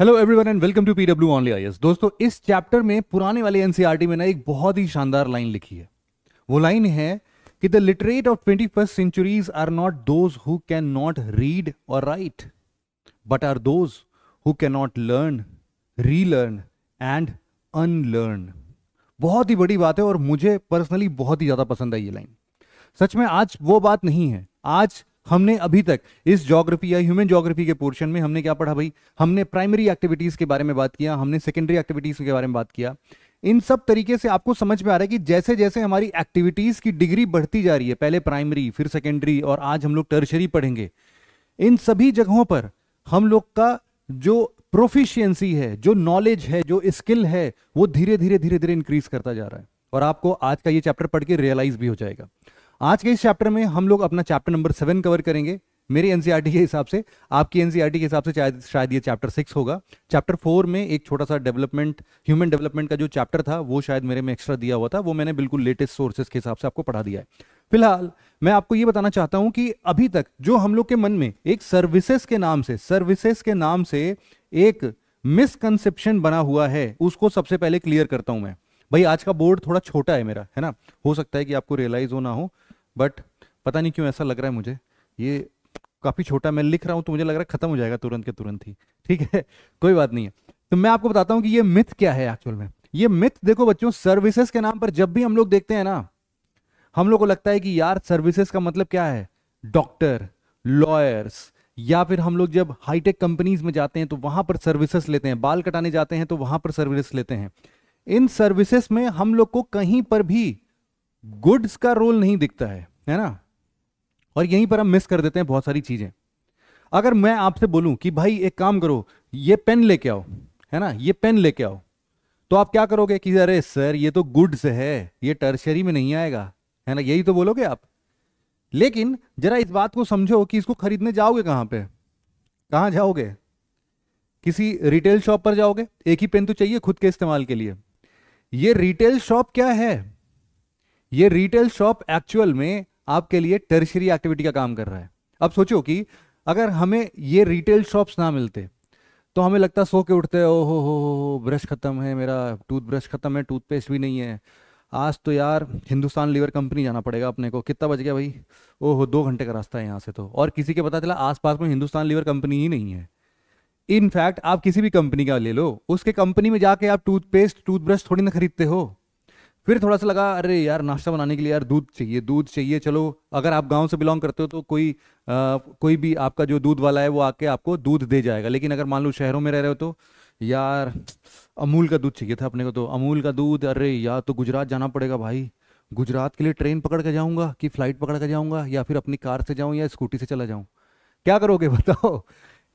Hello everyone and welcome to PW only IAS दोस्तों, इस chapter में पुराने वाले एनसीईआरटी में ना एक बहुत ही शानदार लाइन लिखी है। वो लाइन है कि the literate of twenty first centuries are not those who can not read or write but are those who can not learn relearn and unlearn बहुत ही बड़ी बात है और मुझे पर्सनली बहुत ही ज़्यादा पसंद है ये लाइन सच में आज वो बात नहीं है। आज हमने अभी तक इस जोग्राफी या ह्यूमन जोग्राफी के पोर्शन में हमने क्या पढ़ा भाई? हमने प्राइमरी एक्टिविटीज़ के बारे में बात किया, हमने सेकेंडरी एक्टिविटीज़ के बारे में बात किया। इन सब तरीके से आपको समझ में आ रहा है कि जैसे जैसे हमारी एक्टिविटीज़ की डिग्री बढ़ती जा रही है, पहले प्राइमरी फिर सेकेंडरी और आज हम लोग टर्शरी पढ़ेंगे। इन सभी जगहों पर हम लोग का जो प्रोफिशियंसी है, जो नॉलेज है, जो स्किल है, वो धीरे धीरे धीरे धीरे इंक्रीज करता जा रहा है। और आपको आज का ये चैप्टर पढ़ के रियलाइज़ भी हो जाएगा। आज के इस चैप्टर में हम लोग अपना चैप्टर नंबर सेवन कवर करेंगे। मेरे एनसीईआरटी के हिसाब से, आपकी एनसीईआरटी के हिसाब से शायद ये चैप्टर सिक्स होगा। चैप्टर फोर में एक छोटा सा डेवलपमेंट ह्यूमन डेवलपमेंट का जो चैप्टर था, वो शायद मेरे में एक्स्ट्रा दिया हुआ था, वो मैंने बिल्कुल लेटेस्ट सोर्सेज के हिसाब से आपको पढ़ा दिया है। फ़िलहाल, मैं आपको ये बताना चाहता हूँ कि अभी तक जो हम लोग के मन में एक सर्विसेज़ के नाम से सर्विसेज़ के नाम से एक मिसकंसेप्शन बना हुआ है, उसको सबसे पहले क्लियर करता हूँ मैं। भाई, आज का बोर्ड थोड़ा छोटा है मेरा, है ना? हो सकता है कि आपको रियलाइज़ हो ना हो बट पता नहीं क्यों ऐसा लग रहा है मुझे। ये काफ़ी छोटा, मैं लिख रहा हूँ तो मुझे लग रहा है खत्म हो जाएगा तुरंत के तुरंत ही। ठीक है? कोई बात नहीं है। तो मैं आपको बताता हूँ कि ये मिथ क्या है एक्चुअल में। ये मिथ देखो बच्चों सर्विसेज़ के नाम पर जब भी हम लोग देखते हैं ना, हम लोग को लगता है कि यार सर्विसेज़ का मतलब क्या है? डॉक्टर लॉयर्स या फिर हम लोग जब हाईटेक कंपनीज़ में जाते हैं तो वहाँ पर सर्विसेज़ लेते हैं, बाल कटाने जाते हैं तो वहाँ पर सर्विसेज़ लेते हैं। इन सर्विसेज़ में हम लोग को कहीं पर भी गुड्स का रोल नहीं दिखता है है ना? और यहीं पर हम मिस कर देते हैं बहुत सारी चीज़ें। अगर मैं आपसे बोलूँ कि भाई एक काम करो, ये पेन लेके आओ, है ना? ये पेन लेके आओ। तो आप क्या करोगे कि अरे सर, ये तो गुड्स है, ये टर्शरी में नहीं आएगा, है ना? यही तो बोलोगे आप। लेकिन जरा इस बात को समझो कि इसको खरीदने जाओगे कहाँ पे? कहाँ जाओगे? किसी रिटेल शॉप पर जाओगे? एक ही पेन तो चाहिए खुद के इस्तेमाल के लिए। ये रिटेल शॉप क्या है? ये रिटेल शॉप एक्चुअल में आपके लिए टर्शरी एक्टिविटी का काम कर रहा है। अब सोचो कि अगर हमें ये रिटेल शॉप्स ना मिलते तो हमें लगता सो के उठते ओ हो हो हो ब्रश खत्म है मेरा टूथ ब्रश खत्म है टूथपेस्ट भी नहीं है। आज तो यार हिंदुस्तान लीवर कंपनी जाना पड़ेगा अपने को। कितना बज गया भाई? ओहो, दो घंटे का रास्ता है यहाँ से तो। और किसी के पता चला, आसपास में हिंदुस्तान लीवर कंपनी ही नहीं है। इनफैक्ट आप किसी भी कंपनी का ले लो, उसके कंपनी में जाके आप टूथपेस्ट टूथब्रश थोड़ी ना खरीदते हो। फिर थोड़ा सा लगा अरे यार नाश्ता बनाने के लिए यार दूध चाहिए दूध चाहिए चलो अगर आप गाँव से बिलोंग करते हो तो कोई आ, कोई भी आपका जो दूध वाला है वो आके आपको दूध दे जाएगा। लेकिन अगर मान लो शहरों में रह रहे हो तो यार अमूल का दूध चाहिए था अपने को तो अमूल का दूध अरे यार तो गुजरात जाना पड़ेगा भाई। गुजरात के लिए ट्रेन पकड़ के जाऊँगा कि फ़्लाइट पकड़ के जाऊँगा या फिर अपनी कार से जाऊँ या स्कूटी से चला जाऊँ? क्या करोगे बताओ?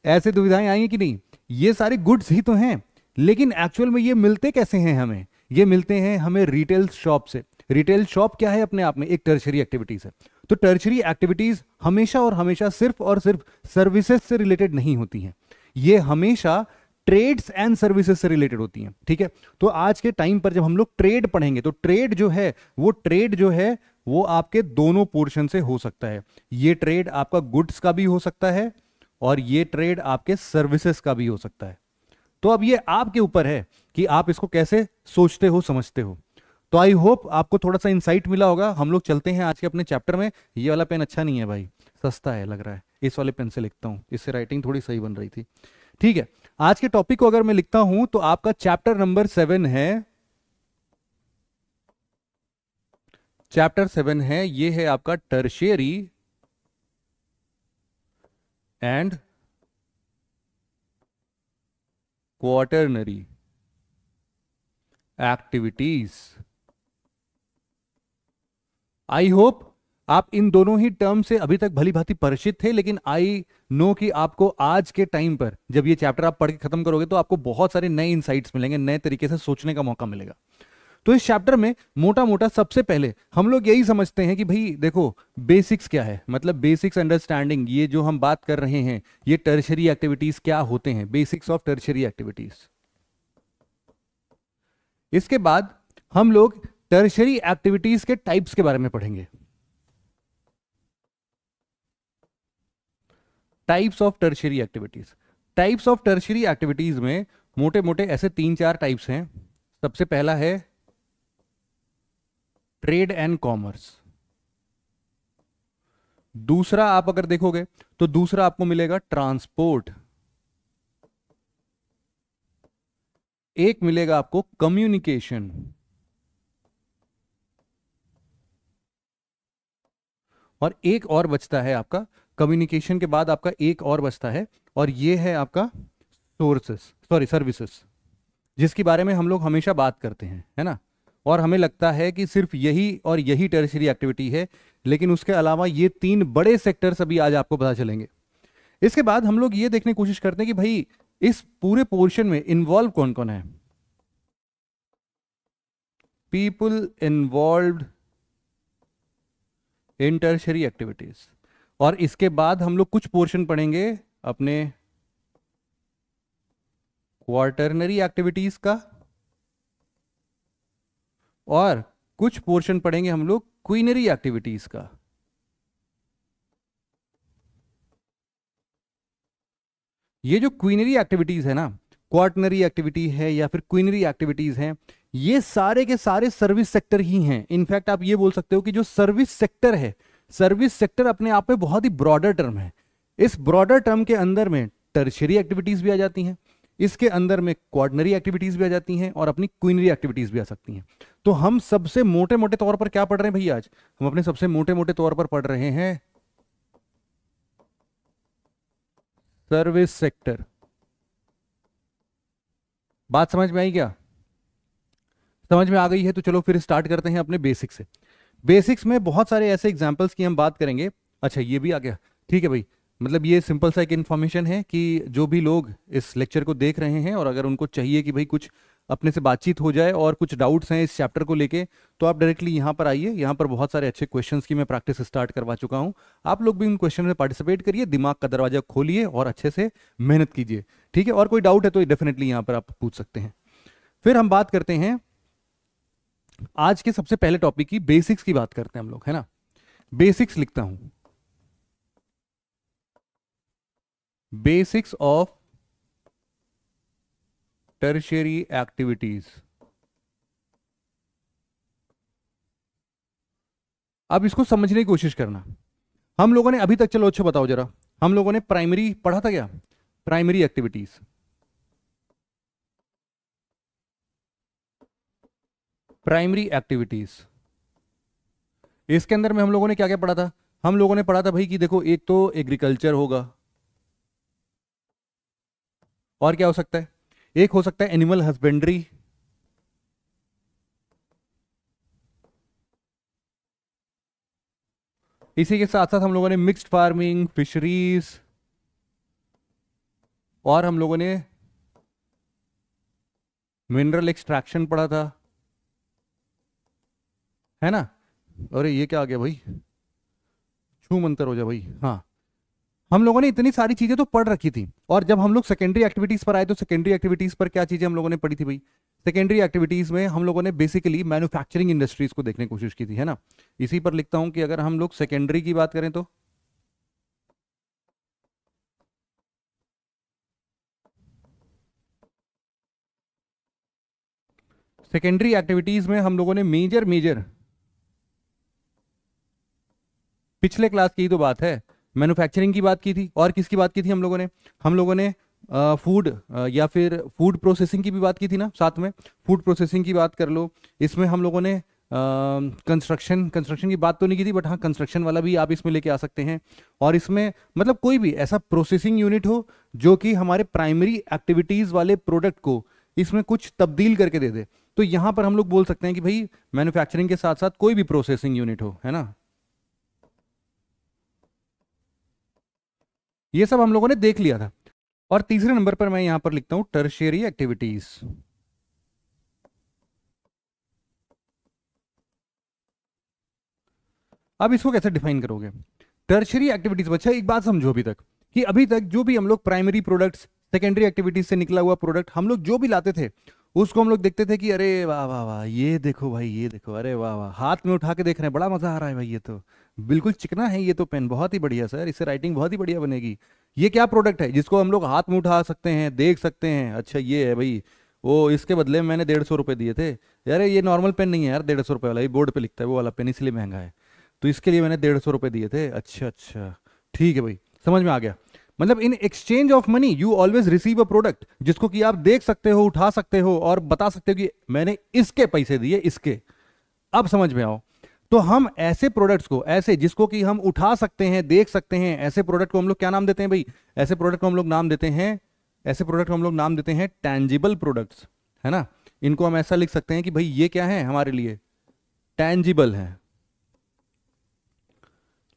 ऐसे दुविधाएँ आई कि नहीं? ये सारे गुड्स ही तो हैं लेकिन एक्चुअल में ये मिलते कैसे हैं हमें? ये मिलते हैं हमें रिटेल शॉप से। रिटेल शॉप क्या है अपने आप में? एक टर्शरी एक्टिविटीज़ है। तो टर्शरी एक्टिविटीज़ हमेशा और हमेशा सिर्फ़ और सिर्फ़ सर्विसेज़ से रिलेटेड नहीं होती हैं। ये हमेशा ट्रेड्स एंड सर्विसेज़ से रिलेटेड होती हैं, ठीक है? तो आज के टाइम पर जब हम लोग ट्रेड पढ़ेंगे तो ट्रेड जो है, वो ट्रेड जो है, वो आपके दोनों पोर्शन से हो सकता है। ये ट्रेड आपका गुड्स का भी हो सकता है और ये ट्रेड आपके सर्विसेज़ का भी हो सकता है। तो अब ये आपके ऊपर है। कि आप इसको कैसे सोचते हो, समझते हो। तो आई होप आपको थोड़ा सा इंसाइट मिला होगा। हम लोग चलते हैं आज के अपने चैप्टर में। ये वाला पेन अच्छा नहीं है भाई। सस्ता है लग रहा है। इस वाले पेन से लिखता हूँ। इससे राइटिंग थोड़ी सही बन रही थी। ठीक है। आज के टॉपिक को अगर मैं लिखता हूँ तो आपका चैप्टर नंबर सेवन है। चैप्टर सेवन है। ये है आपका tertiary and quaternary activities I hope आप इन दोनों ही टर्म से अभी तक भली भांति परिचित थे, लेकिन आई नो कि आपको आज के टाइम पर जब ये चैप्टर आप पढ़ के खत्म करोगे तो आपको बहुत सारे नए इंसाइट्स मिलेंगे, नए तरीके से सोचने का मौका मिलेगा। तो इस चैप्टर में मोटा मोटा सबसे पहले हम लोग यही समझते हैं कि भाई देखो बेसिक्स क्या है? मतलब बेसिक्स अंडरस्टैंडिंग ये जो हम बात कर रहे हैं, ये टर्शरी एक्टिविटीज़ क्या होते हैं? बेसिक्स ऑफ़ टर्शरी एक्टिविटीज़ इसके बाद हम लोग टर्शरी एक्टिविटीज़ के टाइप्स के बारे में पढ़ेंगे। Types of tertiary activities types of tertiary activities में मोटे मोटे ऐसे तीन चार टाइप्स हैं। सबसे पहला है ट्रेड एंड कॉमर्स दूसरा आप अगर देखोगे तो दूसरा आपको मिलेगा ट्रांसपोर्ट एक मिलेगा आपको कम्युनिकेशन और एक और बचता है आपका कम्युनिकेशन के बाद आपका एक और बचता है और ये है आपका सोर्सेस सॉरी सर्विसेज़ जिसके बारे में हम लोग हमेशा बात करते हैं, है ना? और हमें लगता है कि सिर्फ़ यही और यही टेरिशरी एक्टिविटी है, लेकिन उसके अलावा ये तीन बड़े सेक्टर्स अभी आज आपको पता चलेंगे। इसके बाद हम लोग ये देखने की कोशिश करते हैं कि भाई इस पूरे पोर्शन में इन्वॉल्व कौन कौन है? People involve in tertiary activities और इसके बाद हम लोग कुछ पोर्शन पढ़ेंगे अपने क्वार्टरनरी एक्टिविटीज़ का। और कुछ पोर्शन पढ़ेंगे हम लोग क्वीनरी एक्टिविटीज़ का। ये जो क्वीनरी एक्टिविटीज़ है ना, क्वार्टनरी एक्टिविटी है या फिर क्वीनरी एक्टिविटीज़ हैं, ये सारे के सारे सर्विस सेक्टर ही हैं। इनफैक्ट आप ये बोल सकते हो कि जो सर्विस सेक्टर है, सर्विस सेक्टर अपने आप में बहुत ही ब्रॉडर टर्म है। इस ब्रॉडर टर्म के अंदर में टर्शरी एक्टिविटीज़ भी आ जाती हैं, इसके अंदर में क्वार्डनरी एक्टिविटीज़ भी आ जाती हैं और अपनी क्वीनरी एक्टिविटीज़ भी आ सकती हैं। तो हम सबसे मोटे मोटे तौर पर क्या पढ़ रहे हैं भैया आज? हम अपने सबसे मोटे मोटे तौर पर पढ़ रहे हैं सर्विस सेक्टर। बात समझ में आई क्या? समझ में आ गई है तो चलो फिर स्टार्ट करते हैं अपने बेसिक्स से। बेसिक्स में बहुत सारे ऐसे एग्जाम्पल्स की हम बात करेंगे। अच्छा ये भी आ गया। ठीक है भाई। मतलब ये सिंपल सा एक इन्फॉर्मेशन है कि जो भी लोग इस लेक्चर को देख रहे हैं और अगर उनको चाहिए कि भाई कुछ अपने से बातचीत हो जाए और कुछ डाउट्स हैं इस चैप्टर को लेके तो आप डायरेक्टली यहाँ पर आइए। यहाँ पर बहुत सारे अच्छे क्वेश्चंस की मैं प्रैक्टिस स्टार्ट करवा चुका हूँ। आप लोग भी उन क्वेश्चन में पार्टिसिपेट करिए, दिमाग का दरवाज़ा खोलिए और अच्छे से मेहनत कीजिए। ठीक है? और कोई डाउट है तो डेफिनेटली यहाँ पर आप पूछ सकते हैं। फिर हम बात करते हैं आज के सबसे पहले टॉपिक की बेसिक्स की बात करते हैं हम लोग, है ना? बेसिक्स लिखता हूँ। बेसिक्स ऑफ़ टर्शियरी एक्टिविटीज़ अब इसको समझने की कोशिश करना। हम लोगों ने अभी तक, चलो अच्छा बताओ जरा। हम लोगों ने प्राइमरी पढ़ा था क्या? प्राइमरी एक्टिविटीज़ प्राइमरी एक्टिविटीज़ इसके अंदर में हम लोगों ने क्या क्या पढ़ा था? हम लोगों ने पढ़ा था भाई कि देखो, एक तो एग्रीकल्चर होगा। और क्या हो सकता है? एक हो सकता है एनिमल हस्बेंड्री इसी के साथ साथ हम लोगों ने मिक्स्ड फ़ार्मिंग फिशरीज और हम लोगों ने मिनरल एक्सट्रैक्शन पढ़ा था। है ना? अरे, ये क्या आ गया भाई? छू मंतर हो जाए भाई। हाँ। हम लोगों ने इतनी सारी चीज़ें तो पढ़ रखी थी। और जब हम लोग सेकेंडरी एक्टिविटीज़ पर आए तो सेकेंडरी एक्टिविटीज़ पर क्या चीज़ें हम लोगों ने पढ़ी थी भाई? सेकेंडरी एक्टिविटीज़ में हम लोगों ने बेसिकली मैन्युफैक्चरिंग इंडस्ट्रीज़ को देखने की कोशिश की थी, है ना? इसी पर लिखता हूँ कि अगर हम लोग सेकेंडरी की बात करें तो सेकेंडरी एक्टिविटीज़ में हम लोगों ने मेजर मेजर पिछले क्लास की तो बात है। मैन्युफैक्चरिंग की बात की थी और किसकी बात की थी हम लोगों ने? हम लोगों ने फ़ूड या फिर फ़ूड प्रोसेसिंग की भी बात की थी ना साथ में। फ़ूड प्रोसेसिंग की बात कर लो। इसमें हम लोगों ने कंस्ट्रक्शन uh, कंस्ट्रक्शन की बात तो नहीं की थी बट हाँ कंस्ट्रक्शन वाला भी आप इसमें लेके आ सकते हैं। और इसमें मतलब कोई भी ऐसा प्रोसेसिंग यूनिट हो जो कि हमारे प्राइमरी एक्टिविटीज़ वाले प्रोडक्ट को इसमें कुछ तब्दील करके दे दे। तो यहाँ पर हम लोग बोल सकते हैं कि भाई मैन्युफैक्चरिंग के साथ साथ कोई भी प्रोसेसिंग यूनिट हो है ना? ये सब हम लोगों ने देख लिया था। और तीसरे नंबर पर मैं यहाँ पर लिखता हूँ टर्शियरी एक्टिविटीज़ अब इसको कैसे डिफाइन करोगे? टर्शरी एक्टिविटीज़ बच्चा, एक बात समझो अभी तक, कि अभी तक जो भी हम लोग प्राइमरी प्रोडक्ट्स सेकेंडरी एक्टिविटीज़ से निकला हुआ प्रोडक्ट हम लोग जो भी लाते थे, उसको हम लोग देखते थे कि अरे वाह वाह वाह, ये देखो भाई, ये देखो, अरे वाह वाह, हाथ में उठा के देख रहे हैं, बड़ा मज़ा आ रहा है भाई ये तो। बिल्कुल चिकना है ये तो पेन, बहुत ही बढ़िया सर, इससे राइटिंग बहुत ही बढ़िया बनेगी। ये क्या प्रोडक्ट है जिसको हम लोग हाथ में उठा सकते हैं, देख सकते हैं? अच्छा ये है भाई, वो इसके बदले मैंने डेढ़ सौ रुपये दिए थे। यार ये नॉर्मल पेन नहीं है यार, डेढ़ सौ रुपये वाला, ये बोर्ड पे लिखता है, वो वाला पेन इसलिए महँगा है। तो इसके लिए मैंने डेढ़ सौ रुपये दिए थे। अच्छा अच्छा ठीक है भाई, समझ में आ गया। मतलब in exchange of money you always receive a product जिसको कि आप देख सकते हो, उठा सकते हो और बता सकते हो कि मैंने इसके पैसे दिए, इसके। अब समझ में आओ तो हम ऐसे प्रोडक्ट्स को, ऐसे जिसको कि हम उठा सकते हैं, देख सकते हैं, ऐसे प्रोडक्ट को हम लोग क्या नाम देते हैं भाई? ऐसे प्रोडक्ट को हम लोग नाम देते हैं, ऐसे प्रोडक्ट को हम लोग नाम देते हैं टैंजिबल प्रोडक्ट्स है ना? इनको हम ऐसा लिख सकते हैं कि भाई ये क्या है हमारे लिए? टैंजिबल है।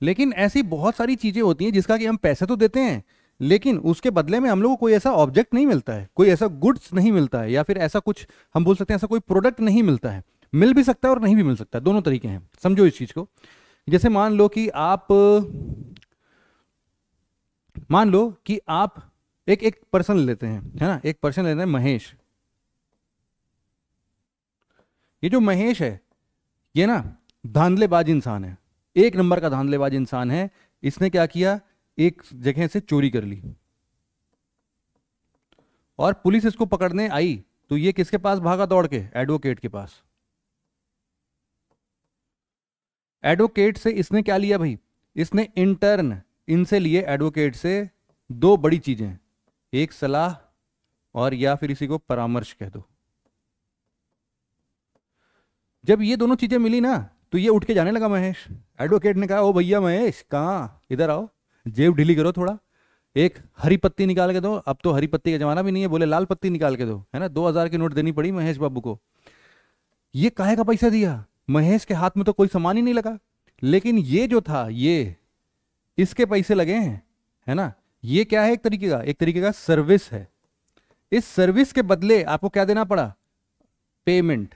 लेकिन ऐसी बहुत सारी चीज़ें होती हैं जिसका कि हम पैसे तो देते हैं, लेकिन उसके बदले में हम लोग को कोई ऐसा ऑब्जेक्ट नहीं मिलता है, कोई ऐसा गुड्स नहीं मिलता है, या फिर ऐसा कुछ, हम बोल सकते हैं ऐसा कोई प्रोडक्ट नहीं मिलता है। मिल भी सकता है और नहीं भी मिल सकता, दोनों तरीके हैं। समझो इस चीज़ को। जैसे मान लो कि आप, मान लो कि आप एक एक पर्सन लेते हैं, है ना? एक पर्सन लेते हैं महेश। ये जो महेश है, ये ना धांधलेबाज इंसान है। एक नंबर का धांधलेबाज इंसान है। इसने क्या किया? एक जगह से चोरी कर ली। और पुलिस इसको पकड़ने आई तो ये किसके पास भागा? दौड़ के, एडवोकेट के पास। एडवोकेट से इसने क्या लिया भाई? इसने इंटर्न इनसे लिए एडवोकेट से दो बड़ी चीज़ें। एक सलाह और या फिर इसी को परामर्श कह दो। जब ये दोनों चीज़ें मिली ना तो ये उठ के जाने लगा महेश। एडवोकेट ने कहा, ओ भैया महेश, कहाँ? इधर आओ। जेब ढीली करो थोड़ा। एक हरी पत्ती निकाल के दो। अब तो हरी पत्ती का जमाना भी नहीं है, बोले लाल पत्ती निकाल के दो। है ना? दो हज़ार की नोट देनी पड़ी महेश बाबू को। ये काहे का पैसा दिया? महेश के हाथ में तो कोई सामान ही नहीं लगा। लेकिन ये जो था, ये, इसके पैसे लगे हैं, है ना? ये क्या है एक तरीके का? एक तरीके का सर्विस है। इस सर्विस के बदले आपको क्या देना पड़ा? पेमेंट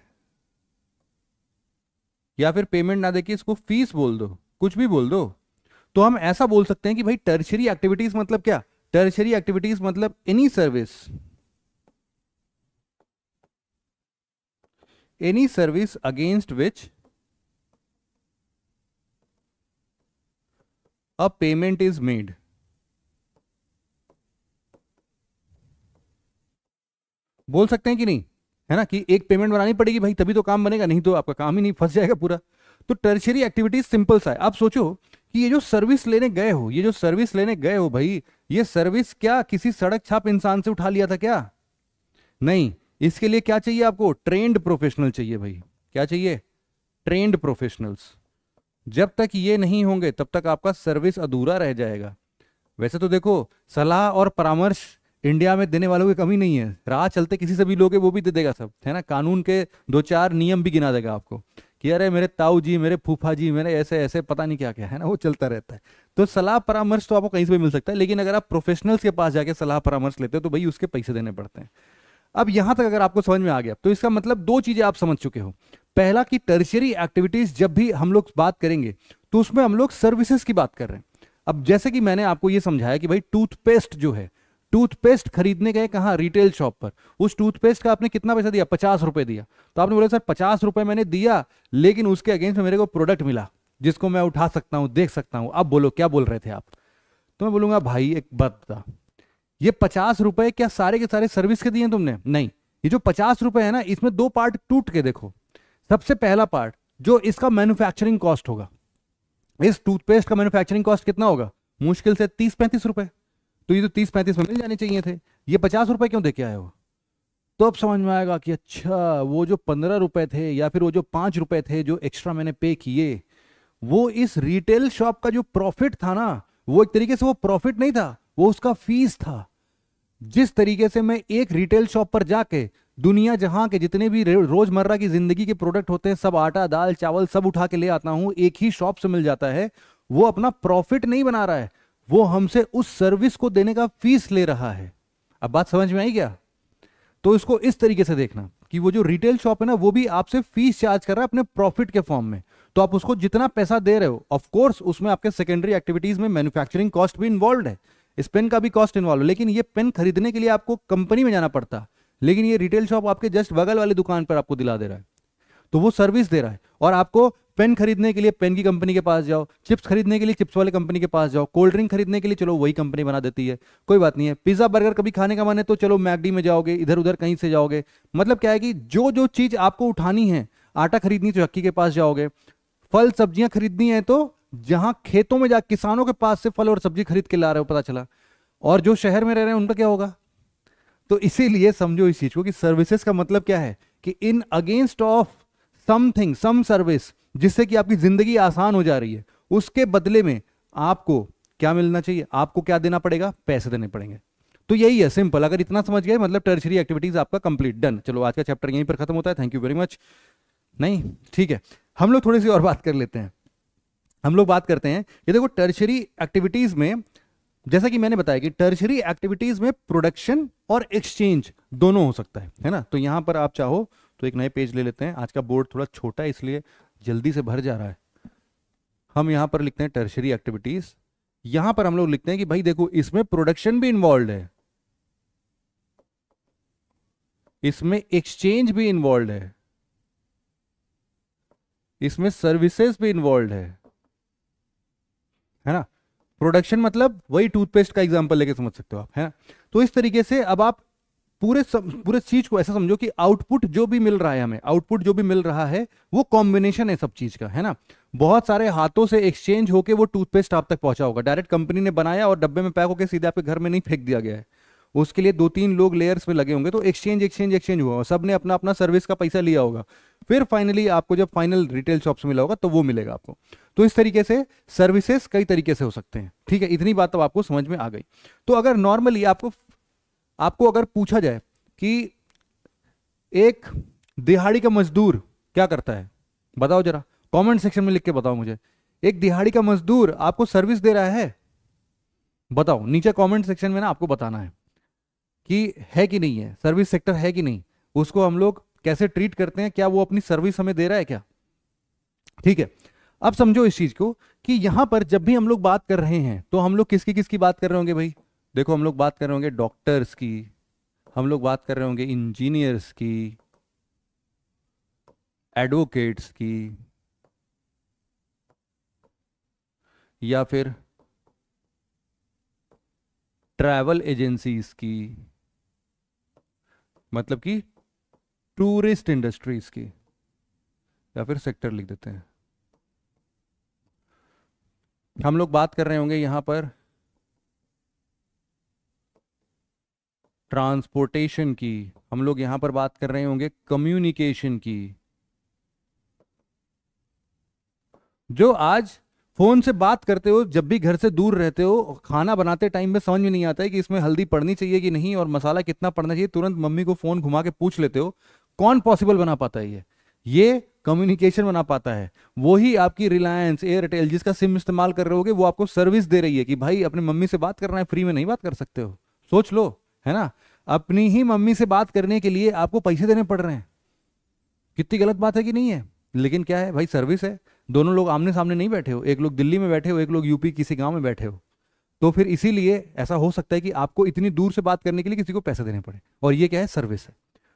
या फिर पेमेंट ना देके इसको फ़ीस बोल दो, कुछ भी बोल दो। तो हम ऐसा बोल सकते हैं कि भाई टर्शरी एक्टिविटीज़ मतलब क्या? टर्शरी एक्टिविटीज़ मतलब any service any service against which a payment is made बोल सकते हैं कि नहीं? है ना? कि एक पेमेंट बनानी पड़ेगी, भाई, तभी तो काम बनेगा, नहीं तो आपका काम ही नहीं, फंस जाएगा पूरा। तो टर्शरी एक्टिविटीज़ सिंपल सा है। आप सोचो कि ये जो सर्विस लेने गए हो, ये जो सर्विस लेने गए हो भाई, ये सर्विस क्या किसी सड़क छाप इंसान से उठा लिया था क्या? नहीं। इसके लिए क्या चाहिए आपको? ट्रेंड प्रोफेशनल चाहिए भाई। क्या चाहिए? ट्रेंड प्रोफेशनल्स जब तक ये नहीं होंगे, तब तक आपका सर्विस अधूरा रह जाएगा। वैसे तो देखो, सलाह और परामर्श इंडिया में देने वालों की कमी नहीं है। राह चलते किसी से भी लोगे, वो भी दे देगा सब, है ना? कानून के दो चार नियम भी गिना देगा आपको कि अरे, मेरे ताऊ जी, मेरे फूफा जी, मेरे ऐसे ऐसे, पता नहीं क्या क्या, है ना? वो चलता रहता है। तो सलाह परामर्श तो आपको कहीं से भी मिल सकता है, लेकिन अगर आप प्रोफेशनल्स के पास जाके सलाह परामर्श लेते हो तो भाई उसके पैसे देने पड़ते हैं। अब यहाँ तक अगर आपको समझ में आ गया तो इसका मतलब दो चीज़ें आप समझ चुके हो। पहला कि टर्शरी एक्टिविटीज़ जब भी हम लोग बात करेंगे तो उसमें हम लोग सर्विसेज़ की बात कर रहे हैं। अब जैसे कि मैंने आपको यह समझाया कि भाई टूथपेस्ट जो है टूथपेस्ट खरीदने गए कहा? रिटेल शॉप पर। उस टूथपेस्ट का आपने कितना पैसा दिया? पचास रुपए दिया। तो आपने बोला, सर, पचास रुपए मैंने दिया, लेकिन उसके अगेंस्ट मेरे को प्रोडक्ट मिला, जिसको मैं उठा सकता हूँ, देख सकता हूँ। अब बोलो, क्या बोल रहे थे आप? तो मैं बोलूँगा, भाई, एक बात बता ये पचास रुपए क्या सारे के सारे सर्विस के दिए तुमने? नहीं। ये जो पचास रुपए है ना, इसमें दो पार्ट टूट के देखो। सबसे पहला पार्ट जो इसका मैन्युफैक्चरिंग कॉस्ट होगा। इस टूथपेस्ट का मैन्युफैक्चरिंग कॉस्ट कितना होगा? मुश्किल से तीस पैंतीस रुपए। तो ये तो तीस पैंतीस में मिल जाने चाहिए थे। ये पचास रुपए क्यों देके आए हो? तो अब समझ में आएगा कि अच्छा वो जो पंद्रह रुपए थे या फिर वो जो पाँच रुपए थे जो एक्स्ट्रा मैंने पे किए, वो इस रिटेल शॉप का जो प्रॉफिट था ना, वो एक तरीके से वो प्रॉफिट नहीं था। वो उसका फ़ीस था। जिस तरीके से मैं एक रिटेल शॉप पर जाके दुनिया जहाँ के जितने भी रोज़मर्रा की ज़िंदगी के प्रोडक्ट होते हैं, सब आटा, दाल, चावल, सब उठा के ले आता हूँ, एक ही शॉप से मिल जाता है, वो अपना प्रॉफिट नहीं बना रहा है। वो हमसे उस सर्विस को देने का फ़ीस ले रहा है। अब बात समझ में आई क्या? तो इसको इस तरीके से देखना कि वो जो रिटेल शॉप है ना, वो भी आपसे फ़ीस चार्ज कर रहा है अपने प्रॉफिट के फॉर्म में। तो आप उसको जितना पैसा दे रहे हो ऑफ़ कोर्स उसमें आपके सेकेंडरी एक्टिविटीज़ में मैन्युफैक्चरिंग कॉस्ट भी इन्वॉल्व है। इस पेन का भी कॉस्ट इन्वॉल्व लेकिन ये पेन खरीदने के लिए आपको कंपनी में जाना पड़ता। लेकिन ये रिटेल शॉप आपके जस्ट बगल वाली दुकान पर आपको दिला दे रहा है। तो वो सर्विस दे रहा है। और आपको पेन खरीदने के लिए पेन की कंपनी के पास जाओ चिप्स खरीदने के लिए चिप्स वाले कंपनी के पास जाओ कोल्ड ड्रिंक खरीदने के लिए चलो वही कंपनी बना देती है। कोई बात नहीं है। पिज्जा बर्गर कभी खाने का मन है तो चलो मैगडी में जाओगे इधर उधर कहीं से जाओगे। मतलब क्या है कि जो जो चीज़ आपको उठानी है, आटा खरीदनी तो चक्की के पास जाओगे। फल, सब्ज़ियाँ खरीदनी है तो जहाँ खेतों में जा किसानों के पास से फल और सब्ज़ी खरीद के ला रहे हो, पता चला। और जो शहर में रह रहे हैं, उनका क्या होगा? तो इसीलिए समझो इस चीज़ को कि सर्विसेज़ का मतलब क्या है? कि in against of something some service जिससे कि आपकी ज़िंदगी आसान हो जा रही है, उसके बदले में आपको क्या मिलना चाहिए? आपको क्या देना पड़ेगा? पैसे देने पड़ेंगे। तो यही है सिंपल अगर इतना समझ गए मतलब टर्शरी एक्टिविटीज़ आपका कंप्लीट डन चलो, आज का चैप्टर यहीं पर खत्म होता है। थैंक यू वेरी मच नहीं, ठीक है। हम लोग थोड़ी सी और बात कर लेते हैं। हम लोग बात करते हैं। ये देखो टर्शरी एक्टिविटीज़ में, जैसा कि मैंने बताया कि टर्शरी एक्टिविटीज़ में प्रोडक्शन और एक्सचेंज दोनों हो सकता है है ना? तो यहाँ पर आप चाहो तो एक नए पेज ले लेते हैं। आज का बोर्ड थोड़ा छोटा है, इसलिए जल्दी से भर जा रहा है। हम यहाँ पर लिखते हैं टर्शरी एक्टिविटीज़ यहाँ पर हम लोग लिखते हैं कि भाई देखो, इसमें प्रोडक्शन भी इन्वॉल्व है। इसमें एक्सचेंज भी इन्वॉल्व है। इसमें सर्विसेज़ भी इन्वॉल्व है। है ना? प्रोडक्शन मतलब वही टूथपेस्ट का एग्ज़ाम्पल लेके समझ सकते हो आप है ना? तो इस तरीके से अब आप पूरे सम, पूरे चीज़ को ऐसा समझो कि आउटपुट जो भी मिल रहा है हमें आउटपुट जो भी मिल रहा है वो कॉम्बिनेशन है सब चीज़ का है ना? बहुत सारे हाथों से एक्सचेंज होके वो टूथपेस्ट आप तक पहुँचा होगा। डायरेक्ट कंपनी ने बनाया और डब्बे में पैक होकर सीधे आपके घर में नहीं फेंक दिया गया है। उसके लिए दो तीन लोग लेयर्स में लगे होंगे तो एक्सचेंज एक्सचेंज एक्सचेंज हुआ सबने अपना अपना सर्विस का पैसा लिया होगा। फिर फाइनली आपको जब फाइनल रिटेल शॉप मिला होगा तो वो मिलेगा आपको। तो इस तरीके से सर्विसेज़ कई तरीके से हो सकते हैं। ठीक है, इतनी बात तो आपको समझ में आ गई। तो अगर नॉर्मली आपको आपको अगर पूछा जाए कि एक दिहाड़ी का मजदूर क्या करता है? बताओ जरा। कमेंट सेक्शन में लिख के बताओ मुझे। एक दिहाड़ी का मजदूर आपको सर्विस दे रहा है? बताओ। नीचे कमेंट सेक्शन में ना आपको बताना है। कि है कि नहीं है सर्विस सेक्टर है कि नहीं, उसको हम लोग कैसे ट्रीट करते हैं, क्या वो अपनी सर्विस हमें दे रहा है क्या? ठीक है, अब समझो इस चीज़ को कि यहाँ पर जब भी हम लोग बात कर रहे हैं तो हम लोग किसकी किसकी बात कर रहे होंगे भाई? देखो, हम लोग बात कर रहे होंगे डॉक्टर्स की, हम लोग बात कर रहे होंगे इंजीनियर्स की एडवोकेट्स की, या फिर ट्रैवल एजेंसीज की। मतलब कि टूरिस्ट इंडस्ट्रीज़ की, या फिर सेक्टर लिख देते हैं। हम लोग बात कर रहे होंगे यहाँ पर ट्रांसपोर्टेशन की। हम लोग यहाँ पर बात कर रहे होंगे कम्युनिकेशन की, जो आज फ़ोन से बात करते हो, जब भी घर से दूर रहते हो, खाना बनाते टाइम में समझ में नहीं आता है कि इसमें हल्दी पड़नी चाहिए कि नहीं और मसाला कितना पड़ना चाहिए। तुरंत मम्मी को फ़ोन घुमा के पूछ लेते हो, कौन पॉसिबल बना पाता है ये? ये कम्युनिकेशन बना पाता है। वही आपकी रिलायंस एयरटेल जिसका सिम इस्तेमाल कर रहे होगे, वो आपको सर्विस दे रही है कि भाई, अपनी मम्मी से बात करना है फ्री में नहीं बात कर सकते हो। सोच लो, है ना? अपनी ही मम्मी से बात करने के लिए आपको पैसे देने पड़ रहे हैं। कितनी गलत बात है कि नहीं है? लेकिन क्या है, भाई सर्विस है। दोनों लोग आमने सामने नहीं बैठे हो, एक लोग दिल्ली में बैठे हो, एक लोग यूपी किसी गाँव में बैठे हो। तो फिर इसीलिए ऐसा हो सकता है कि आपको इतनी दूर से बात करने के लिए किसी को पैसे देने पड़े, और ये क्या है? सर्विस है।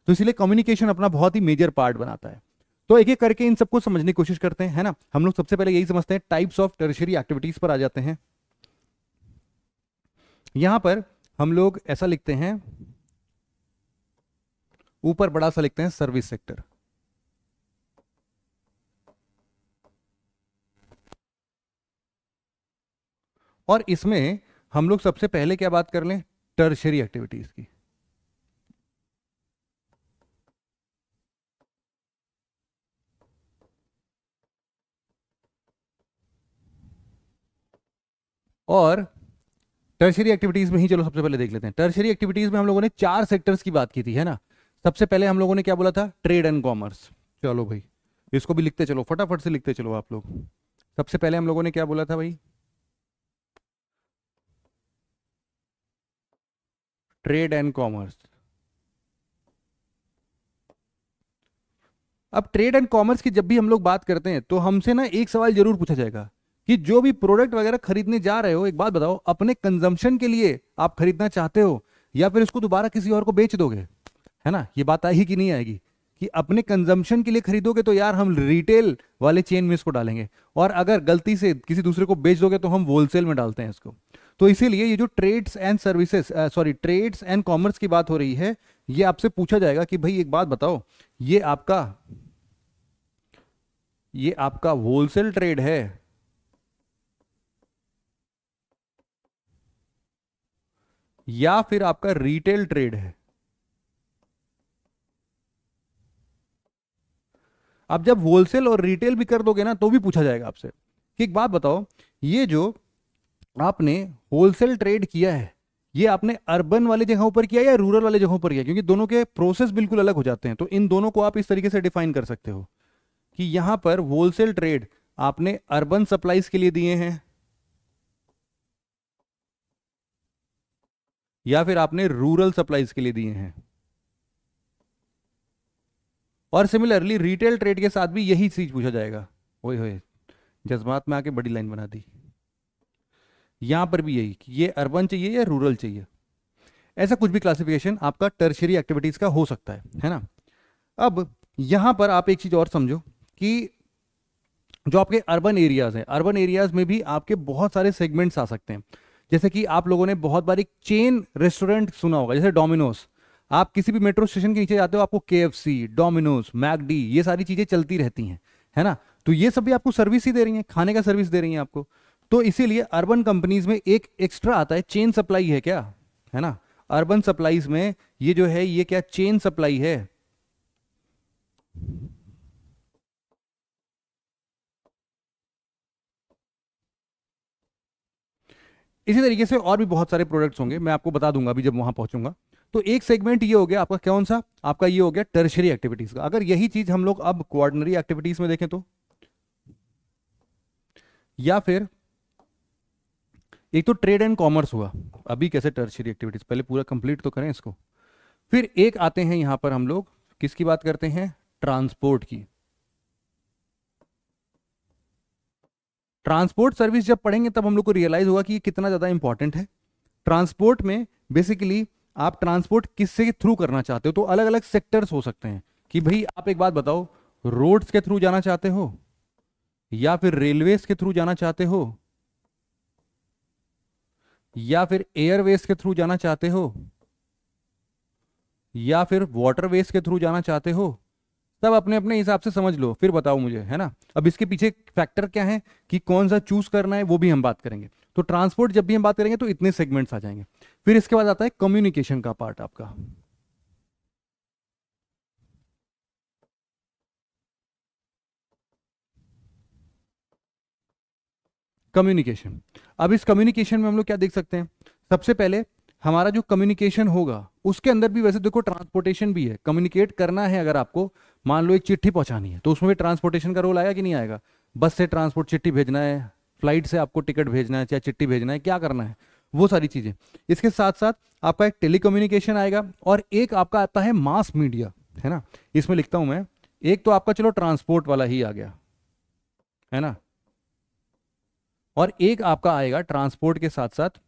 तो इसीलिए कम्युनिकेशन अपना बहुत ही मेजर पार्ट बनाता है। तो एक एक करके इन सबको समझने की कोशिश करते हैं, है ना? हम लोग सबसे पहले यही समझते हैं टाइप्स ऑफ़ टर्शरी एक्टिविटीज़ पर आ जाते हैं। यहाँ पर हम लोग ऐसा लिखते हैं, ऊपर बड़ा सा लिखते हैं सर्विस सेक्टर और इसमें हम लोग सबसे पहले क्या बात कर लें? टर्शरी एक्टिविटीज़ की। और टर्शरी एक्टिविटीज़ में ही चलो सबसे पहले देख लेते हैं। टर्शरी एक्टिविटीज़ में हम लोगों ने चार सेक्टर्स की बात की थी, है ना? सबसे पहले हम लोगों ने क्या बोला था? ट्रेड एंड कॉमर्स चलो भाई, इसको भी लिखते चलो, फटाफट से लिखते चलो आप लोग। सबसे पहले हम लोगों ने क्या बोला था भाई? Trade and commerce. अब ट्रेड एंड कॉमर्स की जब भी हम लोग बात करते हैं तो हमसे ना एक सवाल ज़रूर पूछा जाएगा कि जो भी प्रोडक्ट वगैरह खरीदने जा रहे हो, एक बात बताओ, अपने कंजम्पशन के लिए आप खरीदना चाहते हो, या फिर इसको दोबारा किसी और को बेच दोगे? है ना? ये बात आएगी कि नहीं आएगी? कि अपने कंजम्पशन के लिए खरीदोगे तो यार हम रिटेल वाले चेन में इसको डालेंगे, और अगर गलती से किसी दूसरे को बेच दोगे तो हम होलसेल में डालते हैं इसको। तो इसीलिए ये जो trades and services sorry trades and commerce की बात हो रही है, ये आपसे पूछा जाएगा कि भाई एक बात बताओ, ये आपका ये आपका होलसेल ट्रेड है? या फिर आपका रिटेल ट्रेड है? अब जब होलसेल और रिटेल भी कर दोगे ना तो भी पूछा जाएगा आपसे कि एक बात बताओ, ये जो आपने होलसेल ट्रेड किया है, ये आपने अर्बन वाले जगहों पर किया या रूरल वाले जगहों पर किया? क्योंकि दोनों के प्रोसेस बिल्कुल अलग हो जाते हैं तो इन दोनों को आप इस तरीके से डिफाइन कर सकते हो कि यहाँ पर होलसेल ट्रेड आपने अर्बन सप्लाईज के लिए दिए हैं, या फिर आपने रूरल सप्लाईज के लिए दिए हैं। और सिमिलरली रिटेल ट्रेड के साथ भी यही चीज़ पूछा जाएगा। वही हो जज्बात में आके बड़ी लाइन बना दी। यहाँ पर भी यही ये अर्बन चाहिए या रूरल चाहिए। ऐसा कुछ भी क्लासिफिकेशन आपका टर्शरी एक्टिविटीज़ का हो सकता है है ना? अब यहाँ पर आप एक चीज़ और समझो कि जो आपके अर्बन एरियाज़ हैं अर्बन एरियाज़ में भी आपके बहुत सारे सेगमेंट्स आ सकते हैं। जैसे कि आप लोगों ने बहुत बार एक चेन रेस्टोरेंट सुना होगा, जैसे डोमिनोज आप किसी भी मेट्रो स्टेशन के नीचे जाते हो, आपको के एफ़ सी डोमिनोज मैकडी ये सारी चीज़ें चलती रहती हैं, है ना? तो ये सब भी आपको सर्विस ही दे रही हैं, खाने का सर्विस दे रही हैं आपको। तो इसीलिए अर्बन कंपनीज़ में एक एक्स्ट्रा आता है चेन सप्लाई है क्या? है ना? अर्बन सप्लाईज में ये जो है, ये क्या चेन सप्लाई है? इसी तरीके से और भी बहुत सारे प्रोडक्ट्स होंगे, मैं आपको बता दूँगा अभी जब वहाँ पहुंचूँगा। तो एक सेगमेंट ये हो गया, आपका कौन सा? आपका ये हो गया टर्शरी एक्टिविटीज़ का। अगर यही चीज़ हम लोग अब क्वार्डनरी एक्टिविटीज़ में देखें तो या फिर एक तो ट्रेड एंड कॉमर्स हुआ। अभी कैसे टर्शरी एक्टिविटीज़ पहले पूरा कंप्लीट तो करें इसको। फिर एक आते हैं यहाँ पर हम लोग। किसकी बात करते हैं? ट्रांसपोर्ट की। ट्रांसपोर्ट सर्विस जब पढ़ेंगे तब हम लोग को रियलाइज़ होगा कि ये कितना ज़्यादा इंपॉर्टेंट है। ट्रांसपोर्ट में बेसिकली आप ट्रांसपोर्ट किससे थ्रू करना चाहते हो? तो अलग अलग सेक्टर्स हो सकते हैं। कि भाई, आप एक बात बताओ रोड्स के थ्रू जाना चाहते हो? या फिर रेलवेज के थ्रू जाना चाहते हो? या फिर एयरवेज के थ्रू जाना चाहते हो? या फिर वाटरवेज के थ्रू जाना चाहते हो? तब अपने अपने हिसाब से समझ लो, फिर बताओ मुझे, है ना? अब इसके पीछे फैक्टर क्या है कि कौन सा चूज़ करना है, वो भी हम बात करेंगे। तो ट्रांसपोर्ट जब भी हम बात करेंगे तो इतने सेगमेंट्स आ जाएँगे। फिर इसके बाद आता है कम्युनिकेशन का पार्ट आपका। कम्युनिकेशन अब इस कम्युनिकेशन में हम लोग क्या देख सकते हैं? सबसे पहले हमारा जो कम्युनिकेशन होगा, उसके अंदर भी वैसे देखो ट्रांसपोर्टेशन भी है। कम्युनिकेट करना है अगर आपको, मान लो एक चिट्ठी पहुंचानी है तो उसमें भी ट्रांसपोर्टेशन का रोल आएगा कि नहीं आएगा? बस से ट्रांसपोर्ट चिट्ठी भेजना है फ़्लाइट से आपको टिकट भेजना है, चाहे चिट्ठी भेजना है, क्या करना है? वो सारी चीज़ें। इसके साथ साथ आपका एक टेलीकम्युनिकेशन आएगा और एक आपका आता है मास मीडिया है ना? इसमें लिखता हूँ मैं, एक तो आपका चलो ट्रांसपोर्ट वाला ही आ गया, है ना? और एक आपका आएगा ट्रांसपोर्ट के साथ साथ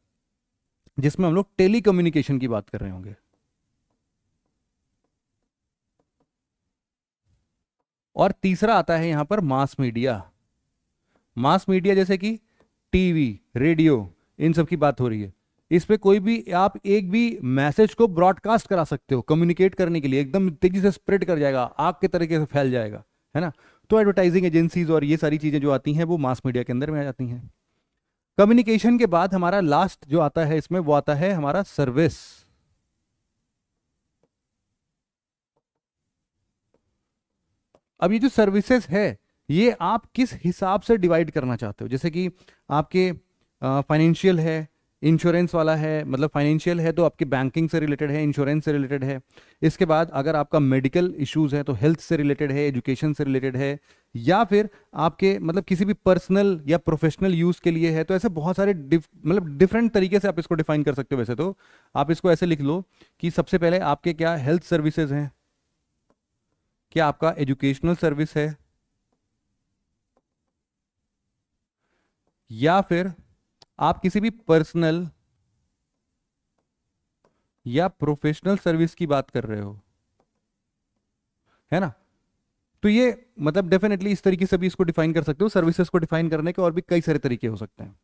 जिसमें हम लोग टेलीकम्युनिकेशन की बात कर रहे होंगे। और तीसरा आता है यहाँ पर मास मीडिया मास मीडिया जैसे कि टीवी रेडियो इन सब की बात हो रही है। इस पे कोई भी, आप एक भी मैसेज को ब्रॉडकास्ट करा सकते हो कम्युनिकेट करने के लिए, एकदम तेज़ी से स्प्रेड कर जाएगा, आग के तरीके से फैल जाएगा, है ना? तो एडवर्टाइजिंग एजेंसीज और ये सारी चीज़ें जो आती हैं, वो मास मीडिया के अंदर में आ जाती हैं। कम्युनिकेशन के बाद हमारा लास्ट जो आता है इसमें, वो आता है हमारा सर्विस अब ये जो सर्विसेज़ है, ये आप किस हिसाब से डिवाइड करना चाहते हो? जैसे कि आपके फाइनेंशियल है इंश्योरेंस वाला है मतलब फाइनेंशियल है तो आपके बैंकिंग से रिलेटेड है इंश्योरेंस से रिलेटेड है। इसके बाद अगर आपका मेडिकल इश्यूज़ है तो हेल्थ से रिलेटेड है एजुकेशन से रिलेटेड है, या फिर आपके मतलब किसी भी पर्सनल या प्रोफेशनल यूज़ के लिए है तो ऐसे बहुत सारे मतलब डिफरेंट तरीके से आप इसको डिफाइन कर सकते हो वैसे तो। आप इसको ऐसे लिख लो कि सबसे पहले आपके क्या हेल्थ सर्विसेज़ हैं? क्या आपका एजुकेशनल सर्विस है? या फिर आप किसी भी पर्सनल या प्रोफेशनल सर्विस की बात कर रहे हो, है ना? तो ये मतलब डेफिनेटली इस तरीके से भी इसको डिफाइन कर सकते हो सर्विसेज़ को डिफाइन करने के और भी कई सारे तरीके हो सकते हैं।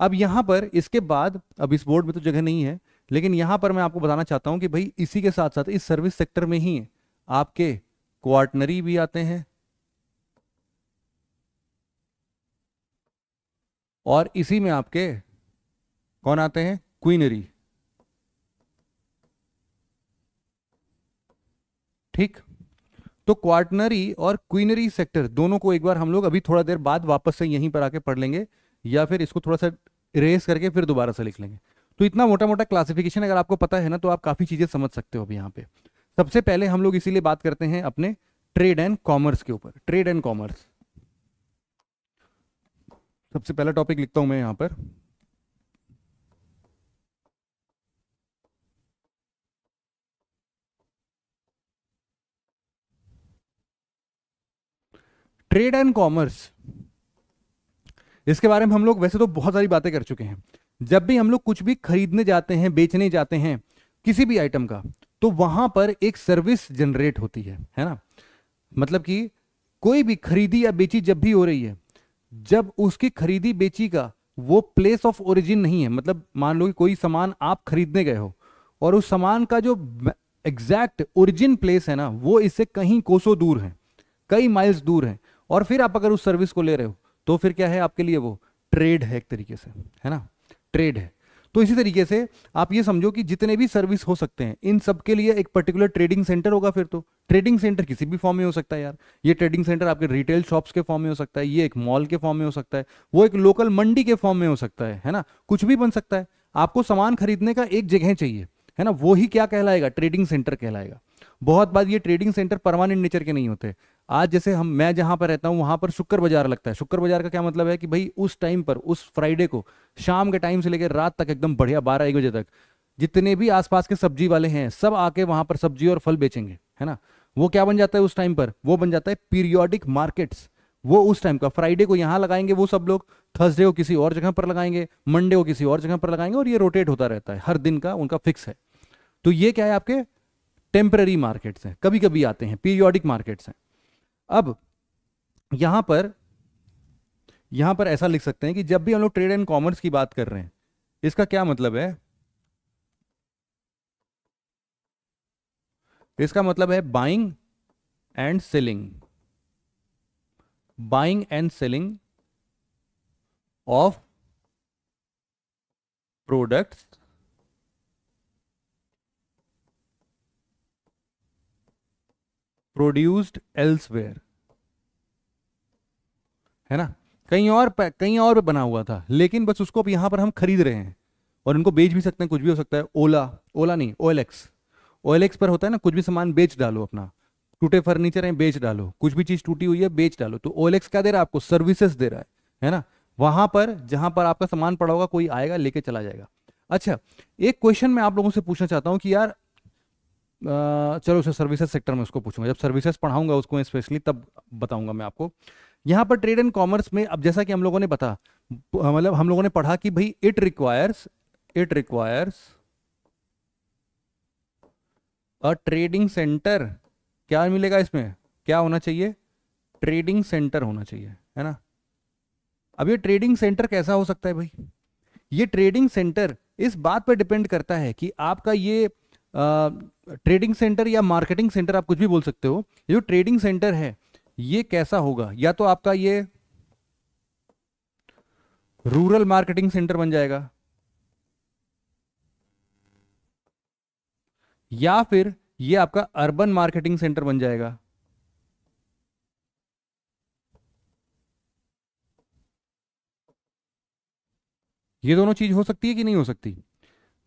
अब यहाँ पर इसके बाद, अब इस बोर्ड में तो जगह नहीं है, लेकिन यहाँ पर मैं आपको बताना चाहता हूँ कि भाई इसी के साथ साथ इस सर्विस सेक्टर में ही आपके क्वार्टनरी भी आते हैं और इसी में आपके कौन आते हैं? क्वीनरी। ठीक। तो क्वार्टनरी और क्वीनरी सेक्टर दोनों को एक बार हम लोग अभी थोड़ा देर बाद वापस से यहीं पर आके पढ़ लेंगे या फिर इसको थोड़ा सा इरेज करके फिर दोबारा से लिख लेंगे। तो इतना मोटा मोटा क्लासिफिकेशन अगर आपको पता है ना तो आप काफ़ी चीज़ें समझ सकते हो अभी यहाँ पे। सबसे पहले हम लोग इसीलिए बात करते हैं अपने ट्रेड एंड कॉमर्स के ऊपर। ट्रेड एंड कॉमर्स सबसे पहला टॉपिक लिखता हूँ मैं यहाँ पर। ट्रेड एंड कॉमर्स इसके बारे में हम लोग वैसे तो बहुत सारी बातें कर चुके हैं। जब भी हम लोग कुछ भी खरीदने जाते हैं, बेचने जाते हैं, किसी भी आइटम का तो वहाँ पर एक सर्विस जनरेट होती है है ना? मतलब कि कोई भी खरीदी या बेची जब भी हो रही है जब उसकी खरीदी बेची का, वो प्लेस ऑफ़ ओरिजिन नहीं है। मतलब मान लो कि कोई सामान आप खरीदने गए हो और उस सामान का जो एग्जैक्ट ओरिजिन प्लेस है ना, वो इससे कहीं कोसों दूर है, कई माइल्स दूर है। और फिर आप अगर उस सर्विस को ले रहे हो तो फिर क्या है आपके लिए वो? ट्रेड है एक तरीके से, है ना? ट्रेड है। तो इसी तरीके से आप ये समझो कि जितने भी सर्विस हो सकते हैं, इन सब के लिए एक पर्टिकुलर ट्रेडिंग सेंटर होगा फिर तो। ट्रेडिंग सेंटर किसी भी फॉर्म में हो सकता है यार। ये ट्रेडिंग सेंटर आपके रिटेल शॉप्स के फॉर्म में हो सकता है, ये एक मॉल के फॉर्म में हो सकता है, वो एक लोकल मंडी के फॉर्म में हो सकता है है ना? कुछ भी बन सकता है। आपको सामान खरीदने का एक जगह चाहिए, है ना? वो ही क्या कहलाएगा? ट्रेडिंग सेंटर कहलाएगा। बहुत बार ये ट्रेडिंग सेंटर परमानेंट नेचर के नहीं होते। आज जैसे हम, मैं जहाँ पर रहता हूँ, वहाँ पर शुक्र बाज़ार लगता है। शुक्र बाज़ार का क्या मतलब है कि भाई, उस टाइम पर, उस फ्राइडे को, शाम के टाइम से लेकर रात तक एकदम बढ़िया बारह एक बजे तक, जितने भी आसपास के सब्ज़ी वाले हैं, सब आके वहाँ पर सब्ज़ी और फल बेचेंगे, है ना? वो क्या बन जाता है उस टाइम पर? वो बन जाता है पीरियोडिक मार्केट्स वो उस टाइम का फ्राइडे को यहाँ लगाएँगे वो सब लोग थर्सडे को किसी और जगह पर लगाएँगे मंडे को किसी और जगह पर लगाएँगे और ये रोटेट होता रहता है, हर दिन का उनका फिक्स है। तो ये क्या है आपके? टेम्पररी मार्केट्स हैं कभी कभी आते हैं पीरियोडिक मार्केट्स हैं। अब यहाँ पर यहाँ पर ऐसा लिख सकते हैं कि जब भी हम लोग ट्रेड एंड कॉमर्स की बात कर रहे हैं, इसका क्या मतलब है? इसका मतलब है buying and selling buying and selling of products produced elsewhere. है ना? कहीं और कहीं और बना हुआ था, लेकिन बस उसको अब यहाँ पर हम खरीद रहे हैं। और इनको बेच भी सकते हैं, कुछ भी हो सकता है। ओला ओला नहीं ओ एल पर होता है ना, कुछ भी सामान बेच डालो अपना। टूटे फर्नीचर है, बेच डालो। कुछ भी चीज़ टूटी हुई है, बेच डालो। तो ओ क्या दे रहा है आपको? सर्विसेज़ दे रहा है। है ना? वहाँ पर, जहाँ पर आपका सामान पड़ा होगा, कोई आएगा, लेके चला जाएगा। अच्छा एक क्वेश्चन मैं आप लोगों से पूछना चाहता हूँ कि यार चलो उसे सर्विसेज़ सेक्टर में उसको पूछूँगा। जब सर्विसेज़ पढ़ाऊँगा उसको स्पेशली तब बताऊँगा मैं आपको। यहाँ पर ट्रेड एंड कॉमर्स में अब जैसा कि हम लोगों ने बता मतलब हम लोगों ने पढ़ा कि भाई it requires it requires a trading centre क्या मिलेगा इसमें? क्या होना चाहिए? ट्रेडिंग सेंटर होना चाहिए, है ना? अब ये ट्रेडिंग सेंटर कैसा हो सकता है भाई? ये ट्रेडिंग सेंटर इस बात पर डिपेंड करता है कि आपका ये ट्रेडिंग सेंटर या मार्केटिंग सेंटर आप कुछ भी बोल सकते हो, ये जो ट्रेडिंग सेंटर है, ये कैसा होगा? या तो आपका ये रूरल मार्केटिंग सेंटर बन जाएगा, या फिर ये आपका अर्बन मार्केटिंग सेंटर बन जाएगा। ये दोनों चीज़ हो सकती है कि नहीं हो सकती?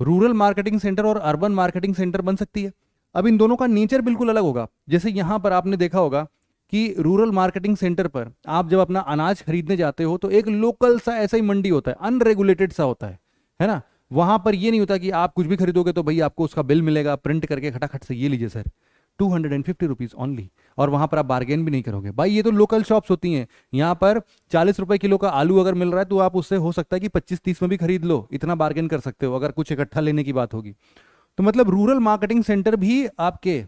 रूरल मार्केटिंग सेंटर और अर्बन मार्केटिंग सेंटर बन सकती है। अब इन दोनों का नेचर बिल्कुल अलग होगा। जैसे यहाँ पर आपने देखा होगा कि रूरल मार्केटिंग सेंटर पर आप जब अपना अनाज खरीदने जाते हो तो एक लोकल सा ऐसा ही मंडी होता है अनरेगुलेटेड सा होता है है ना? वहाँ पर ये नहीं होता कि आप कुछ भी खरीदोगे तो भाई आपको उसका बिल मिलेगा, प्रिंट करके खटाखट से ये लीजिए, sir. Two hundred and fifty rupees only और वहाँ पर आप बार्गेन भी नहीं करोगे। भाई, ये तो लोकल शॉप्स होती हैं। यहाँ पर चालीस रुपए किलो का आलू अगर मिल रहा है तो आप उससे हो सकता है कि पच्चीस तीस में भी खरीद लो। इतना बार्गेन कर सकते हो, अगर कुछ इकट्ठा लेने की बात होगी। तो मतलब रूरल मार्केटिंग सेंटर भी आपके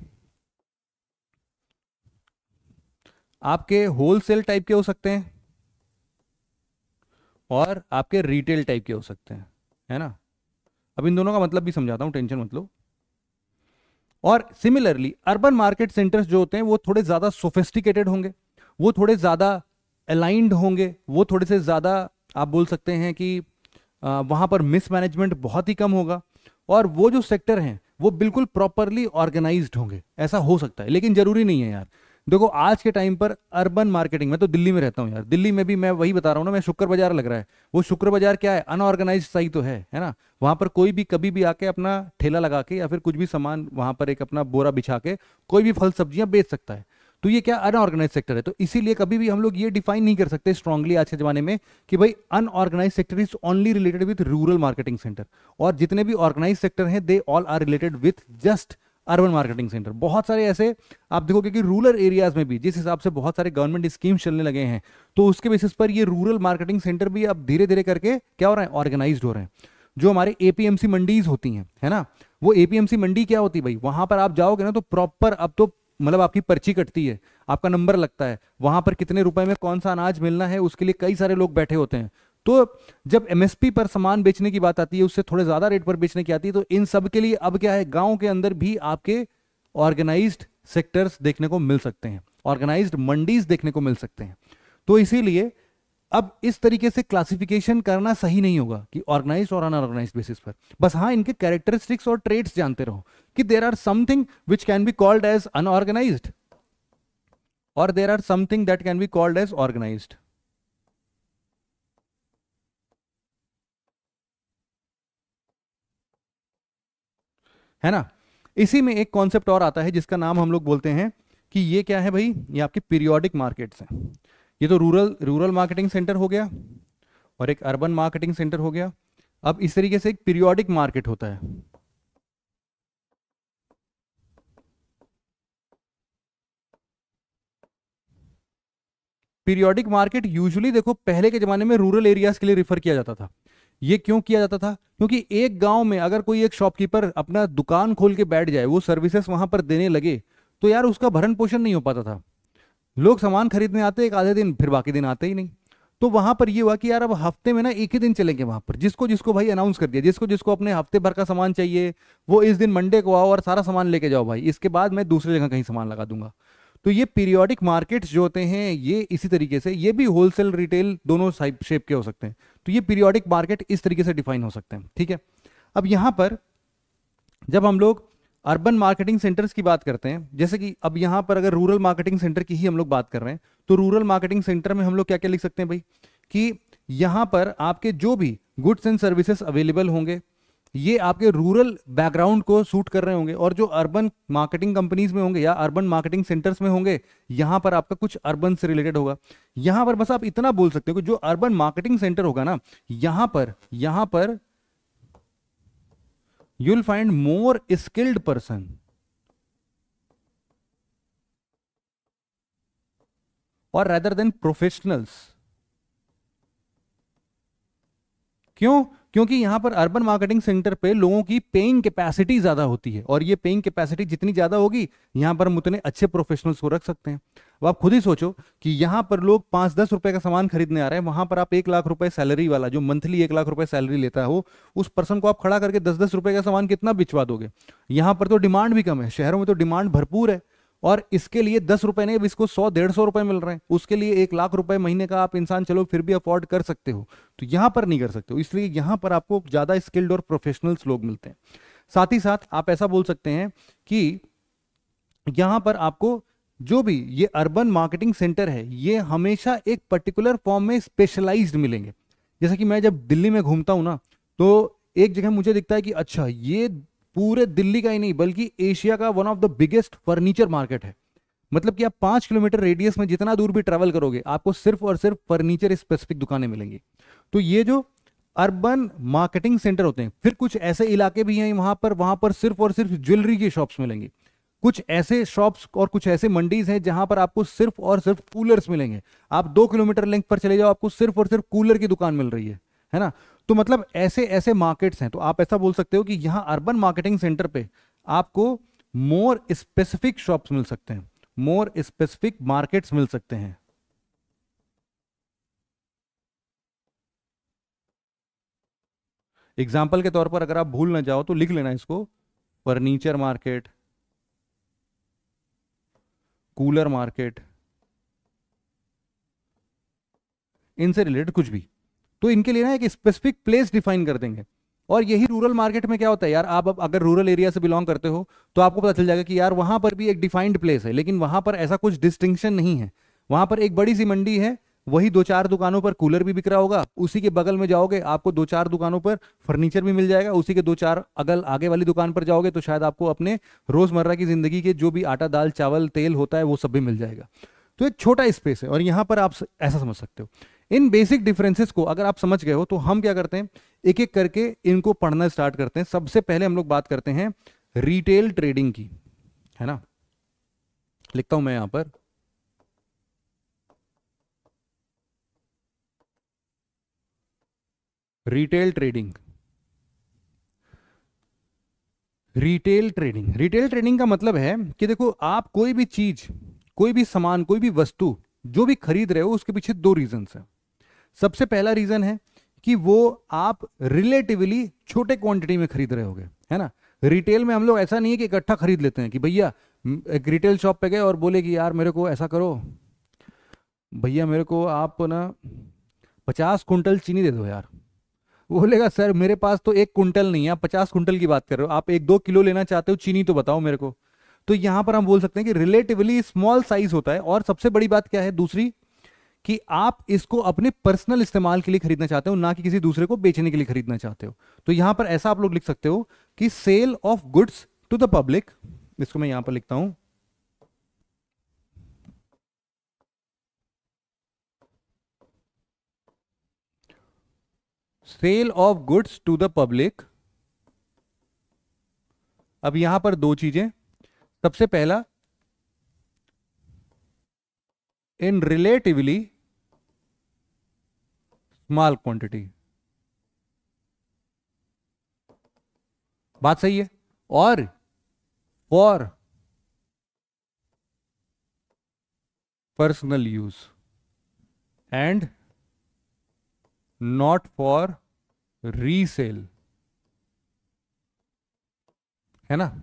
आपके होलसेल टाइप के हो सकते हैं। और आपके रिटेल टाइप के हो सकते हैं। है ना? अब इन दोनों का मतलब भी समझाता हूँ, टेंशन मतलब और सिमिलरली अर्बन मार्केट सेंटर्स जो होते हैं, वो थोड़े ज़्यादा सोफिस्टिकेटेड होंगे, वो थोड़े ज़्यादा अलाइंड होंगे, वो थोड़े से ज़्यादा, आप बोल सकते हैं कि वहाँ पर मिसमैनेजमेंट बहुत ही कम होगा। और वो जो सेक्टर हैं, वो बिल्कुल प्रॉपरली ऑर्गेनाइज्ड होंगे। ऐसा हो सकता है, लेकिन ज़रूरी नहीं है यार। देखो, आज के टाइम पर अर्बन मार्केटिंग में तो दिल्ली में रहता हूँ यार। दिल्ली में भी मैं वही बता रहा हूँ ना, मैं शुक्र बाज़ार लग रहा है। वो शुक्र बाज़ार क्या है? अनऑर्गेनाइज सही तो है है ना? वहाँ पर कोई भी कभी भी आके अपना ठेला लगा के या फिर कुछ भी सामान वहाँ पर एक अपना बोरा बिछा के कोई भी फल, सब्ज़ियाँ बेच सकता है। तो ये क्या अनऑर्गेनाइज सेक्टर है? तो इसीलिए कभी भी हम लोग ये डिफाइन नहीं कर सकते स्ट्रांगली आज के जमाने में कि भाई unorganise sector is only related with rural marketing centre और जितने भी ऑर्गेनाइज सेक्टर हैं they all are related with just urban marketing centre बहुत सारे ऐसे, आप देखोगे कि रूरल एरियाज़ में भी, जिस हिसाब से बहुत सारे गवर्नमेंट स्कीम्स चलने लगे हैं तो उसके बेसिस पर ये रूरल मार्केटिंग सेंटर भी अब धीरे धीरे करके क्या हो रहे हैं? ऑर्गेनाइज हो रहे हैं। जो हमारे एपीएमसी मंडीज होती हैं, है ना? वो एपीएमसी मंडी क्या होती है भाई? वहाँ पर आप जाओगे ना तो प्रॉपर अब तो मतलब आपकी पर्ची कटती है, आपका नंबर लगता है। वहाँ पर कितने रुपए में कौन सा अनाज मिलना है, उसके लिए कई सारे लोग बैठे होते हैं। तो जब एमएसपी पर सामान बेचने की बात आती है, उससे थोड़े ज़्यादा रेट पर बेचने की आती है तो इन सब के लिए अब क्या है, गाँव के अंदर भी आपके ऑर्गेनाइज्ड सेक्टर्स देखने को मिल सकते हैं ऑर्गेनाइज्ड मंडीज देखने को मिल सकते हैं। तो इसीलिए अब इस तरीके से क्लासिफिकेशन करना सही नहीं होगा कि ऑर्गेनाइज और अनऑर्गेनाइज बेसिस पर। बस हाँ इनके कैरेक्टरिस्टिक्स और ट्रेड्स जानते रहो कि there are something which can be called as unorganised और there are something that can be called as organised है ना? इसी में एक कॉन्सेप्ट और आता है जिसका नाम हम लोग बोलते हैं कि ये क्या है भाई? ये आपके पीरियोडिक मार्केट्स हैं। ये तो रूरल रूरल मार्केटिंग सेंटर हो गया और एक अर्बन मार्केटिंग सेंटर हो गया। अब इस तरीके से एक पीरियोडिक मार्केट होता है। पीरियोडिक मार्केट यूजुअली देखो, पहले के जमाने में रूरल एरियाज़ के लिए रिफर किया जाता था। ये क्यों किया जाता था? क्योंकि एक गाँव में अगर कोई एक शॉपकीपर अपना दुकान खोल के बैठ जाए, वो सर्विसेज़ वहाँ पर देने लगे तो यार उसका भरण पोषण नहीं हो पाता था। लोग सामान खरीदने आते, एक आधे दिन, फिर बाकी दिन आते ही नहीं। तो वहाँ पर ये हुआ कि यार अब हफ़्ते में ना एक ही दिन चलेंगे वहाँ पर। जिसको जिसको भाई अनाउंस कर दिया, जिसको जिसको अपने हफ़्ते भर का सामान चाहिए, वो इस दिन मंडे को आओ और सारा सामान लेके जाओ भाई। इसके बाद मैं दूसरी जगह कहीं सामान लगा दूँगा। तो ये पीरियोडिक मार्केट्स जो होते हैं, ये इसी तरीके से, ये भी होलसेल रिटेल दोनों शेप के हो सकते हैं। तो ये पीरियोडिक मार्केट इस तरीके से डिफाइन हो सकते हैं, ठीक है? अब यहाँ पर, जब हम लोग अर्बन मार्केटिंग सेंटर्स की बात करते हैं, जैसे कि अब यहाँ पर अगर रूरल मार्केटिंग सेंटर की ही हम लोग बात कर रहे हैं तो रूरल मार्केटिंग सेंटर में हम लोग क्या क्या लिख सकते हैं भाई? कि यहाँ पर आपके जो भी गुड्स एंड सर्विसेज़ अवेलेबल होंगे ये आपके रूरल बैकग्राउंड को सूट कर रहे होंगे और जो अर्बन मार्केटिंग कंपनीज़ में होंगे या अर्बन मार्केटिंग सेंटर्स में होंगे, यहाँ पर आपका कुछ अर्बन से रिलेटेड होगा। यहाँ पर बस आप इतना बोल सकते हो कि जो अर्बन मार्केटिंग सेंटर होगा ना, यहाँ पर यहाँ पर you'll find more skilled person और रेदर देन प्रोफेशनल्स क्यों? क्योंकि यहाँ पर अर्बन मार्केटिंग सेंटर पे लोगों की पेइंग कैपेसिटी ज़्यादा होती है और ये पेइंग कैपेसिटी जितनी ज़्यादा होगी, यहाँ पर हम उतने अच्छे प्रोफेशनल्स को रख सकते हैं। अब आप खुद ही सोचो कि यहाँ पर लोग पाँच दस रुपए का सामान खरीदने आ रहे हैं, वहाँ पर आप एक लाख रुपए सैलरी वाला, जो मंथली एक लाख रुपए सैलरी लेता है, उस पर्सन को आप खड़ा करके दस दस रुपए का सामान कितना बिचवा दोगे? यहाँ पर तो डिमांड भी कम है, शहरों में तो डिमांड भरपूर है। और इसके लिए दस रुपए नहीं, अब इसको सौ, डेढ़ सौ रुपए मिल रहे हैं। उसके लिए एक लाख रुपए महीने का आप इंसान चलो, फिर भी अफोर्ड कर सकते हो। तो यहाँ पर नहीं कर सकते हो। इसलिए यहाँ पर आपको ज़्यादा स्किल्ड और प्रोफेशनल्स लोग मिलते हैं। साथ ही साथ आप ऐसा बोल सकते हैं कि यहाँ पर आपको जो भी, ये अर्बन मार्केटिंग सेंटर है, ये हमेशा एक पर्टिकुलर फॉर्म में स्पेशलाइज्ड मिलेंगे। जैसे कि मैं जब दिल्ली में घूमता हूँ ना तो एक जगह मुझे दिखता है कि अच्छा ये पूरे दिल्ली का ही नहीं, बल्कि एशिया का one of the biggest furniture market है। मतलब कि आप पाँच किलोमीटर रेडियस में जितना दूर भी ट्रेवल करोगे, आपको सिर्फ़ और सिर्फ़ फर्नीचर स्पेसिफिक दुकानें मिलेंगी। तो ये जो अर्बन मार्केटिंग सेंटर होते हैं, फिर कुछ ऐसे इलाके भी हैं वहाँ पर वहाँ पर सिर्फ़ और सिर्फ़ ज्वेलरी की शॉप्स मिलेंगी। कुछ ऐसे शॉप्स और कुछ ऐसे मंडीज हैं जहाँ पर आपको सिर्फ़ और सिर्फ़ कूलर्स मिलेंगे। आप दो किलोमीटर लेंथ पर चले जाओ, आपको सिर्फ़ और सिर्फ़ कूलर की दुकान मिल रही है है ना? तो मतलब ऐसे ऐसे मार्केट्स हैं तो आप ऐसा बोल सकते हो कि यहाँ अर्बन मार्केटिंग सेंटर पे आपको मोर स्पेसिफिक शॉप्स मिल सकते हैं मोर स्पेसिफिक मार्केट्स मिल सकते हैं। एग्ज़ाम्पल के तौर पर अगर आप भूल ना जाओ तो लिख लेना इसको फर्नीचर मार्केट कूलर मार्केट इनसे रिलेटेड कुछ भी। तो इनके लिए ना एक स्पेसिफिक प्लेस डिफाइन कर देंगे। और यही रूरल मार्केट में क्या होता है यार, आप अगर रूरल एरिया से बिलोंग करते हो तो आपको पता चल जाएगा कि यार वहाँ पर भी एक डिफाइंड प्लेस है, लेकिन वहाँ पर ऐसा कुछ डिस्टिंक्शन नहीं है। वहाँ पर एक बड़ी सी मंडी है, वही दो चार दुकानों पर कूलर भी बिक रहा होगा, उसी के बगल में जाओगे, आपको दो चार दुकानों पर फर्नीचर भी मिल जाएगा, उसी के दो चार अगल आगे वाली दुकान पर जाओगे तो शायद आपको अपने रोज़मर्रा की ज़िंदगी के जो भी आटा, दाल, चावल, तेल होता है, वो सब भी मिल जाएगा। तो एक छोटा स्पेस है, और यहाँ पर आप ऐसा समझ सकते हो। इन बेसिक डिफरेंसेस को अगर आप समझ गए हो तो हम क्या करते हैं? एक एक करके इनको पढ़ना स्टार्ट करते हैं। सबसे पहले हम लोग बात करते हैं रिटेल ट्रेडिंग की, है ना? लिखता हूँ मैं यहाँ पर। Retail trading retail trading retail trading का मतलब है कि देखो, आप कोई भी चीज़, कोई भी सामान, कोई भी वस्तु, जो भी खरीद रहे हो, उसके पीछे दो रीजन है। सबसे पहला रीजन है कि वो आप रिलेटिवली छोटे क्वांटिटी में खरीद रहे होगे, है ना? रिटेल में हम लोग ऐसा नहीं है कि इकट्ठा खरीद लेते हैं कि भैया एक रिटेल शॉप पे गए और बोले कि यार मेरे को ऐसा करो, भैया मेरे को आप ना पचास कुंटल चीनी दे दो यार। बोलेगा, सर, मेरे पास तो एक कुंटल नहीं है, आप पचास कुंटल की बात कर रहे हो, आप एक दो किलो लेना चाहते हो, चीनी तो बताओ मेरे को। तो यहाँ पर हम बोल सकते हैं कि रिलेटिवली स्मॉल साइज़ होता है और सबसे बड़ी बात क्या है? दूसरी कि आप इसको अपने पर्सनल इस्तेमाल के लिए खरीदना चाहते हो, ना कि किसी दूसरे को बेचने के लिए खरीदना चाहते हो। तो यहाँ पर ऐसा आप लोग लिख सकते हो कि sale of goods to the public इसको मैं यहाँ पर लिखता हूँ। Sale of goods to the public अब यहाँ पर दो चीज़ें। सबसे पहला इन रिलेटिवली स्मॉल क्वांटिटी बात सही है? और for personal use and not for resale है ना?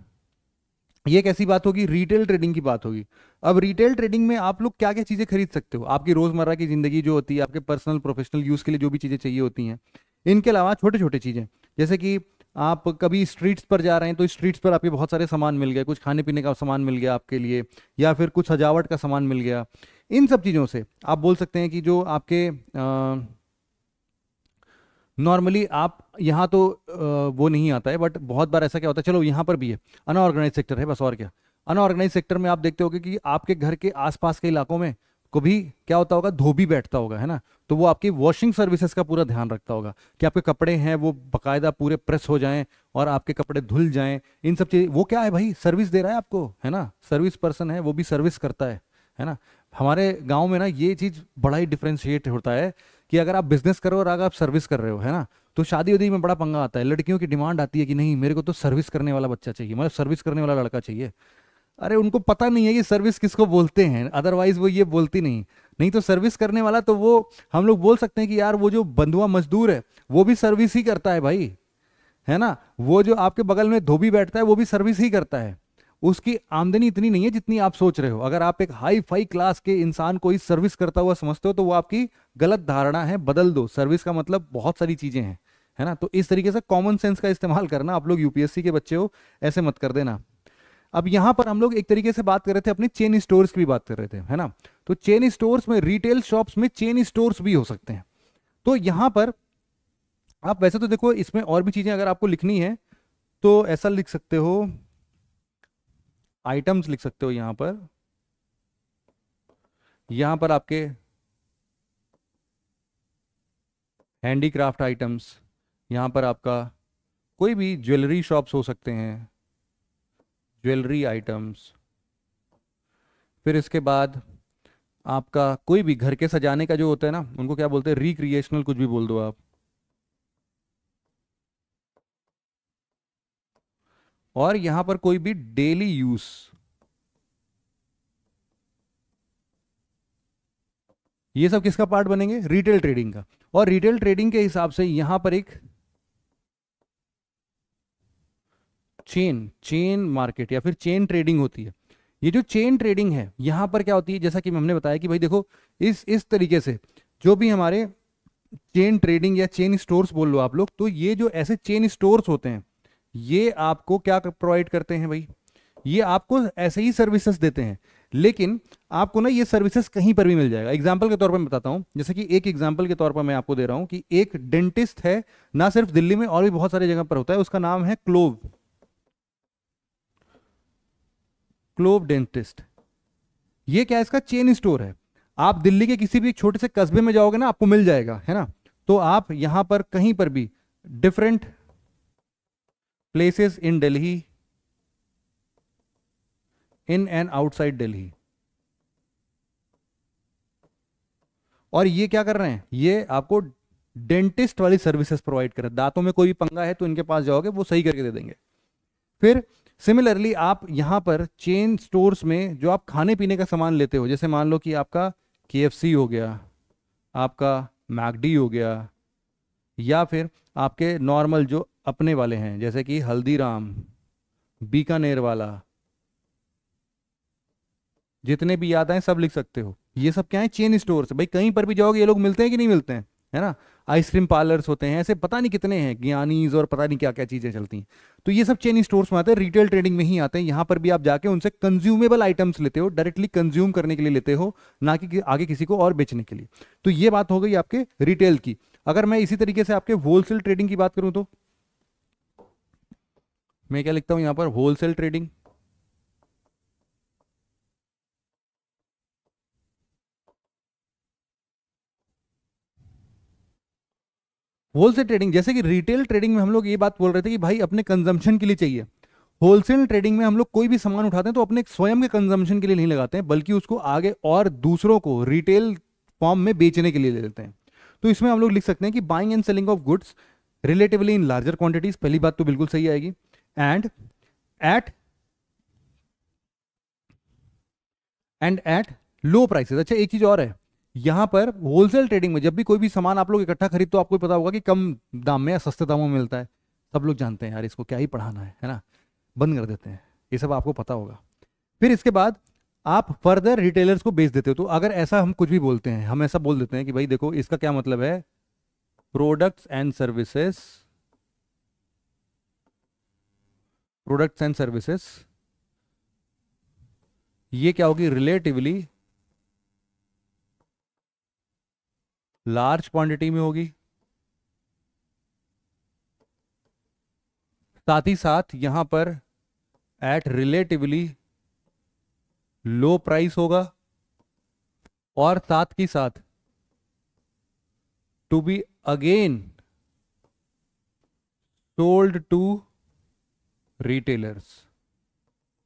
ये कैसी बात होगी? रिटेल ट्रेडिंग की बात होगी। अब रिटेल ट्रेडिंग में आप लोग क्या क्या चीज़ें खरीद सकते हो? आपकी रोज़मर्रा की ज़िंदगी जो होती है आपके पर्सनल प्रोफेशनल यूज़ के लिए जो भी चीज़ें चाहिए होती हैं इनके अलावा छोटे छोटे चीज़ें जैसे कि आप कभी स्ट्रीट्स पर जा रहे हैं तो स्ट्रीट्स पर आपके बहुत सारे सामान मिल गए कुछ खाने पीने का सामान मिल गया आपके लिए या फिर कुछ सजावट का सामान मिल गया। इन सब चीज़ों से आप बोल सकते हैं कि जो आपके नॉर्मली आप यहाँ तो आ, वो नहीं आता है बट बहुत बार ऐसा क्या होता है चलो यहाँ पर भी है अनऑर्गेनाइज सेक्टर है बस और क्या। अनऑर्गेनाइज सेक्टर में आप देखते होगे कि आपके घर के आसपास के इलाकों में को भी क्या होता होगा, धोबी बैठता होगा, है ना? तो वो आपकी वॉशिंग सर्विसेज़ का पूरा ध्यान रखता होगा कि आपके कपड़े हैं, वो बकायदा पूरे प्रेस हो जाएँ और आपके कपड़े धुल जाएँ। इन सब चीज़, वो क्या है भाई? सर्विस दे रहा है आपको, है ना? सर्विस पर्सन है, वो भी सर्विस करता है है ना? हमारे गाँव में ना ये चीज़ बड़ा ही डिफ्रेंशिएट होता है कि अगर आप बिज़नेस करो और अगर आप सर्विस कर रहे हो, है ना? तो शादी उदी में बड़ा पंगा आता है। लड़कियों की डिमांड आती है कि नहीं, मेरे को तो सर्विस करने वाला बच्चा चाहिए मतलब सर्विस करने वाला लड़का चाहिए। अरे, उनको पता नहीं है कि सर्विस किसको बोलते हैं। अदरवाइज़ वो ये बोलती नहीं। नहीं तो सर्विस करने वाला तो वो, हम लोग बोल सकते हैं कि यार, वो जो बंधुआ मजदूर है, वो भी सर्विस ही करता है भाई। है ना? वो जो आपके बगल में धोबी बैठता है, वो भी सर्विस ही करता है। उसकी आमदनी इतनी नहीं है जितनी आप सोच रहे हो। अगर आप एक हाई फाई क्लास के इंसान को इस सर्विस करता हुआ समझते हो तो वो आपकी गलत धारणा है, बदल दो। सर्विस का मतलब बहुत सारी चीज़ें हैं, है ना? तो इस तरीके से कॉमन सेंस का इस्तेमाल करना, आप लोग यूपीएससी के बच्चे हो, ऐसे मत कर देना। अब यहाँ पर हम लोग एक तरीके से बात कर रहे थे, अपने चेन स्टोर्स की भी बात कर रहे थे, है ना? तो चेन स्टोर्स में रिटेल शॉप्स में चेन स्टोर्स भी हो सकते हैं। तो यहाँ पर आप, वैसे तो देखो, इसमें और भी चीज़ें अगर आपको लिखनी है तो ऐसा लिख सकते हो आइटम्स लिख सकते हो यहाँ पर। यहाँ पर आपके हैंडीक्राफ्ट आइटम्स यहाँ पर आपका कोई भी ज्वेलरी शॉप्स हो सकते हैं। Jewellery items. फिर इसके बाद आपका कोई भी घर के सजाने का जो होता है ना, उनको क्या बोलते हैं? रिक्रिएशनल कुछ भी बोल दो आप। और यहाँ पर कोई भी डेली यूज़ ये सब किसका पार्ट बनेंगे? रिटेल ट्रेडिंग का। और रिटेल ट्रेडिंग के हिसाब से यहाँ पर एक चेन चेन मार्केट या फिर चेन ट्रेडिंग होती है। ये जो चेन ट्रेडिंग है, यहाँ पर क्या होती है? जैसा कि हमने बताया कि भाई देखो, इस इस तरीके से जो भी हमारे चेन ट्रेडिंग या चेन स्टोर्स बोल लो आप लोग तो ये जो ऐसे चेन स्टोर्स होते हैं, ये आपको क्या प्रोवाइड करते हैं भाई? ये आपको ऐसे ही सर्विसेज़ देते हैं, लेकिन आपको ना ये सर्विसेज़ कहीं पर भी मिल जाएगा। एग्ज़ाम्पल के तौर पर मैं बताता हूँ, जैसे कि एक एग्ज़ाम्पल के तौर पर मैं आपको दे रहा हूँ कि एक डेंटिस्ट है, ना सिर्फ़ दिल्ली में, और भी बहुत सारी जगह पर होता है, उसका नाम है क्लोव। क्लोव डेंटिस्ट ये क्या है इसका चेन स्टोर है? आप दिल्ली के किसी भी छोटे से कस्बे में जाओगे ना, आपको मिल जाएगा, है ना? तो आप यहाँ पर कहीं पर भी different places in Delhi in and outside Delhi और ये क्या कर रहे हैं? ये आपको डेंटिस्ट वाली सर्विसेज़ प्रोवाइड कर रहे हैं। दांतों में कोई भी पंगा है तो इनके पास जाओगे, वो सही करके दे देंगे। फिर सिमिलरली आप यहाँ पर चेन स्टोर्स में जो आप खाने पीने का सामान लेते हो, जैसे मान लो कि आपका के हो गया, आपका मैकडी हो गया, या फिर आपके नॉर्मल जो अपने वाले हैं, जैसे कि हल्दीराम, बीकानेर वाला, जितने भी याद आए सब लिख सकते हो। ये सब क्या है? चेन स्टोर से भाई कहीं पर भी जाओगे, ये लोग मिलते हैं कि नहीं मिलते हैं? है ना? आइसक्रीम पार्लर्स होते हैं, ऐसे पता नहीं कितने हैं, ज्ञानीज और पता नहीं क्या क्या चीज़ें चलती हैं। तो ये सब चेन स्टोर्स में आते हैं रिटेल ट्रेडिंग में ही आते हैं। यहाँ पर भी आप जाके उनसे कंज्यूमेबल आइटम्स लेते हो डायरेक्टली कंज्यूम करने के लिए लेते हो, ना कि आगे किसी को और बेचने के लिए। तो ये बात हो गई आपके रिटेल की। अगर मैं इसी तरीके से आपके होलसेल ट्रेडिंग की बात करूँ तो? मैं क्या लिखता हूँ यहाँ पर? होलसेल ट्रेडिंग होलसेल ट्रेडिंग जैसे कि रिटेल ट्रेडिंग में हम लोग ये बात बोल रहे थे कि भाई अपने कंजम्पशन के लिए चाहिए। होलसेल ट्रेडिंग में हम लोग कोई भी सामान उठाते हैं तो अपने स्वयं के कंजम्पशन के लिए नहीं लगाते हैं, बल्कि उसको आगे और दूसरों को रिटेल फॉर्म में बेचने के लिए ले लेते हैं। तो इसमें हम लोग लिख सकते हैं कि buying and selling of goods relatively in larger quantities पहली बात तो बिल्कुल सही आएगी। And at and at low prices अच्छा एक चीज़ और है। यहाँ पर होलसेल ट्रेडिंग में जब भी कोई भी सामान आप लोग इकट्ठा खरीद तो आपको पता होगा कि कम दाम में या सस्ते दामों में मिलता है। सब लोग जानते हैं, यार इसको क्या ही पढ़ाना है है ना? बंद कर देते हैं। ये सब आपको पता होगा। फिर इसके बाद आप फर्दर रिटेलर्स को बेच देते हो। तो अगर ऐसा हम कुछ भी बोलते हैं, हम ऐसा बोल देते हैं कि भाई देखो, इसका क्या मतलब है? Products and services products and services ये क्या होगी? रिलेटिवली लार्ज क्वांटिटी में होगी। साथ ही साथ यहाँ पर एट रिलेटिवली लो प्राइस होगा और साथ ही साथ to be again sold to retailers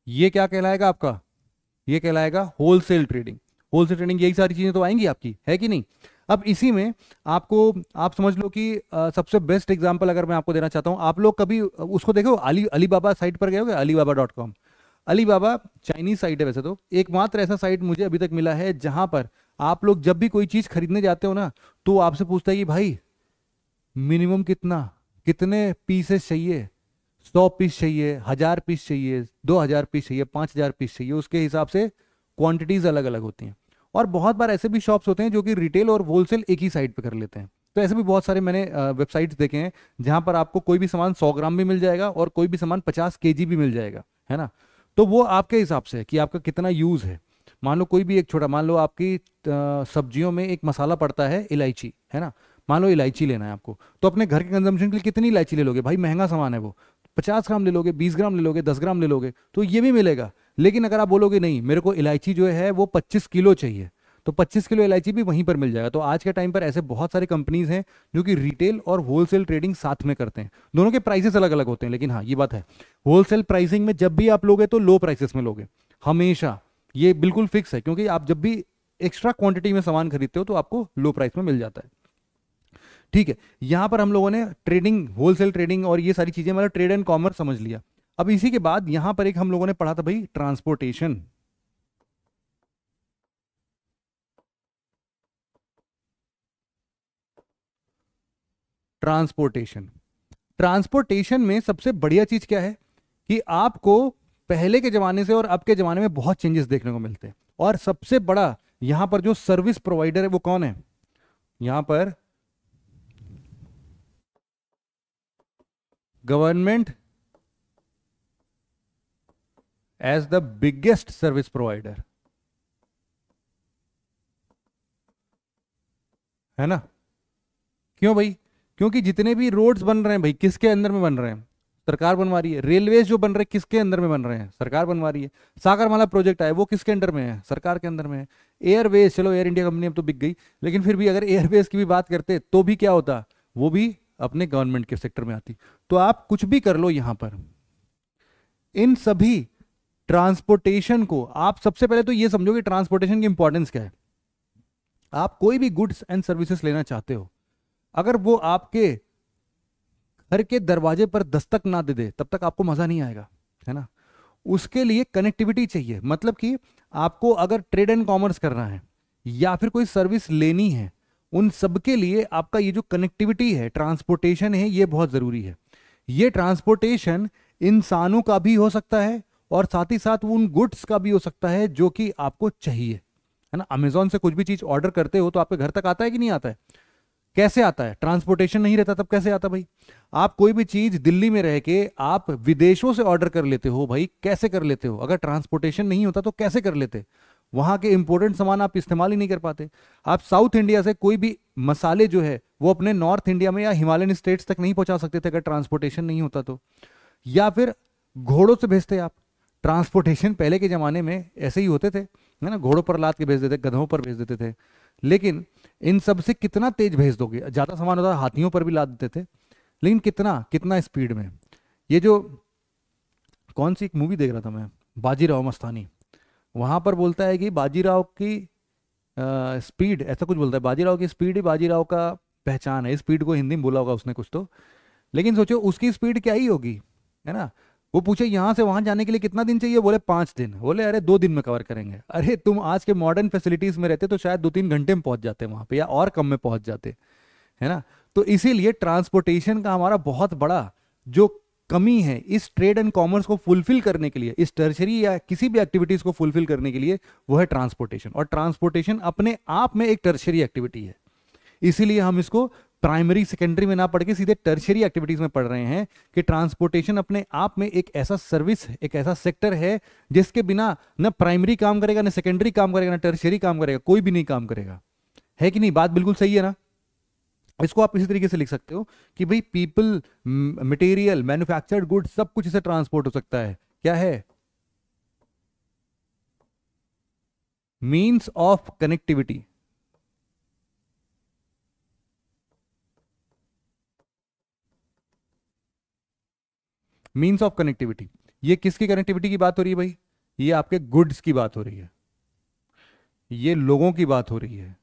ये क्या कहलाएगा आपका? ये कहलाएगा होलसेल ट्रेडिंग होलसेल ट्रेडिंग यही सारी चीज़ें तो आएँगी आपकी, है कि नहीं? अब इसी में आपको, आप समझ लो कि सबसे बेस्ट एग्जांपल अगर मैं आपको देना चाहता हूँ, आप लोग कभी, उसको देखो, अली, अलीबाबा साइट पर गए हो Alibaba dot com Alibaba Chinese site है वैसे तो एकमात्र ऐसा साइट मुझे अभी तक मिला है जहाँ पर आप लोग जब भी कोई चीज़ खरीदने जाते हो ना तो आपसे पूछता है कि भाई मिनिमम कितना, कितने पीसेस चाहिए? सौ पीस चाहिए, हज़ार पीस चाहिए, दो हज़ार पीस चाहिए, पाँच हज़ार पीस चाहिए, उसके हिसाब से क्वांटिटीज अलग अलग होती हैं। और बहुत बार ऐसे भी शॉप्स होते हैं जो कि रिटेल और होलसेल एक ही साइड पर कर लेते हैं। तो ऐसे भी बहुत सारे मैंने वेबसाइट्स देखे हैं, जहाँ पर आपको कोई भी सामान 100 ग्राम भी मिल जाएगा और कोई भी सामान 50 के भी मिल जाएगा, है ना? तो वो आपके हिसाब से है कि आपका कितना यूज़ है। मान लो कोई भी एक छोटा, मान लो आपकी सब्जियों में एक मसाला पड़ता है इलायची, है ना? मान लो इलायची लेना है आपको तो अपने घर के कंजम्पशन के लिए कितनी इलायची ले लोगे? भाई महँगा सामान है वो। पचास ग्राम ले लोगे, बीस ग्राम ले लोगे, दस ग्राम ले लोगे तो ये भी मिलेगा। लेकिन अगर आप बोलोगे नहीं, मेरे को इलायची जो है, वो पच्चीस किलो चाहिए। तो 25 किलो इलायची भी वहीं पर मिल जाएगा। तो आज के टाइम पर ऐसे बहुत सारे कंपनीज़ हैं जो कि रिटेल और होलसेल ट्रेडिंग साथ में करते हैं। दोनों के प्राइसेस अलग अलग होते हैं, लेकिन हाँ ये बात है। होलसेल प्राइसिंग में जब भी आप लोगे तो लो प्राइसेस में लोगे। हमेशा। ये बिल्कुल फिक्स है, क्योंकि आप जब भी एक्स्ट्रा क्वांटिटी में सामान खरीदते हो तो आपको लो प्राइस में मिल जाता है। ठीक है, यहाँ पर हम लोगों ने ट्रेडिंग होलसेल ट्रेडिंग और ये सारी चीज़ें मतलब ट्रेड एंड कॉमर्स समझ लिया। अब इसी के बाद यहाँ पर एक हम लोगों ने पढ़ा था भाई ट्रांसपोर्टेशन ट्रांसपोर्टेशन ट्रांसपोर्टेशन में सबसे बढ़िया चीज़ क्या है कि आपको पहले के जमाने से और अब के जमाने में बहुत चेंजेस देखने को मिलते हैं। और सबसे बड़ा यहाँ पर जो सर्विस प्रोवाइडर है वो कौन है? यहाँ पर government as the biggest service provider है ना? क्यों भाई? क्योंकि जितने भी रोड्स बन रहे हैं भाई, किसके अंदर में बन रहे हैं? सरकार बनवा रही है। रेलवे जो बन रहे हैं, किसके अंदर में बन रहे हैं? सरकार बनवा रही है। सागरमाला प्रोजेक्ट आए वो किसके अंडर में है? सरकार के अंदर में है। एयरवेज, चलो एयर इंडिया कंपनी अब तो बिक गई, लेकिन फिर भी अगर एयरवेज की भी बात करते तो भी क्या होता? वो भी अपने गवर्नमेंट के सेक्टर में आती। तो आप कुछ भी कर लो यहाँ पर। इन सभी ट्रांसपोर्टेशन को, आप सबसे पहले तो ये समझो कि ट्रांसपोर्टेशन की इंपॉर्टेंस क्या है। आप कोई भी गुड्स एंड सर्विसेज़ लेना चाहते हो, अगर वो आपके घर के दरवाजे पर दस्तक ना दे दे, तब तक आपको मज़ा नहीं आएगा, है ना? उसके लिए कनेक्टिविटी चाहिए मतलब कि आपको अगर ट्रेड एंड कॉमर्स करना है, या फिर कोई सर्विस लेनी है, उन सबके लिए आपका ये जो कनेक्टिविटी है ट्रांसपोर्टेशन है, ये बहुत ज़रूरी है। ये ट्रांसपोर्टेशन इंसानों का भी हो सकता है और साथ ही साथ उन गुड्स का भी हो सकता है जो कि आपको चाहिए। है ना? अमेजोन से कुछ भी चीज़ ऑर्डर करते हो तो आपके घर तक आता है कि नहीं आता है? कैसे आता है? ट्रांसपोर्टेशन नहीं रहता तब कैसे आता भाई? आप कोई भी चीज़ दिल्ली में रह के आप विदेशों से ऑर्डर कर लेते हो भाई, कैसे कर लेते हो? अगर ट्रांसपोर्टेशन नहीं होता तो कैसे कर लेते? वहाँ के इंपोर्टेंट सामान आप इस्तेमाल ही नहीं कर पाते। आप साउथ इंडिया से कोई भी मसाले जो है, वो अपने नॉर्थ इंडिया में या हिमालयन स्टेट्स तक नहीं पहुँचा सकते थे अगर ट्रांसपोर्टेशन नहीं होता तो। या फिर घोड़ों से भेजते आप। ट्रांसपोर्टेशन पहले के ज़माने में ऐसे ही होते थे है ना? घोड़ों पर लाद के भेज देते गधों पर भेज देते थे। लेकिन इन सबसे कितना तेज भेज दोगे? ज़्यादा सामान होता हाथियों पर भी लाद देते थे। लेकिन कितना कितना स्पीड में? ये जो कौन सी एक मूवी देख रहा था मैं? बाजीराव मस्तानी। वहाँ पर बोलता है कि बाजीराव की आ, स्पीड ऐसा कुछ बोलता है बाजीराव की स्पीड ही बाजीराव का पहचान है। स्पीड को हिंदी में बोला होगा उसने कुछ तो। लेकिन सोचो उसकी स्पीड क्या ही होगी है ना? वो पूछे, यहाँ से वहाँ जाने के लिए कितना दिन चाहिए? बोले, पाँच दिन। बोले, अरे, दो दिन में कवर करेंगे। अरे, तुम आज के मॉडर्न फैसिलिटीज़ में रहते तो शायद दो तीन घंटे में पहुँच जाते वहाँ पे, या और कम में पहुँच जाते। है ना? तो इसीलिए ट्रांसपोर्टेशन का हमारा बहुत बड़ा जो कमी है, इस ट्रेड एंड कॉमर्स को फुलफिल करने के लिए, इस टर्शरी या किसी भी एक्टिविटीज़ को फुलफिल करने के लिए वो है ट्रांसपोर्टेशन और ट्रांसपोर्टेशन अपने आप में एक टर्शरी एक्टिविटी है। इसीलिए हम इसको प्राइमरी, सेकेंडरी में ना पढ़ के सीधे टर्शरी एक्टिविटीज़ में पढ़ रहे हैं कि ट्रांसपोर्टेशन अपने आप में एक ऐसा सर्विस एक ऐसा सेक्टर है जिसके बिना न प्राइमरी काम करेगा, न सेकेंडरी काम करेगा, ना टर्शरी काम करेगा, कोई भी नहीं काम करेगा। है कि नहीं? बात बिल्कुल सही है ना? इसको आप इसी तरीके से लिख सकते हो कि भाई पीपल मटेरियल मैन्युफैक्चर्ड गुड सब कुछ इसे ट्रांसपोर्ट हो सकता है। क्या है? Means of connectivity means of connectivity ये किसकी कनेक्टिविटी की बात हो रही है भाई? ये आपके गुड्स की बात हो रही है। ये लोगों की बात हो रही है।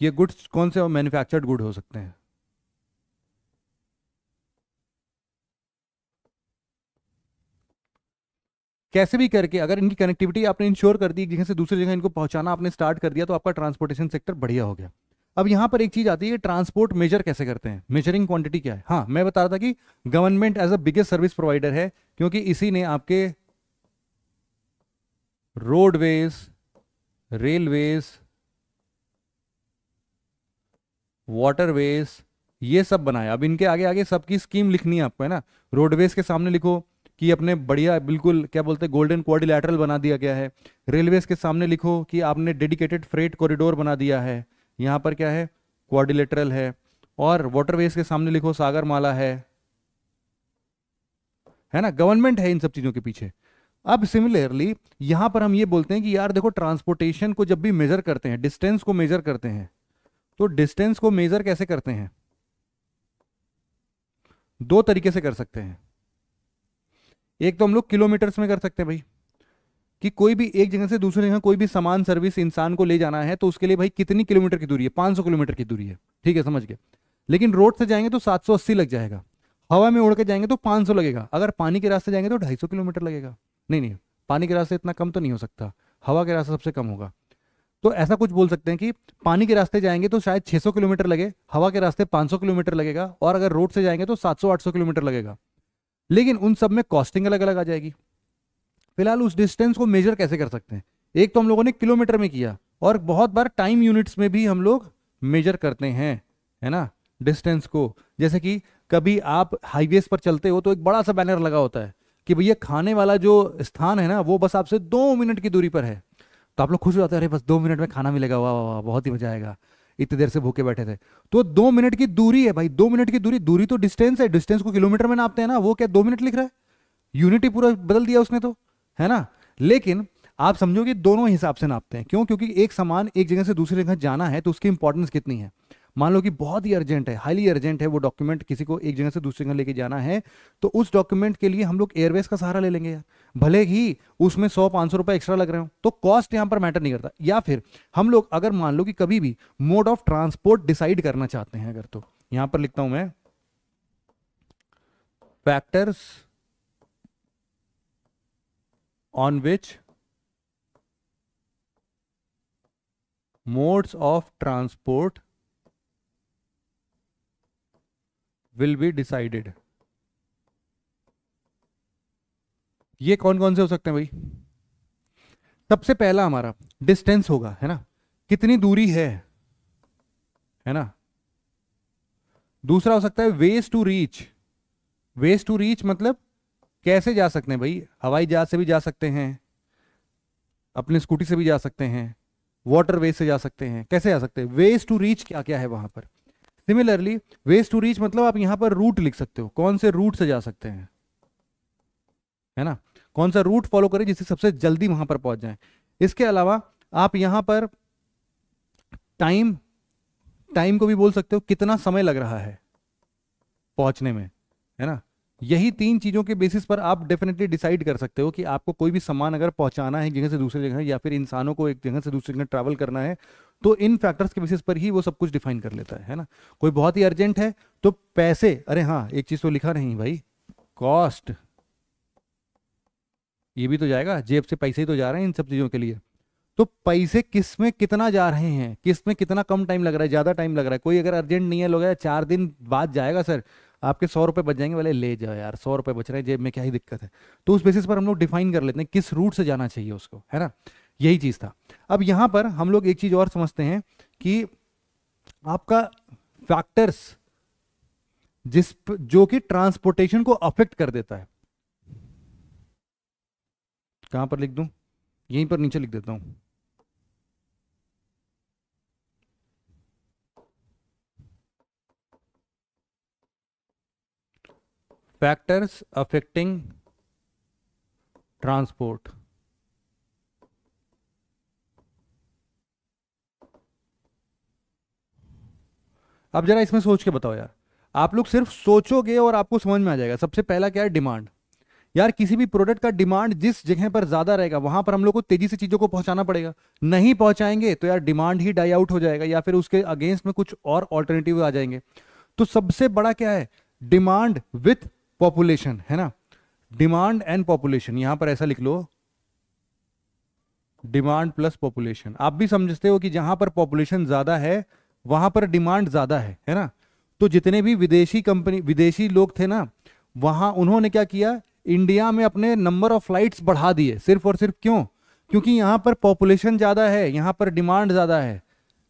ये गुड्स कौन से मैन्युफैक्चर्ड गुड हो सकते हैं? कैसे भी करके अगर इनकी कनेक्टिविटी आपने इंश्योर कर दी एक जगह से दूसरी जगह इनको पहुंचाना आपने स्टार्ट कर दिया तो आपका ट्रांसपोर्टेशन सेक्टर बढ़िया हो गया। अब यहाँ पर एक चीज़ आती है ट्रांसपोर्ट मेजर कैसे करते हैं? मेजरिंग क्वांटिटी क्या है? हाँ मैं बता रहा था कि government as a biggest service provider है, क्योंकि इसी ने आपके रोडवेज़ रेलवेज वाटरवेज ये सब बनाया। अब इनके आगे आगे सबकी स्कीम लिखनी है आपको, है ना? रोडवेज़ के सामने लिखो कि अपने बढ़िया, बिल्कुल, क्या बोलते हैं गोल्डन क्वाड्रिलैटरल बना दिया गया है। रेलवेज के सामने लिखो कि आपने डेडिकेटेड फ्रेट कॉरिडोर बना दिया है। यहाँ पर क्या है? क्वाड्रिलेटरल है। और वाटरवेज के सामने लिखो सागर माला है। है ना? गवर्नमेंट है इन सब चीज़ों के पीछे। अब सिमिलरली यहाँ पर हम ये बोलते हैं कि यार देखो ट्रांसपोर्टेशन को जब भी मेजर करते हैं डिस्टेंस को मेजर करते हैं तो डिस्टेंस को मेजर कैसे करते हैं? दो तरीके से कर सकते हैं। एक तो हम लोग किलोमीटर्स में कर सकते हैं भाई। कि कोई भी एक जगह से दूसरी जगह कोई भी सामान सर्विस इंसान को ले जाना है तो उसके लिए भाई कितनी किलोमीटर की दूरी है? 500 किलोमीटर की दूरी है। ठीक है, समझ गए। लेकिन रोड से जाएँगे तो 780 लग जाएगा। हवा में उड़ के जाएँगे तो 500 लगेगा। अगर पानी के रास्ते जाएँगे तो 250 किलोमीटर लगेगा। नहीं नहीं, पानी के रास्ते इतना कम तो नहीं हो सकता। हवा के रास्ते सबसे कम होगा। तो ऐसा कुछ बोल सकते हैं कि पानी के रास्ते जाएँगे तो शायद 600 किलोमीटर लगे, हवा के रास्ते 500 किलोमीटर लगेगा, और अगर रोड से जाएँगे तो 700-800 किलोमीटर लगेगा। लेकिन उन सब में कॉस्टिंग अलग अलग आ जाएगी। फ़िलहाल उस डिस्टेंस को मेजर कैसे कर सकते हैं? एक तो हम लोगों ने किलोमीटर में किया और बहुत बार टाइम यूनिट्स में भी हम लोग मेजर करते हैं, है ना? डिस्टेंस को। जैसे कि कभी आप हाईवेज पर चलते हो तो एक बड़ा सा बैनर लगा होता है कि भैया खाने वाला जो स्थान है ना, वो बस आपसे दो मिनट की दूरी पर है। तो आप लोग खुश हो जाते हैं, अरे बस दो मिनट में खाना मिलेगा। वाह वाह वाह, बहुत ही मज़ा आएगा। इतनी देर से भूखे बैठे थे। तो दो मिनट की दूरी है भाई, दो मिनट की दूरी दूरी तो डिस्टेंस है। डिस्टेंस को किलोमीटर में नापते हैं ना, वो क्या दो मिनट लिख रहा है? यूनिटी पूरा बदल दिया उसने तो। है ना? लेकिन आप समझो कि दोनों हिसाब से नापते हैं। क्यों? क्योंकि एक सामान, एक जगह से दूसरी जगह जाना है तो उसकी इंपॉर्टेंस कितनी है? मान लो कि बहुत ही अर्जेंट है हाईली अर्जेंट है वो डॉक्यूमेंट किसी को एक जगह से दूसरी जगह लेके जाना है तो उस डॉक्यूमेंट के लिए हम लोग एयरवेज का सहारा ले लेंगे यार। भले ही उसमें सौ, पाँच सौ रुपए एक्स्ट्रा लग रहे हो तो कॉस्ट यहाँ पर मैटर नहीं करता। या फिर हम लोग अगर मान लो कि कभी भी मोड ऑफ़ ट्रांसपोर्ट डिसाइड करना चाहते हैं, अगर तो। यहाँ पर लिखता हूँ मैं। Factors on which modes of transport will be decided ये कौन कौन से हो सकते हैं भाई? सबसे पहला हमारा डिस्टेंस होगा, है ना? कितनी दूरी है? है ना? दूसरा हो सकता है ways to reach ways to reach मतलब कैसे जा सकते हैं भाई? हवाई जहाज़ से भी जा सकते हैं। अपने स्कूटी से भी जा सकते हैं। वाटर वेज से जा सकते हैं। कैसे जा सकते हैं? वेज टू रीच क्या क्या है वहाँ पर? सिमिलरली वेज टू रीच मतलब आप यहाँ पर रूट लिख सकते हो। कौन से रूट से जा सकते हैं? है ना? कौन सा रूट फॉलो करें जिससे सबसे जल्दी वहाँ पर पहुँच जाए? इसके अलावा आप यहाँ पर टाइम टाइम को भी बोल सकते हो, कितना समय लग रहा है पहुँचने में। है ना? यही तीन चीज़ों के बेसिस पर आप डेफिनेटली डिसाइड कर सकते हो कि आपको कोई भी सामान अगर पहुंचाना है जगह से दूसरी जगह या फिर इंसानों को एक जगह से दूसरी जगह ट्रैवल करना है तो इन फैक्टर्स के बेसिस पर ही वो सब कुछ डिफाइन कर लेता है है ना? कोई बहुत ही अर्जेंट है तो पैसे, अरे हाँ एक चीज़ तो लिखा नहीं भाई कॉस्ट ये भी तो जाएगा, जेब से पैसे ही तो जा रहे हैं इन सब चीज़ों के लिए। तो पैसे किसमें कितना जा रहे हैं, किसमें कितना कम टाइम लग रहा है, ज़्यादा टाइम लग रहा है? कोई अगर अर्जेंट नहीं है, लोग चार दिन बाद जाएगा, सर। आपके सौ रुपए बच जाएँगे वाले ले जाओ यार, सौ रुपए बच रहे हैं, जेब में क्या ही दिक्कत है। तो उस बेसिस पर हम लोग डिफाइन कर लेते हैं किस रूट से जाना चाहिए उसको, है ना? यही चीज़ था। अब यहाँ पर हम लोग एक चीज़ और समझते हैं कि आपका फैक्टर्स जिस जो कि ट्रांसपोर्टेशन को अफेक्ट कर देता है। कहाँ पर लिख दूँ? यहीं पर नीचे लिख देता हूँ। फैक्टर्स अफेक्टिंग ट्रांसपोर्ट अब जरा इसमें सोच के बताओ यार। आप लोग सिर्फ़ सोचोगे और आपको समझ में आ जाएगा। सबसे पहला क्या है? डिमांड। यार, किसी भी प्रोडक्ट का डिमांड जिस जगह पर ज़्यादा रहेगा, वहाँ पर हम लोग को तेज़ी से चीज़ों को पहुंचाना पड़ेगा। नहीं पहुंचाएँगे तो यार डिमांड ही डाई आउट हो जाएगा या फिर उसके अगेंस्ट में कुछ और ऑल्टरनेटिव आ जाएँगे। तो सबसे बड़ा क्या है? डिमांड विथ पॉपुलेशन है ना? डिमांड एंड पॉपुलेशन यहाँ पर ऐसा लिख लो। डिमांड प्लस पॉपुलेशन आप भी समझते हो कि जहाँ पर पॉपुलेशन ज़्यादा है, वहाँ पर डिमांड ज़्यादा है है ना? तो जितने भी विदेशी कंपनी विदेशी लोग थे ना, वहाँ उन्होंने क्या किया? इंडिया में अपने नंबर ऑफ़ फ्लाइट्स बढ़ा दिए, सिर्फ़ और सिर्फ़ क्यों? क्योंकि यहाँ पर पॉपुलेशन ज़्यादा है, यहाँ पर डिमांड ज़्यादा है।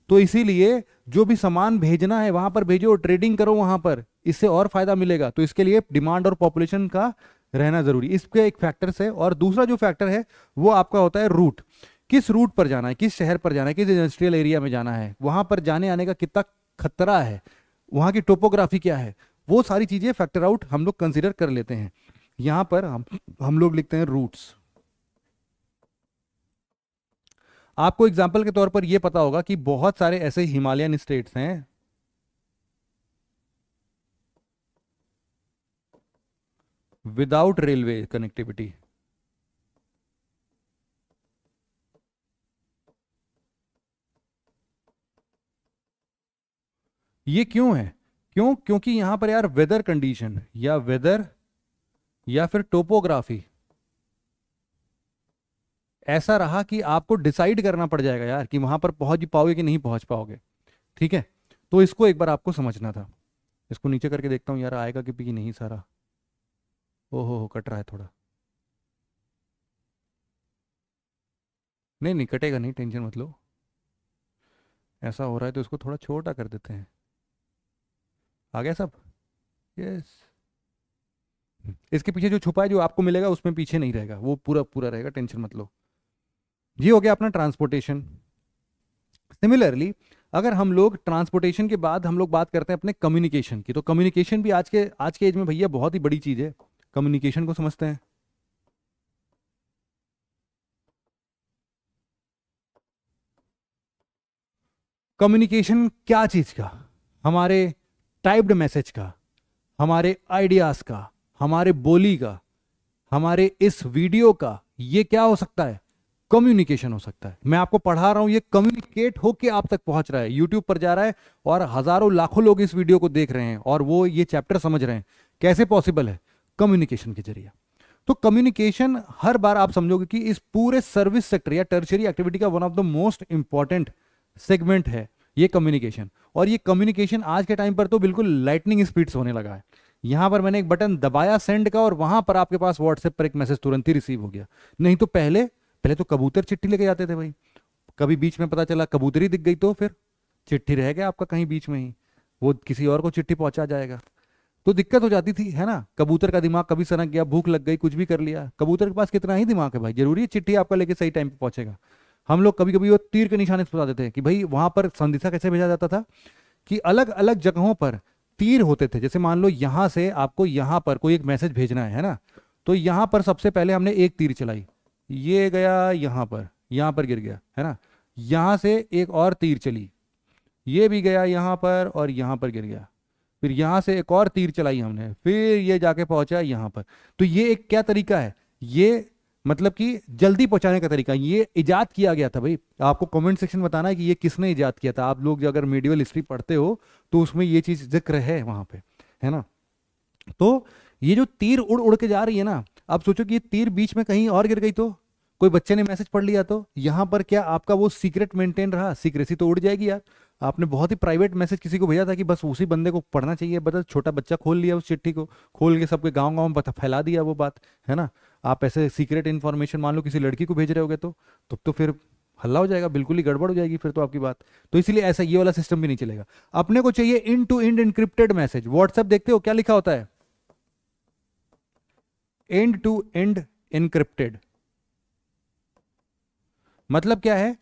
तो इसीलिए जो भी सामान भेजना है, वहाँ पर भेजो ट्रेडिंग करो वहाँ पर। इससे और फ़ायदा मिलेगा। तो इसके लिए डिमांड और पॉपुलेशन का रहना ज़रूरी। इसके एक फैक्टर है और दूसरा जो फैक्टर है, वो आपका होता है रूट किस रूट पर जाना है, किस शहर पर जाना है, किस इंडस्ट्रियल एरिया में जाना है, वहाँ पर जाने आने का कितना खतरा है, वहाँ की टोपोग्राफी क्या है, वो सारी चीज़ें फैक्टर आउट हम लोग कंसिडर कर लेते हैं। यहाँ पर हम हम लोग लिखते हैं रूट्स आपको एग्ज़ाम्पल के तौर पर यह पता होगा कि बहुत सारे ऐसे हिमालयन स्टेट्स हैं। विदाउट रेलवे कनेक्टिविटी ये क्यों है? क्यों? क्योंकि यहाँ पर यार वेदर कंडीशन या वेदर या फिर टोपोग्राफी ऐसा रहा कि आपको डिसाइड करना पड़ जाएगा यार कि वहाँ पर पहुँच पाओगे कि नहीं पहुँच पाओगे। ठीक है? तो इसको एक बार आपको समझना था। इसको नीचे करके देखता हूँ, यार आएगा कि भी नहीं सारा। ओहो, हो, कट रहा है थोड़ा। नहीं नहीं, कटेगा नहीं, टेंशन मत लो। ऐसा हो रहा है तो इसको थोड़ा छोटा कर देते हैं। आ गया सब? यस इसके पीछे जो छुपा है, जो आपको मिलेगा, उसमें पीछे नहीं रहेगा। वो पूरा पूरा रहेगा, टेंशन मत लो। ये हो गया अपना ट्रांसपोर्टेशन सिमिलरली अगर हम लोग ट्रांसपोर्टेशन के बाद हम लोग बात करते हैं अपने कम्युनिकेशन की तो कम्युनिकेशन भी आज के आज के एज में भैया बहुत ही बड़ी चीज़ है. कम्युनिकेशन को समझते हैं. कम्युनिकेशन क्या चीज़ का? हमारे टाइप्ड मैसेज का, हमारे आइडियाज़ का, हमारे बोली का, हमारे इस वीडियो का, ये क्या हो सकता है? कम्युनिकेशन हो सकता है। मैं आपको पढ़ा रहा हूँ, ये कम्युनिकेट होके आप तक पहुँच रहा है। यूट्यूब पर जा रहा है और हज़ारों, लाखों लोग इस वीडियो को देख रहे हैं और वो ये चैप्टर समझ रहे हैं। कैसे पॉसिबल है? कम्युनिकेशन के ज़रिए। तो कम्युनिकेशन हर बार आप समझोगे कि इस पूरे सर्विस सेक्टर या टर्चरी एक्टिविटी का one of the most important segment है ये कम्युनिकेशन और ये कम्युनिकेशन आज के टाइम पर तो बिल्कुल लाइटनिंग स्पीड से होने लगा है। यहाँ पर मैंने एक बटन दबाया सेंड का और वहाँ पर आपके पास व्हाट्सएप पर एक मैसेज तुरंत ही रिसीव हो गया। नहीं तो पहले पहले तो कबूतर चिट्ठी लेके जाते थे भाई। कभी बीच में पता चला कबूतरी दिख गई तो फिर चिट्ठी रह गया आपका कहीं बीच में ही। वो किसी और को चिट्ठी पहुँचा जाएगा। तो दिक्कत हो जाती थी, है ना? कबूतर का दिमाग कभी सनक गया, भूख लग गई, कुछ भी कर लिया। कबूतर के पास कितना ही दिमाग है भाई, ज़रूरी है चिट्ठी आपका लेके सही टाइम पे पहुंचेगा। हम लोग कभी कभी वो तीर के निशाने से बता देते हैं कि भाई वहाँ पर संदेशा कैसे भेजा जाता था कि अलग अलग जगहों पर तीर होते थे। जैसे मान लो यहाँ से आपको यहाँ पर कोई एक मैसेज भेजना है ना? तो यहाँ पर सबसे पहले हमने एक तीर चलाई। ये गया यहाँ पर यहाँ पर गिर गया, है ना? यहाँ से एक और तीर चली, ये भी गया यहाँ पर और यहाँ पर गिर गया, फिर यहाँ से एक और तीर चलाई हमने, फिर ये जाके पहुँचा यहाँ पर। तो ये एक क्या तरीका है? ये मतलब कि जल्दी पहुँचाने का तरीका, ये इजाद किया गया था भाई। आपको कमेंट सेक्शन बताना है कि ये किसने इजाद किया था। आप लोग जो अगर मीडियल हिस्ट्री पढ़ते हो तो उसमें ये चीज़ ज़िक्र है वहाँ पे, है ना? तो ये जो तीर उड़ उड़ के जा रही है ना, आप सोचो कि ये तीर बीच में कहीं और गिर गई तो? कोई बच्चे ने मैसेज पढ़ लिया तो यहाँ पर क्या आपका वो सीक्रेट मेंटेन रहा? सीक्रेसी तो उड़ जाएगी यार। आपने बहुत ही प्राइवेट मैसेज किसी को भेजा था कि बस उसी बंदे को पढ़ना चाहिए। बता, छोटा बच्चा खोल लिया उस चिट्ठी को। खोल के सबके गाँव गाँव में फैला दिया वो बात, है ना? आप ऐसे सीक्रेट इन्फॉर्मेशन मान लो किसी लड़की को भेज रहे होगे तो तब तो फिर हल्ला हो जाएगा, बिल्कुल ही गड़बड़ हो जाएगी फिर तो आपकी बात। तो इसलिए ऐसा ये वाला सिस्टम भी नहीं चलेगा। अपने को चाहिए end to end encrypted message WhatsApp देखते हो क्या लिखा होता है? एंड टू एंड इनक्रिप्टेड मतलब क्या है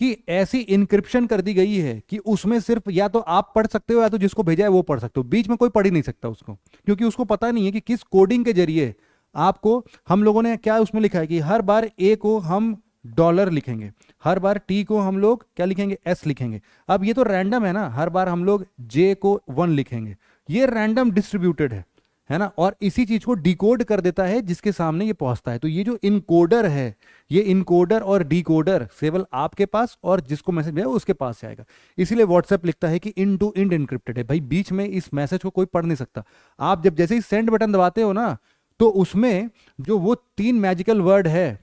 कि ऐसी इंक्रिप्शन कर दी गई है कि उसमें सिर्फ़ या तो आप पढ़ सकते हो या तो जिसको भेजा है वो पढ़ सकते हो। बीच में कोई पढ़ ही नहीं सकता उसको, क्योंकि उसको पता नहीं है कि किस कोडिंग के ज़रिए आपको, हम लोगों ने क्या उसमें लिखा है कि हर बार ए को हम डॉलर लिखेंगे, हर बार टी को हम लोग क्या लिखेंगे? एस लिखेंगे। अब ये तो रैंडम है ना, हर बार हम लोग जे को वन लिखेंगे। ये रैंडम डिस्ट्रीब्यूटेड है। है ना? और इसी चीज़ को डिकोड कर देता है जिसके सामने ये पहुँचता है। तो ये जो इनकोडर है, ये इनकोडर और डिकोडर केवल आपके पास और जिसको मैसेज भेजा उसके पास से आएगा। इसीलिए व्हाट्सएप लिखता है कि इन टू इंड इनक्रिप्टेड है। भाई, बीच में इस मैसेज को कोई पढ़ नहीं सकता। आप जब जैसे ही सेंड बटन दबाते हो ना तो उसमें जो वो तीन मैजिकल वर्ड है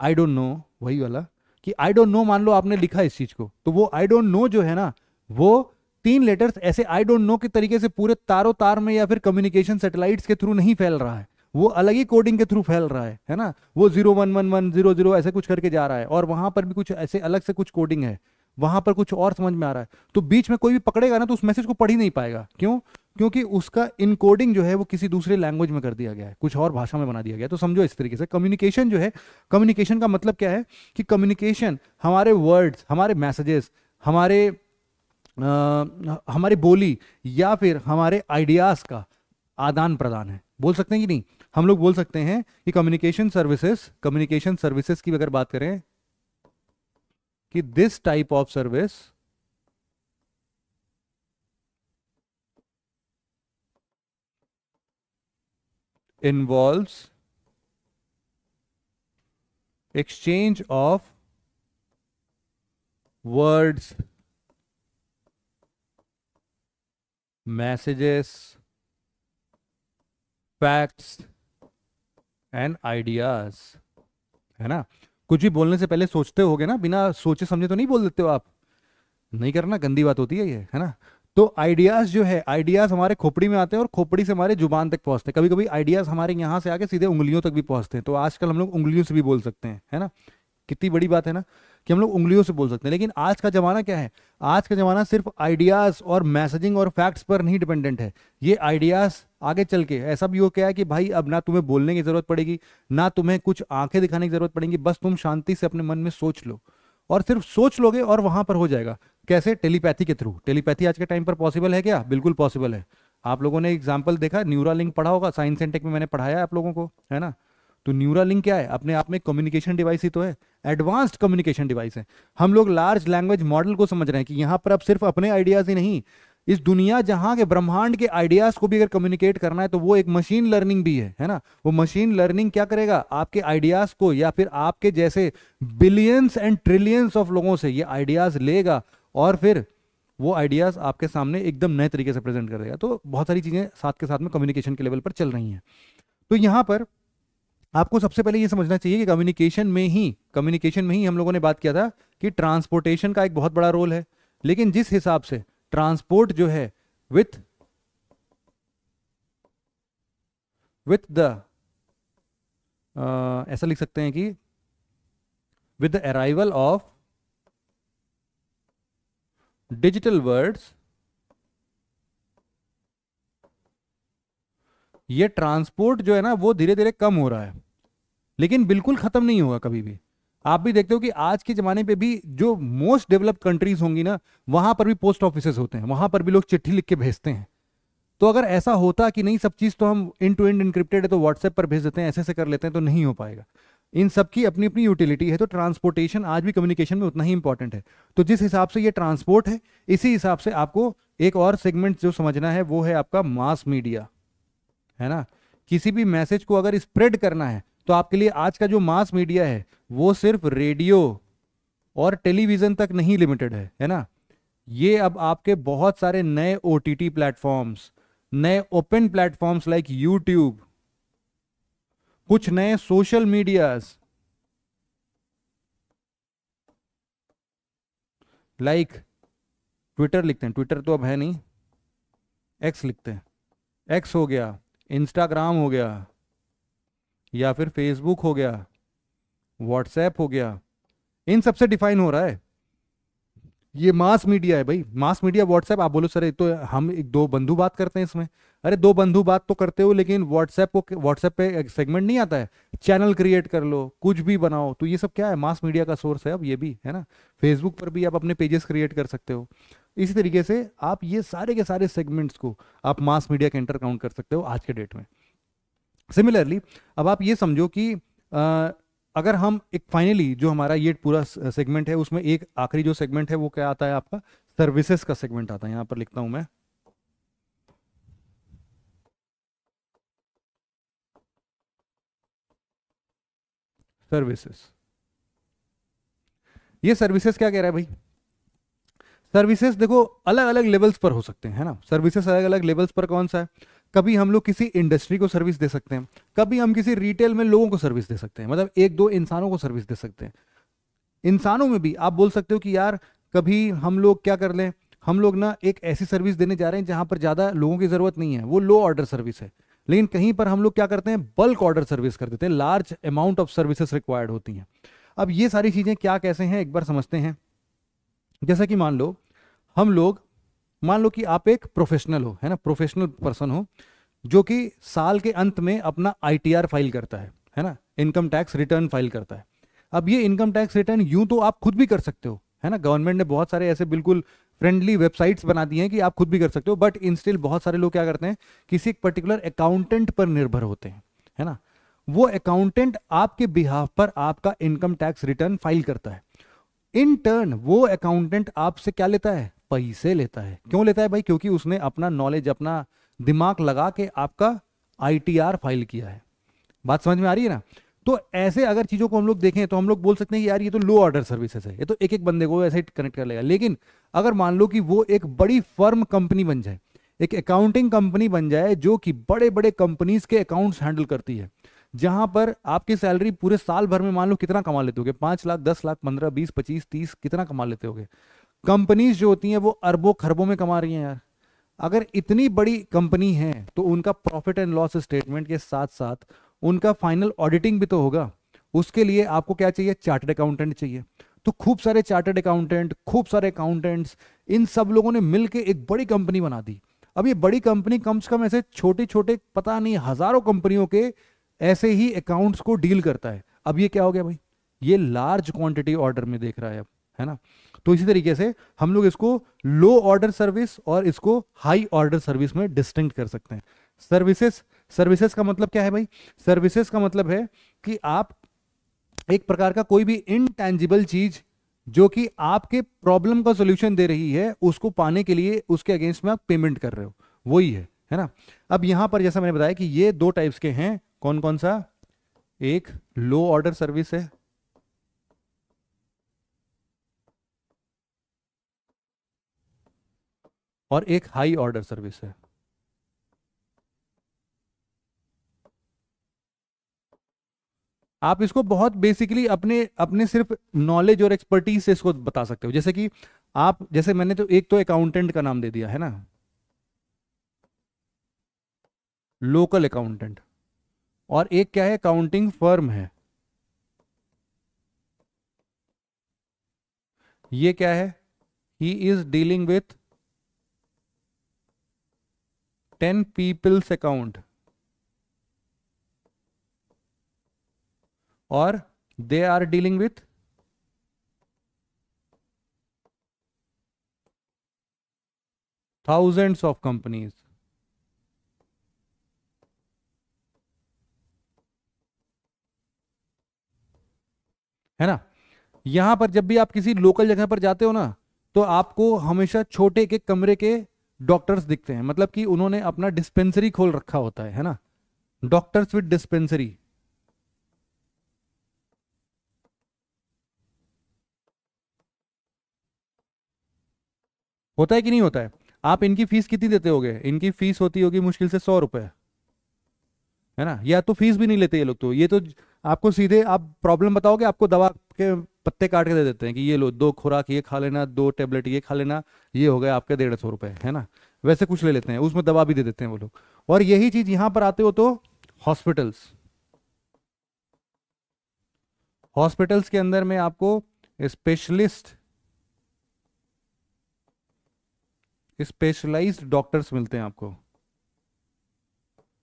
आई डोंट नो वही वाला, कि आई डोंट नो मान लो आपने लिखा इस चीज़ को तो वो आई डोंट नो जो है ना, वो तीन लेटर्स ऐसे आई डोंट नो के तरीके से पूरे तारों तार में या फिर कम्युनिकेशन सैटेलाइट्स के थ्रू नहीं फैल रहा है। वो अलग ही कोडिंग के थ्रू फैल रहा है है ना? वो zero one one one zero zero ऐसे कुछ करके जा रहा है और वहाँ पर भी कुछ ऐसे अलग से कुछ कोडिंग है। वहाँ पर कुछ और समझ में आ रहा है। तो बीच में कोई भी पकड़ेगा ना तो उस मैसेज को पढ़ ही नहीं पाएगा। क्यों? क्योंकि उसका इनकोडिंग जो है वो किसी दूसरे लैंग्वेज में कर दिया गया है। कुछ और भाषा में बना दिया गया तो समझो इस तरीके से। कम्युनिकेशन जो है कम्युनिकेशन का मतलब क्या है कि कम्युनिकेशन हमारे वर्ड्स हमारे मैसेजेस हमारे हमारी बोली या फिर हमारे आइडियाज़ का आदान प्रदान है। बोल सकते हैं कि नहीं? हम लोग बोल सकते हैं कि कम्युनिकेशन सर्विसेज़ कम्युनिकेशन सर्विसेज़ की अगर बात करें कि this type of service involves exchange of words, messages, facts and ideas. है ना? कुछ भी बोलने से पहले सोचते होगे ना बिना सोचे समझे तो नहीं बोल देते हो आप। नहीं करना गंदी बात होती है ये है ना? तो आइडियाज़ जो है आइडियाज़ हमारे खोपड़ी में आते हैं और खोपड़ी से हमारे ज़ुबान तक पहुँचते हैं। कभी कभी आइडियाज़ हमारे यहाँ से आके सीधे उंगलियों तक भी पहुँचते हैं। तो आजकल हम लोग उंगलियों से भी बोल सकते हैं है ना? कितनी बड़ी बात है ना कि हम लोग उंगलियों से बोल सकते हैं। लेकिन आज का जमाना क्या है? आज का जमाना सिर्फ़ आइडियाज़ और मैसेजिंग और फैक्ट्स पर नहीं डिपेंडेंट है। ये आइडियाज़ आगे चल के, ऐसा भी हो क्या है कि भाई अब ना तुम्हें बोलने की ज़रूरत पड़ेगी, ना तुम्हें कुछ आँखें दिखाने की ज़रूरत पड़ेगी, बस तुम शांति से अपने मन में सोच लो। और सिर्फ़ सोच लोगे और वहाँ पर हो जाएगा। कैसे? टेलीपैथी के थ्रू टेलीपैथी आज के टाइम पर पॉसिबल है क्या? बिल्कुल पॉसिबल है। आप लोगों ने एग्ज़ाम्पल देखा न्यूरा लिंक पढ़ा होगा साइंस एंड टेक में मैंने पढ़ाया आप लोगों को, है ना? तो न्यूरा लिंक क्या है? अपने आप में कम्युनिकेशन डिवाइस ही तो है। एडवांस्ड कम्युनिकेशन डिवाइस है। हम लोग लार्ज लैंग्वेज मॉडल को समझ रहे हैं कि यहाँ पर अब सिर्फ़ अपने आइडियाज़ ही नहीं, इस दुनिया जहाँ के ब्रह्मांड के आइडियाज़ को भी अगर कम्युनिकेट करना है तो वो एक मशीन लर्निंग भी है है ना? वो मशीन लर्निंग क्या करेगा? आपके आइडियाज़ को या फिर आपके जैसे बिलियंस एंड ट्रिलियंस ऑफ़ लोगों से ये आइडियाज़ लेगा और फिर वो आइडियाज़ आपके सामने एकदम नए तरीके से प्रेजेंट कर देगा। तो बहुत सारी चीज़ें साथ के साथ में कम्युनिकेशन के लेवल पर चल रही हैं। तो यहाँ पर आपको सबसे पहले ये समझना चाहिए कि कम्युनिकेशन में ही कम्युनिकेशन में ही हम लोगों ने बात किया था कि ट्रांसपोर्टेशन का एक बहुत बड़ा रोल है। लेकिन जिस हिसाब से ट्रांसपोर्ट जो है विथ विथ द ऐसा लिख सकते हैं कि with the arrival of digital words ये ट्रांसपोर्ट जो है ना, वो धीरे धीरे कम हो रहा है। लेकिन बिल्कुल खत्म नहीं होगा कभी भी। आप भी देखते हो कि आज के जमाने पे भी जो मोस्ट डेवलप कंट्रीज़ होंगी ना, वहाँ पर भी पोस्ट ऑफ़िस होते हैं, वहाँ पर भी लोग चिट्ठी लिख के भेजते हैं। तो अगर ऐसा होता कि नहीं, सब चीज़ तो हम इन टू एंड इनक्रिप्टेड है तो व्हाट्सएप पर भेज देते हैं ऐसे ऐसे कर लेते हैं तो नहीं हो पाएगा। इन सब की अपनी अपनी यूटिलिटी है तो ट्रांसपोर्टेशन आज भी कम्युनिकेशन में उतना ही इंपॉर्टेंट है। तो जिस हिसाब से ये ट्रांसपोर्ट है, इसी हिसाब से आपको एक और सेगमेंट जो समझना है, वो है आपका मास मीडिया है ना? किसी भी मैसेज को अगर स्प्रेड करना है तो आपके लिए आज का जो मास मीडिया है, वो सिर्फ़ रेडियो और टेलीविज़न तक नहीं लिमिटेड है है ना? ये अब आपके बहुत सारे नए ओ टी टी प्लेटफॉर्म्स नए ओपन प्लेटफॉर्म्स लाइक यूट्यूब कुछ नए सोशल मीडियाज लाइक ट्विटर लिखते हैं। ट्विटर तो अब है नहीं एक्स लिखते हैं। एक्स हो गया। इंस्टाग्राम हो गया, या फिर फेसबुक हो गया व्हाट्सएप हो गया, इन सबसे डिफाइन हो रहा है। ये मास मीडिया है भाई। मास मीडिया व्हाट्सएप आप बोलो, सर तो हम एक दो बंधु बात करते हैं इसमें। अरे, दो बंधु बात तो करते हो, लेकिन व्हाट्सएप को व्हाट्सएप पे एक सेगमेंट नहीं आता है। चैनल क्रिएट कर लो, कुछ भी बनाओ तो ये सब क्या है? मास मीडिया का सोर्स है अब, ये भी, है ना? फेसबुक पर भी आप अपने पेजेस क्रिएट कर सकते हो। इसी तरीके से आप ये सारे के सारे सेगमेंट्स को आप मास मीडिया के अंटर काउंट कर सकते हो आज के डेट में। सिमिलरली अब आप ये समझो कि आ, अगर हम एक फाइनली जो हमारा ये पूरा सेगमेंट है उसमें एक आखिरी जो सेगमेंट है वो क्या आता है आपका? सर्विसेज़ का सेगमेंट आता है। यहाँ पर लिखता हूँ मैं। सर्विसेज़ ये सर्विसेज़ क्या कह रहा है भाई? सर्विसेज़ देखो अलग अलग लेवल्स पर हो सकते हैं, है ना? सर्विसेज़ अलग अलग लेवल्स पर कौन सा है? कभी हम लोग किसी इंडस्ट्री को सर्विस दे सकते हैं, कभी हम किसी रिटेल में लोगों को सर्विस दे सकते हैं मतलब एक दो इंसानों को सर्विस दे सकते हैं। इंसानों में भी आप बोल सकते हो कि यार, कभी हम लोग क्या कर लें, हम लोग ना एक ऐसी सर्विस देने जा रहे हैं जहाँ पर ज़्यादा लोगों की ज़रूरत नहीं है, वो लो ऑर्डर सर्विस है। लेकिन कहीं पर हम लोग क्या करते हैं बल्क ऑर्डर सर्विस कर देते हैं large amount of services required होती हैं। अब ये सारी चीज़ें क्या कैसे हैं, एक बार समझते हैं। जैसा कि मान लो, हम लोग, मान लो कि आप एक प्रोफेशनल हो, है ना? प्रोफेशनल पर्सन हो, जो कि साल के अंत में अपना आईटीआर फ़ाइल करता है है ना? इनकम टैक्स रिटर्न फ़ाइल करता है। अब ये इनकम टैक्स रिटर्न यूँ तो आप खुद भी कर सकते हो, है ना? गवर्नमेंट ने बहुत सारे ऐसे बिल्कुल फ्रेंडली वेबसाइट्स बना दी हैं कि आप खुद भी कर सकते हो बट इन स्टिल बहुत सारे लोग क्या करते हैं? किसी एक पर्टिकुलर अकाउंटेंट पर निर्भर होते हैं, है ना? वो अकाउंटेंट आपके बिहाफ पर आपका इनकम टैक्स रिटर्न फ़ाइल करता है। इन टर्न वो अकाउंटेंट आपसे क्या लेता है? पैसे लेता है। क्यों लेता है भाई? क्योंकि उसने अपना नॉलेज अपना दिमाग लगा के आपका आईटीआर फ़ाइल किया है। बात समझ में आ रही है ना? तो ऐसे अगर चीज़ों को हम लोग देखें तो हम लोग बोल सकते हैं कि यार, ये तो लो ऑर्डर सर्विसेज़ है। ये तो एक एक बंदे को ऐसे कनेक्ट कर लेगा। लेकिन अगर मान लो कि वो एक बड़ी फर्म कंपनी बन जाए, एक अकाउंटिंग कंपनी बन जाए, जो कि बड़े बड़े कंपनीज़ के अकाउंट्स हैंडल करती है जहाँ पर आपकी सैलरी पूरे साल भर में मान लो कितना कमा लेते होगे? पाँच लाख, दस लाख, पंद्रह, बीस, पच्चीस, तीस, कितना कमा लेते होगे? कंपनीज़ जो होती हैं वो अरबों, खरबों में कमा रही हैं यार। अगर इतनी बड़ी कंपनी है तो उनका प्रॉफिट एंड लॉस स्टेटमेंट के साथ साथ उनका फाइनल ऑडिटिंग भी तो होगा। उसके लिए आपको क्या चाहिए? चार्टर्ड अकाउंटेंट चाहिए। तो खूब सारे चार्टर्ड अकाउंटेंट खूब सारे अकाउंटेंट्स इन सब लोगों ने मिलकर एक बड़ी कंपनी बना दी। अब ये बड़ी कंपनी कम से कम ऐसे छोटे छोटे पता नहीं, हज़ारों कंपनियों के ऐसे ही अकाउंट्स को डील करता है। अब ये क्या हो गया भाई? ये लार्ज क्वांटिटी ऑर्डर में देख रहा है अब, है ना? तो इसी तरीके से हम लोग इसको लो ऑर्डर सर्विस और इसको हाई ऑर्डर सर्विस में डिस्टिंग कर सकते हैं। सर्विसेज़ सर्विसेज़ का मतलब क्या है भाई? सर्विसेज़ का मतलब है कि आप एक प्रकार का कोई भी इनटेंजिबल चीज़ जो कि आपके प्रॉब्लम का सोल्यूशन दे रही है, उसको पाने के लिए उसके अगेंस्ट में आप पेमेंट कर रहे हो। वही है। है ना? अब यहाँ पर जैसा मैंने बताया कि ये दो टाइप्स के हैं कौन कौन सा? एक लो ऑर्डर सर्विस है। और एक हाई ऑर्डर सर्विस है। आप इसको बहुत बेसिकली अपने अपने सिर्फ़ नॉलेज और एक्सपर्टीज से इसको बता सकते हो। जैसे कि आप, जैसे मैंने तो एक तो अकाउंटेंट का नाम दे दिया, है ना? लोकल अकाउंटेंट और एक क्या है? अकाउंटिंग फर्म है। ये क्या है? He is dealing with ten peoples account और they are dealing with thousands of companies. है ना? यहाँ पर जब भी आप किसी लोकल जगह पर जाते हो ना तो आपको हमेशा छोटे के कमरे के डॉक्टर्स दिखते हैं। मतलब कि उन्होंने अपना डिस्पेंसरी खोल रखा होता है है ना? डॉक्टर्स विद डिस्पेंसरी होता है कि नहीं होता है? आप इनकी फ़ीस कितनी देते होगे? इनकी फ़ीस होती होगी मुश्किल से सौ रुपए। है ना? या तो फ़ीस भी नहीं लेते ये लोग तो। ये तो आपको सीधे आप प्रॉब्लम बताओगे, आपको दवा के पत्ते काट के दे देते हैं कि ये लो, दो खुराक ये खा लेना, दो टेबलेट ये खा लेना, ये हो गया आपके डेढ़ सौ रुपए, है ना? वैसे कुछ ले लेते हैं, उसमें दवा भी दे देते हैं वो लोग। और यही चीज़ यहाँ पर आते हो तो हॉस्पिटल्स हॉस्पिटल्स के अंदर में आपको स्पेशलिस्ट स्पेशलाइज्ड डॉक्टर्स मिलते हैं आपको,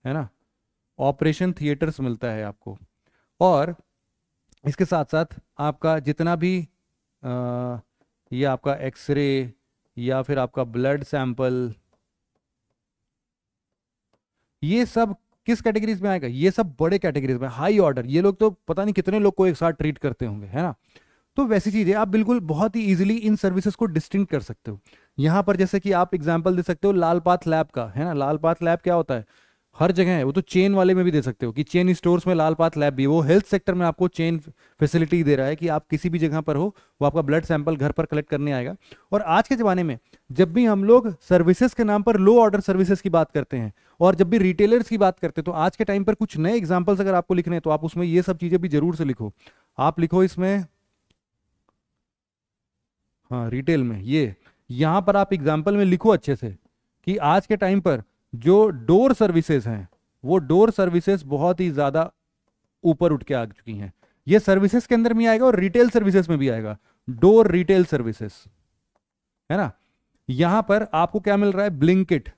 है ना? ऑपरेशन थिएटर्स मिलता है आपको। और इसके साथ साथ आपका जितना भी ये आपका एक्सरे या फिर आपका ब्लड सैंपल ये सब किस कैटेगरीज में आएगा? ये सब बड़े कैटेगरीज में हाई ऑर्डर ये लोग तो पता नहीं कितने लोग को एक साथ ट्रीट करते होंगे, है ना? तो वैसी चीज़ें आप बिल्कुल बहुत ही इजीली इन सर्विसेज़ को डिस्टिंग कर सकते हो। यहाँ पर जैसे कि आप एग्ज़ाम्पल दे सकते हो, लाल पाथ लैब का, है ना? लाल पाथ लैब क्या होता है? हर जगह है, वो तो चेन वाले में भी दे सकते हो कि चेन स्टोर्स में लाल पाथ लैब भी वो हेल्थ सेक्टर में आपको चेन फैसिलिटी दे रहा है कि आप किसी भी जगह पर हो, वो आपका ब्लड सैंपल घर पर कलेक्ट करने आएगा। और आज के ज़माने में, जब भी हम लोग सर्विसेज़ के नाम पर लो ऑर्डर सर्विसेज़ की बात करते हैं और जब भी रिटेलर्स की बात करते हैं तो आज के टाइम पर कुछ नए एग्जाम्पल्स अगर आपको लिखने हैं तो आप उसमें ये सब चीज़ें भी ज़रूर से लिखो। आप लिखो इसमें हाँ रिटेल में, ये, यहाँ पर आप एग्ज़ाम्पल में लिखो अच्छे से कि आज के टाइम पर जो डोर सर्विसेज़ हैं, वो डोर सर्विसेज़ बहुत ही ज़्यादा ऊपर उठ के आ चुकी हैं। ये सर्विसेज़ के अंदर भी आएगा और रिटेल सर्विसेज़ में भी आएगा। डोर रिटेल सर्विसेज़ है ना? यहाँ पर आपको क्या मिल रहा है? ब्लिंकिट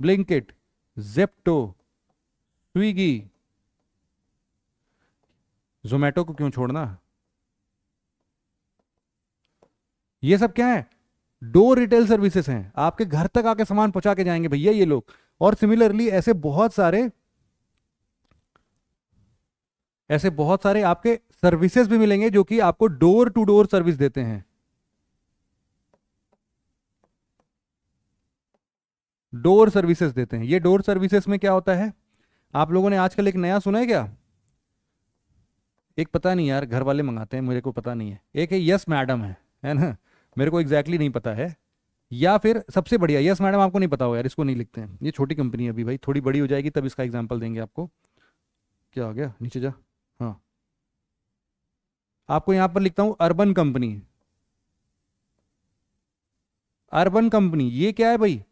ब्लिंकिट जेप्टो स्विगी जोमेटो को क्यों छोड़ना? ये सब क्या है? दो रिटेल सर्विसेज़ हैं। आपके घर तक आके सामान पहुँचा के जाएँगे भैया ये लोग। और सिमिलरली ऐसे बहुत सारे, ऐसे बहुत सारे आपके सर्विसेज़ भी मिलेंगे जो कि आपको डोर टू डोर सर्विस देते हैं। डोर सर्विसेज़ देते हैं। ये डोर सर्विसेज़ में क्या होता है? आप लोगों ने आजकल एक नया सुना है क्या? एक पता नहीं यार, घर वाले मंगाते हैं मुझे को पता नहीं है। एक है यस मैडम है है ना? मेरे को एग्जैक्टली exactly नहीं पता है। या फिर सबसे बढ़िया यस मैडम आपको नहीं पता हो यार, इसको नहीं लिखते हैं। ये छोटी कंपनी है अभी भाई, थोड़ी बड़ी हो जाएगी, तब इसका एग्ज़ाम्पल देंगे आपको। क्या हो गया? नीचे जा। हाँ। आपको यहाँ पर लिखता हूँ अर्बन कंपनी अर्बन कंपनी ये क्या है भाई?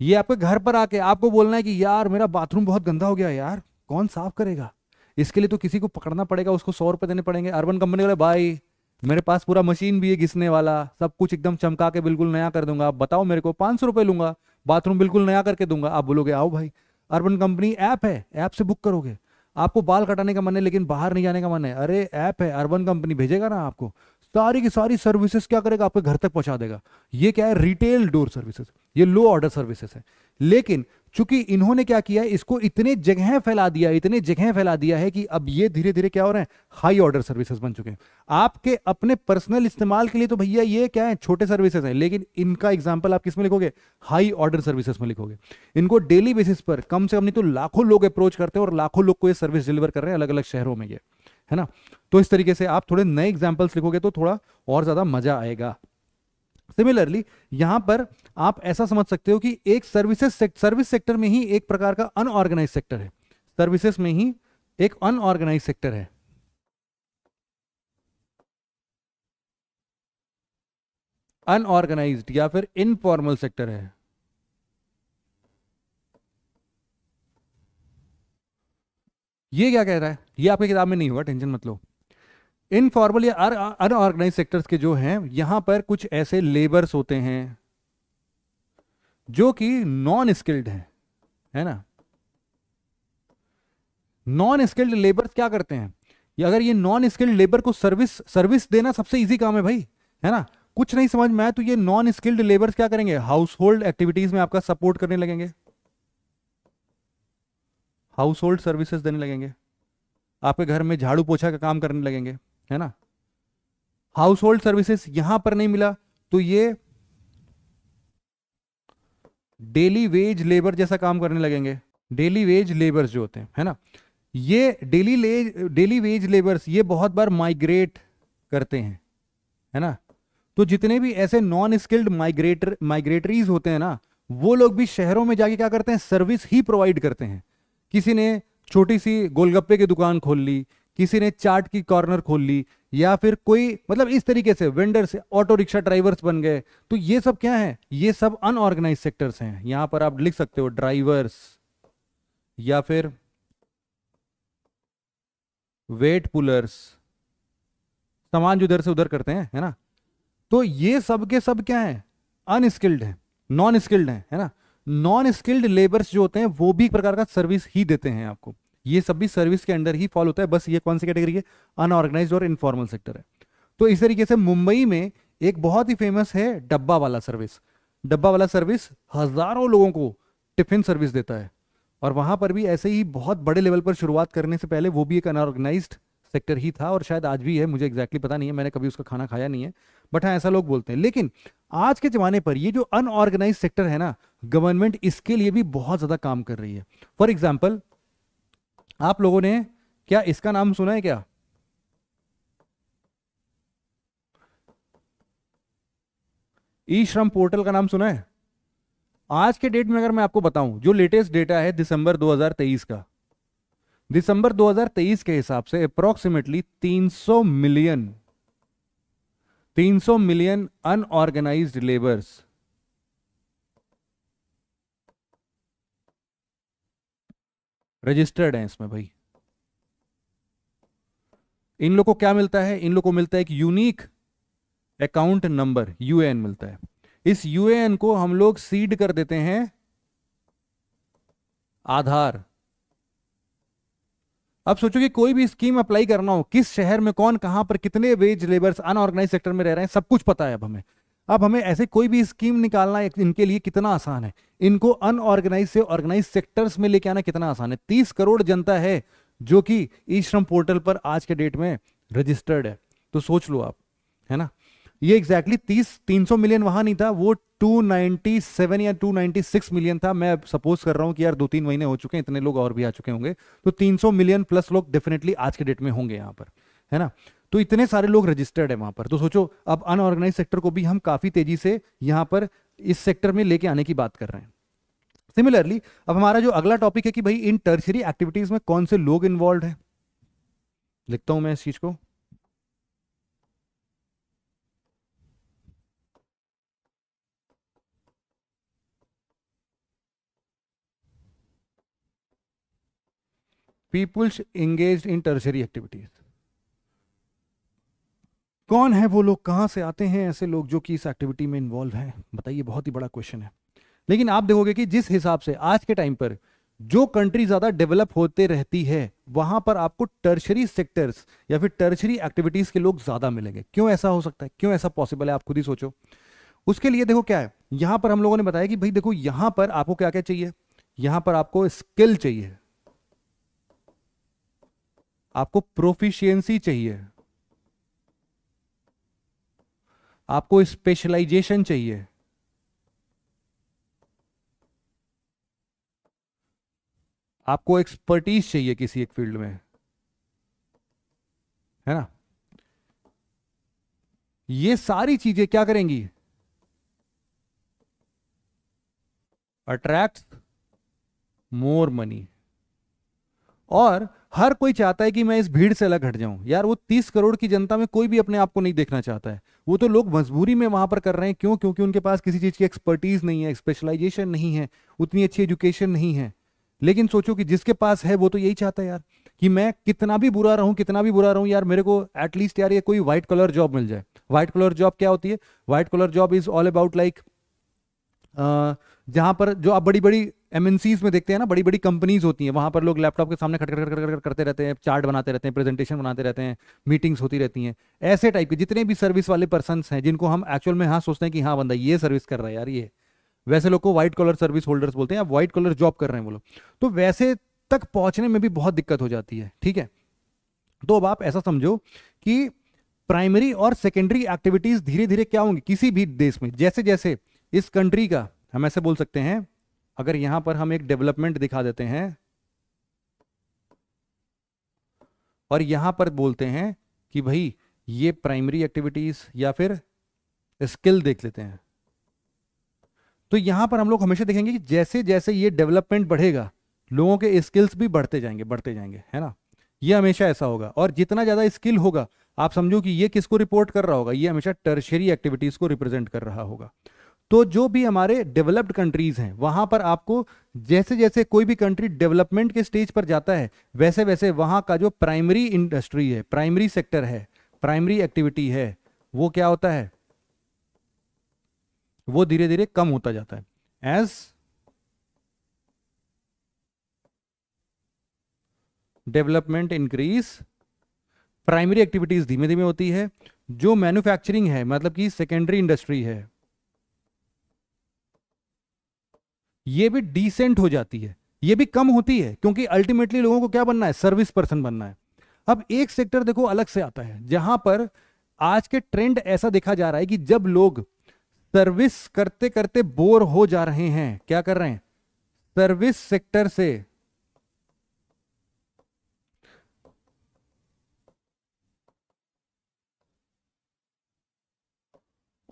ये आपके घर पर आके आपको बोलना है कि यार, मेरा बाथरूम बहुत गंदा हो गया यार, कौन साफ़ करेगा? इसके लिए तो किसी को पकड़ना पड़ेगा, उसको सौ रुपए देने पड़ेंगे। अर्बन कंपनी वाले भाई मेरे पास पूरा मशीन भी है घिसने वाला, सब कुछ एकदम चमका के बिल्कुल नया कर दूँगा। आप बताओ मेरे को पाँच सौ रुपए लूँगा, बाथरूम बिल्कुल नया करके दूँगा। आप बोलोगे, आओ भाई, अर्बन कंपनी ऐप है, ऐप से बुक करोगे। आपको बाल कटाने का मन है लेकिन बाहर नहीं जाने का मन है। अरे, ऐप है, अर्बन कंपनी भेजेगा ना आपको। सारी की सारी सर्विसेज़ क्या करेगा? आपके घर तक पहुँचा देगा। ये क्या है? Retail door services. ये लो ऑर्डर सर्विसेज़ है। लेकिन चूँकि इन्होंने क्या किया इसको इतने जगह फैला दिया, इतने जगह फैला दिया है कि अब ये धीरे धीरे क्या हो रहे हैं? हाई ऑर्डर सर्विसेज़ बन चुके हैं। आपके अपने पर्सनल इस्तेमाल के लिए तो भैया ये क्या है, छोटे सर्विसेज़ हैं, लेकिन इनका एग्ज़ाम्पल आप किसमें लिखोगे? हाई ऑर्डर सर्विसेज़ में लिखोगे। इनको डेली बेसिस पर कम से कम नहीं तो लाखों लोग अप्रोच करते हैं और लाखों लोग को ये सर्विस डिलीवर कर रहे हैं अलग अलग शहरों में ये, है ना? तो इस तरीके से आप थोड़े नए एग्जाम्पल्स लिखोगे तो थोड़ा और ज़्यादा मज़ा आएगा। सिमिलरली यहाँ पर आप ऐसा समझ सकते हो कि एक सर्विसेज़ सर्विस सेक्टर में ही एक प्रकार का अनऑर्गेनाइज सेक्टर है। सर्विसेज़ में ही एक अनऑर्गेनाइज सेक्टर है। अनऑर्गेनाइज्ड या फिर इनफॉर्मल सेक्टर है। ये क्या कह रहा है? ये आपकी किताब में नहीं हुआ, टेंशन मत लो। इनफॉर्मल या अनऑर्गेनाइज सेक्टर्स के जो हैं, यहाँ पर कुछ ऐसे लेबर्स होते हैं, जो कि नॉन स्किल्ड हैं, है ना? नॉन स्किल्ड लेबर्स क्या करते हैं? या अगर ये नॉन स्किल्ड लेबर को सर्विस सर्विस देना सबसे इजी काम है भाई, है ना? कुछ नहीं समझ में आया तो ये नॉन स्किल्ड लेबर्स क्या करेंगे? हाउस होल्ड एक्टिविटीज़ में आपका सपोर्ट करने लगेंगे। हाउस होल्ड सर्विसेज़ देने लगेंगे। आपके घर में झाड़ू पोछा का काम करने लगेंगे। है ना? हाउस होल्ड सर्विसेज़ यहाँ पर नहीं मिला तो ये डेली वेज लेबर जैसा काम करने लगेंगे। डेली वेज लेबर्स जो होते हैं, है ना? ये डेली डेली वेज लेबर्स ये बहुत बार माइग्रेट करते हैं, है ना? तो जितने भी ऐसे नॉन स्किल्ड माइग्रेटर माइग्रेटरीज होते हैं ना, वो लोग भी शहरों में जाके क्या करते हैं? सर्विस ही प्रोवाइड करते हैं। किसी ने छोटी सी गोलगप्पे की दुकान खोल ली किसी ने चाट की कॉर्नर खोल ली या फिर कोई मतलब इस तरीके से वेंडर से ऑटो रिक्शा ड्राइवर्स बन गए। तो ये सब क्या है? ये सब अनऑर्गेनाइज सेक्टर्स हैं। यहाँ पर आप लिख सकते हो ड्राइवर्स या फिर वेट पुलर्स। सामान जो इधर से उधर करते हैं, है ना? तो ये सब के सब क्या है? अनस्किल्ड है नॉन स्किल्ड है है ना? नॉन स्किल्ड लेबर्स जो होते हैं, वो भी एक प्रकार का सर्विस ही देते हैं आपको। ये सब भी सर्विस के अंडर ही फॉल होता है। बस ये कौन सी कैटेगरी है? अनऑर्गेनाइज और इनफॉर्मल सेक्टर है। तो इस तरीके से मुंबई में एक बहुत ही फ़ेमस है डब्बा वाला सर्विस डब्बा वाला सर्विस हज़ारों लोगों को टिफ़िन सर्विस देता है। और वहाँ पर भी ऐसे ही बहुत बड़े लेवल पर शुरुआत करने से पहले वो भी एक अनऑर्गेनाइज्ड सेक्टर ही था और शायद आज भी है, मुझे एक्जैक्टली पता नहीं है। मैंने कभी उसका खाना खाया नहीं है। बट हाँ ऐसा लोग बोलते हैं। लेकिन आज के जमाने पर ये जो अनऑर्गेनाइज सेक्टर है ना गवर्नमेंट इसके लिए भी बहुत ज़्यादा काम कर रही है। फॉर एग्ज़ाम्पल आप लोगों ने क्या इसका नाम सुना है क्या? ई श्रम पोर्टल का नाम सुना है? आज के डेट में अगर मैं आपको बताऊँ, जो लेटेस्ट डेटा है दिसंबर 2023 का, दिसंबर 2023 के हिसाब से approximately 300 million 300 million unorganised labours registered हैं इसमें भाई। इन लोग को क्या मिलता है? इन लोग को मिलता है एक यूनिक अकाउंट नंबर यूएएन मिलता है। इस यूएएन को हम लोग सीड कर देते हैं आधार। अब सोचो कि कोई भी स्कीम अप्लाई करना हो, किस शहर में, कौन, कहाँ पर, कितने वेज लेबर्स अनऑर्गेनाइज सेक्टर में रह रहे हैं, सब कुछ पता है अब हमें। अब हमें ऐसे कोई भी स्कीम निकालना इनके लिए कितना आसान है? इनको अनऑर्गेनाइज से ऑर्गेनाइज सेक्टर्स में लेके आना कितना आसान है? तीस करोड़ जनता है जो कि ई श्रम पोर्टल पर आज के डेट में रजिस्टर्ड है। तो सोच लो आप, है ना? ये एग्जैक्टली तीस, तीन सौ मिलियन वहाँ नहीं था, वो 297 या 296 मिलियन था। मैं सपोज़ कर रहा हूँ कि यार दो तीन महीने हो चुके हैं, इतने लोग और भी आ चुके होंगे। तो 300 मिलियन प्लस लोग डेफिनेटली आज के डेट में होंगे यहाँ पर। है ना? तो इतने सारे लोग रजिस्टर्ड है वहाँ पर। तो सोचो, अब अनऑर्गेनाइज सेक्टर को भी हम काफ़ी तेज़ी से यहाँ पर इस सेक्टर में लेके आने की बात कर रहे हैं। सिमिलरली अब हमारा जो अगला टॉपिक है कि भाई इन टर्शरी एक्टिविटीज़ में कौन से लोग इन्वॉल्व है? लिखता हूँ मैं इस चीज़ को। Peoples engage in tertiary activities कौन है वो लोग? कहाँ से आते हैं ऐसे लोग जो कि इस एक्टिविटी में इन्वॉल्व हैं? बताइए, बहुत ही बड़ा क्वेश्चन है। लेकिन आप देखोगे कि जिस हिसाब से आज के टाइम पर जो कंट्री ज़्यादा डेवलप होते रहती है, वहाँ पर आपको टर्शरी सेक्टर्स या फिर टर्शरी एक्टिविटीज़ के लोग ज़्यादा मिलेंगे। क्यों ऐसा हो सकता है? क्यों ऐसा पॉसिबल है? आप खुद ही सोचो। उसके लिए देखो क्या है? यहाँ पर हम लोगों ने बताया कि भाई देखो, यहाँ पर आपको क्या क्या चाहिए? यहाँ पर आपको स्किल चाहिए। आपको प्रोफिशियंसी चाहिए। आपको स्पेशलाइजेशन चाहिए। आपको एक्सपर्टीज चाहिए किसी एक फ़ील्ड में। है ना? ये सारी चीज़ें क्या करेंगी? अट्रैक्ट मोर मनी और हर कोई चाहता है कि मैं इस भीड़ से अलग हट जाऊँ। यार वो तीस करोड़ की जनता में कोई भी अपने आप को नहीं देखना चाहता है। वो तो लोग मजबूरी में वहाँ पर कर रहे हैं। क्यों? क्योंकि उनके पास किसी चीज़ की एक्सपर्टीज नहीं है स्पेशलाइजेशन नहीं है, उतनी अच्छी एजुकेशन नहीं है। लेकिन सोचो कि जिसके पास है, वो तो यही चाहता है यार, कि मैं कितना भी बुरा रहूँ, कितना भी बुरा रहूँ, यार मेरे को एटलीस्ट यार ये कोई व्हाइट कलर जॉब मिल जाए। व्हाइट कलर जॉब क्या होती है? White collar job is all about like जहाँ पर जो आप बड़ी बड़ी एमएनसीज में देखते हैं ना बड़ी बड़ी कंपनीज़ होती हैं। वहाँ पर लोग लैपटॉप के सामने खट खट खट करते रहते हैं चार्ट बनाते रहते हैं प्रेजेंटेशन बनाते रहते हैं मीटिंग्स होती रहती हैं। ऐसे टाइप के जितने भी सर्विस वाले पर्सन हैं, जिनको हम एक्चुअल में हाँ सोचते हैं कि हाँ बंदा ये सर्विस कर रहा है यार, ये। वैसे लोग को व्हाइट कलर सर्विस होल्डर्स बोलते हैं व्हाइट कलर जॉब कर रहे हैं वो लोग। तो वैसे तक पहुँचने में भी बहुत दिक्कत हो जाती है, ठीक है? तो अब आप ऐसा समझो कि प्राइमरी और सेकेंडरी एक्टिविटीज़ धीरे धीरे क्या होंगी किसी भी देश में? जैसे जैसे इस कंट्री का, हम ऐसे बोल सकते हैं अगर यहाँ पर हम एक डेवलपमेंट दिखा देते हैं, और यहाँ पर बोलते हैं कि भाई, ये प्राइमरी एक्टिविटीज़ या फिर स्किल देख लेते हैं। तो यहाँ पर हम लोग हमेशा देखेंगे कि जैसे जैसे ये डेवलपमेंट बढ़ेगा, लोगों के स्किल्स भी बढ़ते जाएँगे बढ़ते जाएँगे, है ना? ये हमेशा ऐसा होगा। और जितना ज़्यादा स्किल होगा, आप समझो कि ये किसको रिपोर्ट कर रहा होगा? ये हमेशा टर्शरी एक्टिविटीज़ को रिप्रेजेंट कर रहा होगा। तो जो भी हमारे डेवलप्ड कंट्रीज़ हैं, वहाँ पर आपको जैसे जैसे कोई भी कंट्री डेवलपमेंट के स्टेज पर जाता है वैसे वैसे वहाँ का जो प्राइमरी इंडस्ट्री है प्राइमरी सेक्टर है प्राइमरी एक्टिविटी है, वो क्या होता है? वो धीरे धीरे कम होता जाता है। As development increase primary activities धीमे धीमे होती है। जो मैन्युफैक्चरिंग है मतलब कि सेकेंडरी इंडस्ट्री है ये भी डिसेंट हो जाती है। ये भी कम होती है, क्योंकि अल्टीमेटली लोगों को क्या बनना है? सर्विस पर्सन बनना है। अब एक सेक्टर देखो अलग से आता है, जहाँ पर आज के ट्रेंड ऐसा देखा जा रहा है कि जब लोग सर्विस करते करते बोर हो जा रहे हैं, क्या कर रहे हैं? सर्विस सेक्टर से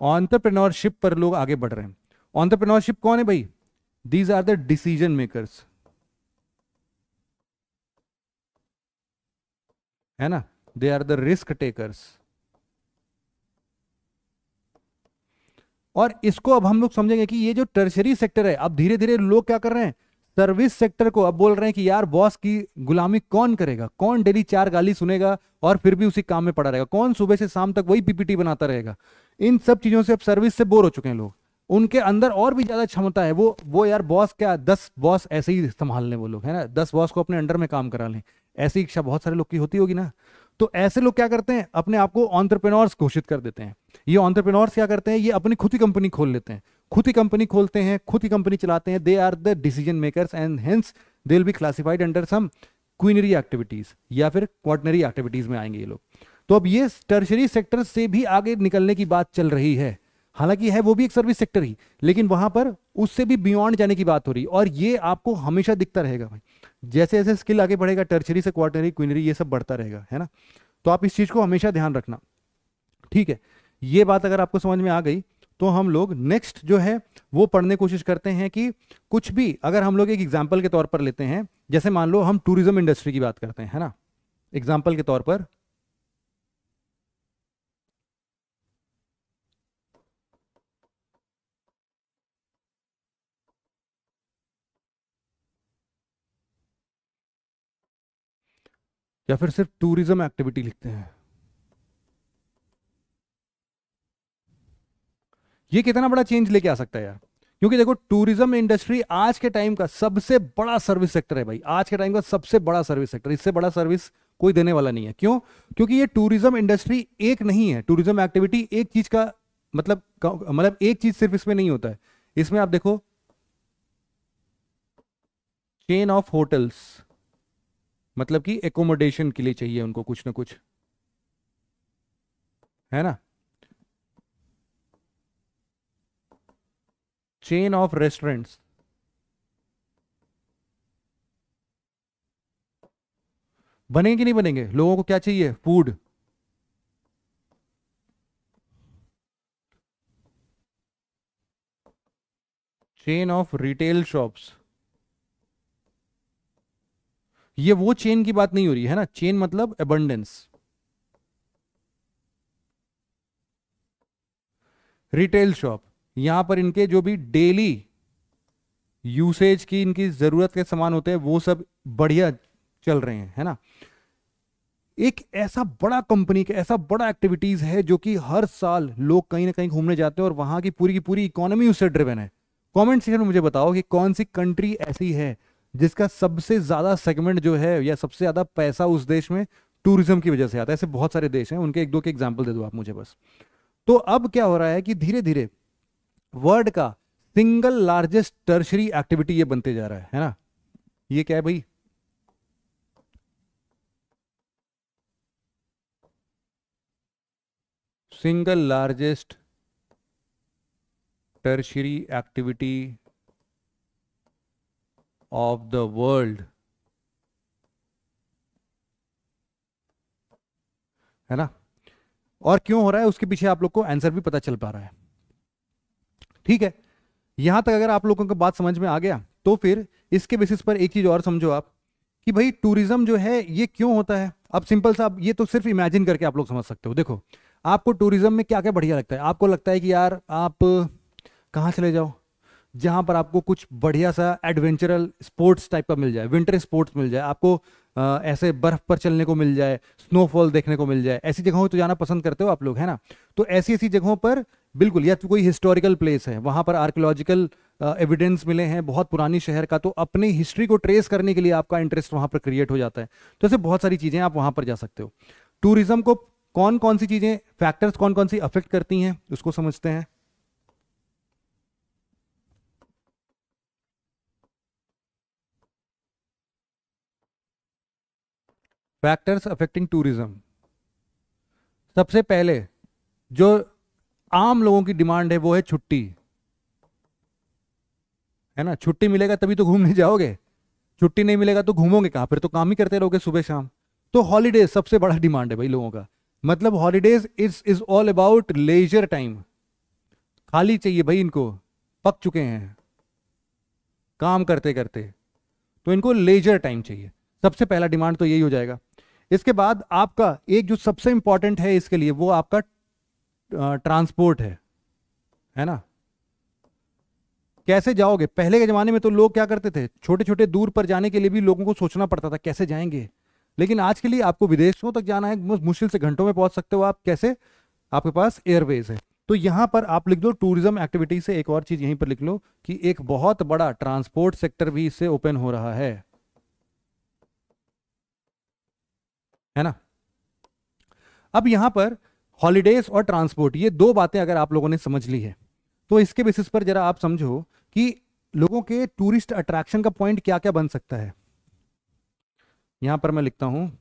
ऑन्टरप्रेन्योरशिप पर लोग आगे बढ़ रहे हैं। ऑन्टरप्रेन्योरशिप कौन है भाई? These are the decision makers. है ना? They are the risk takers और इसको अब हम लोग समझेंगे कि ये जो टर्शरी सेक्टर है, अब धीरे धीरे लोग क्या कर रहे हैं? सर्विस सेक्टर को अब बोल रहे हैं कि यार बॉस की गुलामी कौन करेगा? कौन डेली चार गाली सुनेगा और फिर भी उसी काम में पड़ा रहेगा? कौन सुबह से शाम तक वही पीपीटी बनाता रहेगा? इन सब चीज़ों से अब सर्विस से बोर हो चुके हैं लोग। उनके अंदर और भी ज़्यादा क्षमता है। वो वो यार बॉस क्या, दस बॉस ऐसे ही संभाल लें वो लोग, है ना? दस बॉस को अपने अंडर में काम करा लें। ऐसी इच्छा बहुत सारे लोग की होती होगी ना? तो ऐसे लोग क्या करते हैं? अपने आप को ऑन्टरप्रेनोर्स घोषित कर देते हैं। ये ऑन्टरप्रेनोर्स क्या करते हैं? ये अपनी खुद ही कंपनी खोल लेते हैं। खुद ही कंपनी खोलते हैं, खुद ही कंपनी चलाते हैं। They are the decision makers and hence they will be classified under some quinary activities या फिर क्वार्टनरी एक्टिविटीज़ में आएँगे ये लोग। तो अब ये टर्शरी सेक्टर से भी आगे निकलने की बात चल रही है। हालाँकि है, वो भी एक सर्विस सेक्टर ही, लेकिन वहाँ पर उससे भी बियॉन्ड जाने की बात हो रही। और ये आपको हमेशा दिखता रहेगा भाई। जैसे जैसे स्किल आगे बढ़ेगा टर्चरी से क्वार्टरी क्विनरी ये सब बढ़ता रहेगा, है ना? तो आप इस चीज़ को हमेशा ध्यान रखना। ठीक है, ये बात अगर आपको समझ में आ गई तो हम लोग नेक्स्ट जो है, वो पढ़ने कोशिश करते हैं कि कुछ भी अगर हम लोग एक एग्ज़ाम्पल के तौर पर लेते हैं, जैसे मान लो हम टूरिज़्म इंडस्ट्री की बात करते हैं, है ना? एग्ज़ाम्पल के तौर पर या फिर सिर्फ़ टूरिज़्म एक्टिविटी लिखते हैं? ये कितना बड़ा चेंज लेके आ सकता है यार? क्योंकि देखो, टूरिज़्म इंडस्ट्री आज के टाइम का सबसे बड़ा सर्विस सेक्टर है भाई। आज के टाइम का सबसे बड़ा सर्विस सेक्टर। इससे बड़ा सर्विस कोई देने वाला नहीं है। क्यों? क्योंकि ये टूरिज़्म इंडस्ट्री एक नहीं है। टूरिज़्म एक्टिविटी एक चीज़ का मतलब मतलब एक चीज़ सिर्फ़ इसमें नहीं होता है। इसमें आप देखो, चेन ऑफ़ होटल्स। मतलब कि एकोमोडेशन के लिए चाहिए उनको कुछ ना कुछ। है ना? चेन ऑफ़ रेस्टोरेंट्स बनेंगे कि नहीं बनेंगे? लोगों को क्या चाहिए? Food chain of retail shops ये वो चेन की बात नहीं हो रही, है ना? चेन मतलब एबंडेंस रिटेल शॉप यहाँ पर इनके जो भी डेली यूसेज की इनकी ज़रूरत के सामान होते हैं, वो सब बढ़िया चल रहे हैं, है ना? एक ऐसा बड़ा कंपनी का ऐसा बड़ा एक्टिविटीज़ है जो कि हर साल लोग कहीं ना कहीं घूमने जाते हैं और वहाँ की पूरी की पूरी इकोनॉमी उससे ड्रिवन है। कमेंट सेक्शन में मुझे बताओ कि कौन सी कंट्री ऐसी है जिसका सबसे ज़्यादा सेगमेंट जो है या सबसे ज़्यादा पैसा उस देश में टूरिज़्म की वजह से आता है। ऐसे बहुत सारे देश हैं, उनके एक दो के एग्ज़ाम्पल दे दो आप मुझे बस। तो अब क्या हो रहा है कि धीरे धीरे वर्ल्ड का सिंगल लार्जेस्ट टर्शरी एक्टिविटी ये बनते जा रहा है है ना? ये क्या है भाई? Single largest tertiary activity of the world है ना? और क्यों हो रहा है? उसके पीछे आप लोग को आंसर भी पता चल पा रहा है। ठीक है? यहाँ तक अगर आप लोगों को बात समझ में आ गया तो फिर इसके बेसिस पर एक चीज़ और समझो आप, कि भाई टूरिज़्म जो है, ये क्यों होता है? अब सिंपल सा, ये तो सिर्फ़ इमेजिन करके आप लोग समझ सकते हो। देखो, आपको टूरिज़्म में क्या क्या बढ़िया लगता है? आपको लगता है कि यार, आप कहाँ चले जाओ? जहाँ पर आपको कुछ बढ़िया सा एडवेंचरल स्पोर्ट्स टाइप का मिल जाए विंटर स्पोर्ट्स मिल जाए आपको आ, ऐसे बर्फ़ पर चलने को मिल जाए स्नोफॉल देखने को मिल जाए ऐसी जगहों तो जाना पसंद करते हो आप लोग है ना? तो ऐसी ऐसी जगहों पर बिल्कुल या तो कोई हिस्टोरिकल प्लेस है वहाँ पर आर्कोलॉजिकल एविडेंस मिले हैं बहुत पुरानी शहर का तो अपनी हिस्ट्री को ट्रेस करने के लिए आपका इंटरेस्ट वहाँ पर क्रिएट हो जाता है। तो ऐसे बहुत सारी चीज़ें आप वहाँ पर जा सकते हो। टूरिज़्म को कौन कौन सी चीज़ें फैक्टर्स कौन कौन सी अफेक्ट करती हैं उसको समझते हैं। फैक्टर्स अफेक्टिंग टूरिज़्म सबसे पहले जो आम लोगों की डिमांड है, वो है छुट्टी। है ना? छुट्टी मिलेगा तभी तो घूमने जाओगे। छुट्टी नहीं मिलेगा तो घूमोगे कहाँ? फिर तो काम ही करते रहोगे सुबह शाम। तो हॉलीडेज सबसे बड़ा डिमांड है भाई लोगों का। मतलब holidays is is all about leisure time खाली चाहिए भाई इनको। पक चुके हैं। काम करते करते तो इनको लेजर टाइम चाहिए। सबसे पहला डिमांड तो यही हो जाएगा। इसके बाद आपका एक जो सबसे इंपॉर्टेंट है इसके लिए, वो आपका ट्रांसपोर्ट है। है ना? कैसे जाओगे? पहले के जमाने में तो लोग क्या करते थे? छोटे छोटे दूर पर जाने के लिए भी लोगों को सोचना पड़ता था कैसे जाएँगे। लेकिन आज के लिए आपको विदेशों तक जाना है मुश्किल से घंटों में पहुँच सकते हो आप। कैसे? आपके पास एयरवेज है। तो यहाँ पर आप लिख दो टूरिज़्म एक्टिविटी से एक और चीज़ यहीं पर लिख लो कि एक बहुत बड़ा ट्रांसपोर्ट सेक्टर भी इससे ओपन हो रहा है। है ना? अब यहाँ पर हॉलीडेज और ट्रांसपोर्ट ये दो बातें अगर आप लोगों ने समझ ली है तो इसके बेसिस पर जरा आप समझो कि लोगों के टूरिस्ट अट्रैक्शन का पॉइंट क्या क्या बन सकता है। यहाँ पर मैं लिखता हूँ।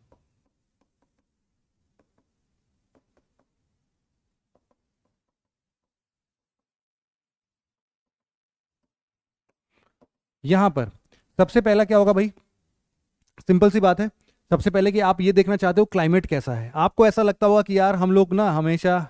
यहाँ पर सबसे पहला क्या होगा भाई? सिंपल सी बात है। सबसे पहले कि आप ये देखना चाहते हो क्लाइमेट कैसा है। आपको ऐसा लगता होगा कि यार हम लोग ना हमेशा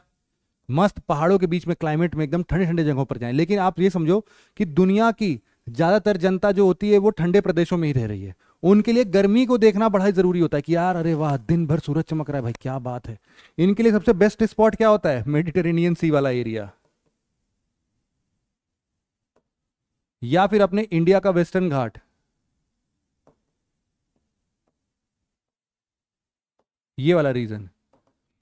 मस्त पहाड़ों के बीच में क्लाइमेट में एकदम ठंडे ठंडे जगहों पर जाएँ। लेकिन आप ये समझो कि दुनिया की ज़्यादातर जनता जो होती है वो ठंडे प्रदेशों में ही रह रही है। उनके लिए गर्मी को देखना बड़ा ही ज़रूरी होता है कि यार, अरे वाह दिन भर सूरज चमक रहा है, भाई, क्या बात है। इनके लिए सबसे बेस्ट स्पॉट क्या होता है? मेडिटेरेनियन सी वाला एरिया या फिर अपने इंडिया का वेस्टर्न घाट ये वाला रीजन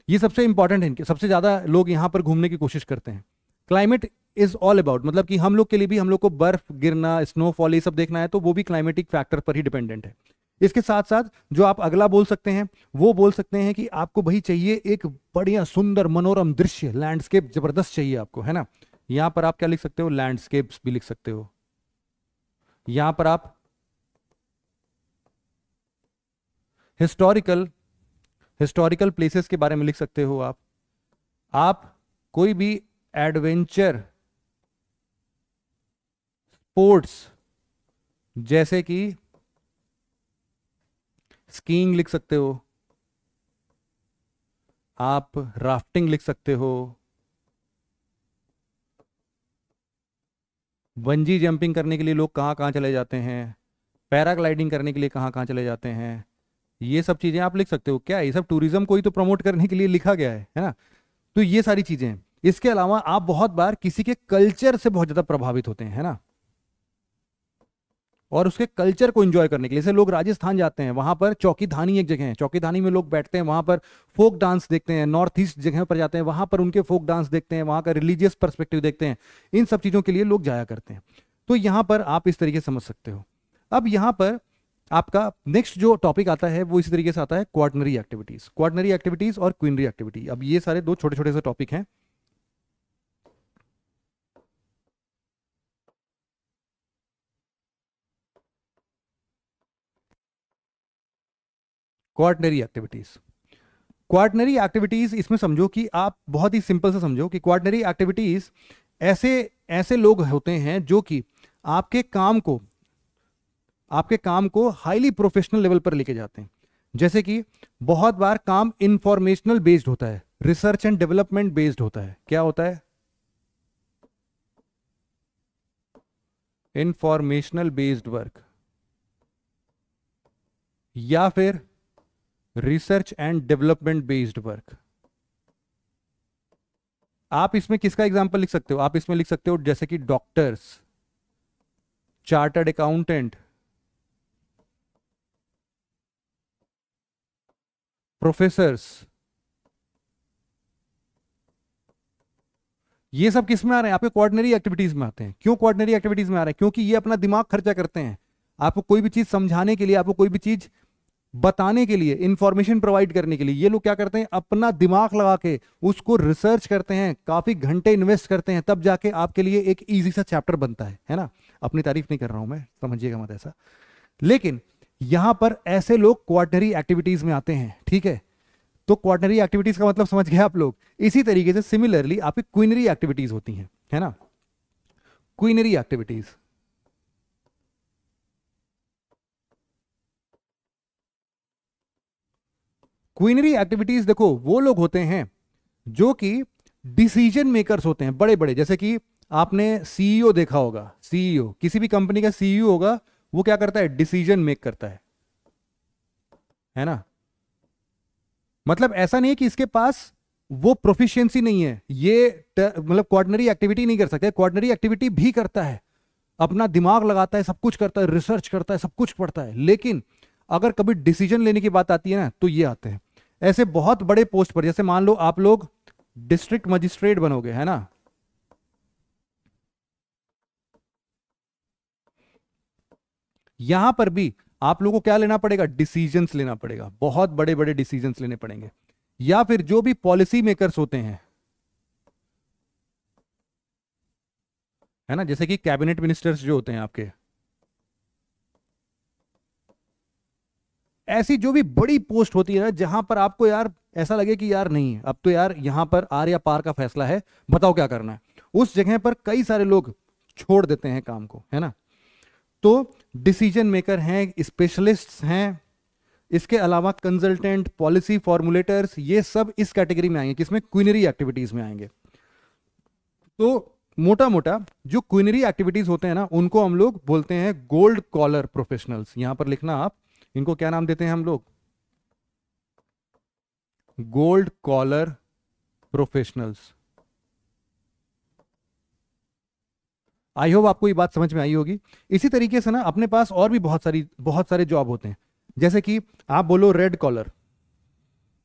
ये सबसे इंपॉर्टेंट है इनके। सबसे ज़्यादा लोग यहाँ पर घूमने की कोशिश करते हैं। क्लाइमेट इज़ ऑल अबाउट मतलब कि हम लोग के लिए भी, हम लोग को बर्फ़ गिरना स्नोफॉल ये सब देखना है तो वो भी क्लाइमेटिक फैक्टर पर ही डिपेंडेंट है। इसके साथ साथ जो आप अगला बोल सकते हैं, वो बोल सकते हैं कि आपको भाई चाहिए एक बढ़िया, सुंदर, मनोरम दृश्य लैंडस्केप ज़बरदस्त चाहिए आपको, है ना? यहाँ पर आप क्या लिख सकते हो? लैंडस्केप्स भी लिख सकते हो। यहाँ पर आप हिस्टोरिकल हिस्टोरिकल प्लेसेस के बारे में लिख सकते हो आप। आप कोई भी एडवेंचर स्पोर्ट्स, जैसे कि स्कीइंग लिख सकते हो, आप राफ्टिंग लिख सकते हो, बंजी जंपिंग करने के लिए लोग कहाँ कहाँ चले जाते हैं, पैराग्लाइडिंग करने के लिए कहाँ कहाँ चले जाते हैं ये सब चीज़ें आप लिख सकते हो। क्या ये सब टूरिज़्म को ही तो प्रमोट करने के लिए लिखा गया है है ना? तो ये सारी चीज़ें इसके अलावा आप बहुत बार किसी के कल्चर से बहुत ज़्यादा प्रभावित होते हैं, है ना? और उसके कल्चर को एंजॉय करने के लिए। जैसे लोग राजस्थान जाते हैं, वहाँ पर चौकी धानी एक जगह है। चौकी धानी में लोग बैठते हैं, वहाँ पर फोक डांस देखते हैं नॉर्थ ईस्ट जगह पर जाते हैं, वहाँ पर उनके फोक डांस देखते हैं, वहाँ का रिलीजियस परस्पेक्टिव देखते हैं। इन सब चीज़ों के लिए लोग जाया करते हैं। तो यहाँ पर आप इस तरीके समझ सकते हो। अब यहाँ पर आपका नेक्स्ट जो टॉपिक आता है, वो इसी तरीके से आता है क्वार्टनरी एक्टिविटीज़ क्वार्टनरी एक्टिविटीज़ और क्विनरी एक्टिविटी अब ये सारे दो छोटे छोटे से टॉपिक हैं। क्वार्टनरी एक्टिविटीज़ क्वार्टनरी एक्टिविटीज़ इसमें समझो कि आप बहुत ही सिंपल से समझो कि क्वार्टनरी एक्टिविटीज़ ऐसे ऐसे लोग होते हैं जो कि आपके काम को आपके काम को हाईली प्रोफेशनल लेवल पर लेके जाते हैं। जैसे कि बहुत बार काम इंफॉर्मेशनल बेस्ड होता है रिसर्च एंड डेवलपमेंट बेस्ड होता है। क्या होता है? इंफॉर्मेशनल बेस्ड वर्क या फिर research and development based work आप इसमें किसका एग्ज़ाम्पल लिख सकते हो? आप इसमें लिख सकते हो जैसे कि डॉक्टर्स चार्टर्ड अकाउंटेंट प्रोफेसर्स। ये सब किसमें आ रहे हैं? आपके कोऑर्डिनरी एक्टिविटीज़ में आते हैं। क्यों कोऑर्डिनरी एक्टिविटीज़ में आ रहे हैं? क्योंकि ये अपना दिमाग खर्चा करते हैं। आपको कोई भी चीज़ समझाने के लिए, आपको कोई भी चीज़ बताने के लिए इंफॉर्मेशन प्रोवाइड करने के लिए, ये लोग क्या करते हैं? अपना दिमाग लगा के उसको रिसर्च करते हैं, काफ़ी घंटे इन्वेस्ट करते हैं, तब जाके आपके लिए एक ईजी सा चैप्टर बनता है है ना? अपनी तारीफ़ नहीं कर रहा हूँ मैं, समझिएगा मत ऐसा। लेकिन यहाँ पर ऐसे लोग क्वार्टनरी एक्टिविटीज़ में आते हैं, ठीक है? तो क्वार्टनरी एक्टिविटीज़ का मतलब समझ गए आप लोग? इसी तरीके से सिमिलरली आपकी क्विनरी एक्टिविटीज़ होती हैं, है ना? क्विनरी एक्टिविटीज़ क्वीनरी एक्टिविटीज़ देखो, वो लोग होते हैं जो कि डिसीज़न मेकर्स होते हैं बड़े बड़े जैसे कि आपने सीईओ e देखा होगा सीईओ e किसी भी कंपनी का सीईओ e होगा वो क्या करता है? डिसीज़न मेक करता है। है ना? मतलब ऐसा नहीं है कि इसके पास वो प्रोफिशिएंसी नहीं है। ये मतलब क्वार्डनरी एक्टिविटी नहीं कर सकते। क्वार्डनरी एक्टिविटी भी करता है। अपना दिमाग लगाता है, सब कुछ करता है रिसर्च करता है, सब कुछ पढ़ता है। लेकिन अगर कभी डिसीज़न लेने की बात आती है ना तो ये आते हैं। ऐसे बहुत बड़े पोस्ट पर, जैसे मान लो आप लोग डिस्ट्रिक्ट मजिस्ट्रेट बनोगे, है ना? यहाँ पर भी आप लोगों को क्या लेना पड़ेगा? डिसीजंस लेना पड़ेगा। बहुत बड़े बड़े डिसीजंस लेने पड़ेंगे। या फिर जो भी पॉलिसी मेकर्स होते हैं, है ना? जैसे कि कैबिनेट मिनिस्टर्स जो होते हैं आपके। ऐसी जो भी बड़ी पोस्ट होती है ना, जहाँ पर आपको यार ऐसा लगे कि यार नहीं, अब तो यार यहाँ पर आर या पार का फैसला है, बताओ क्या करना है? उस जगह पर कई सारे लोग छोड़ देते हैं काम को, है ना? तो डिसीज़न मेकर हैं स्पेशलिस्ट हैं, इसके अलावा कंसल्टेंट पॉलिसी फॉर्मुलेटर्स ये सब इस कैटेगरी में आएँगे किसमें क्विनरी एक्टिविटीज़ में आएँगे। तो मोटा मोटा जो क्विनरी एक्टिविटीज़ होते हैं ना, उनको हम लोग बोलते हैं गोल्ड कॉलर प्रोफेशनल्स यहाँ पर लिखना आप, इनको क्या नाम देते हैं हम लोग? Gold collar professionals I hope आपको ये बात समझ में आई होगी। इसी तरीके से ना अपने पास और भी बहुत सारी, बहुत सारे जॉब होते हैं। जैसे कि आप बोलो रेड कॉलर।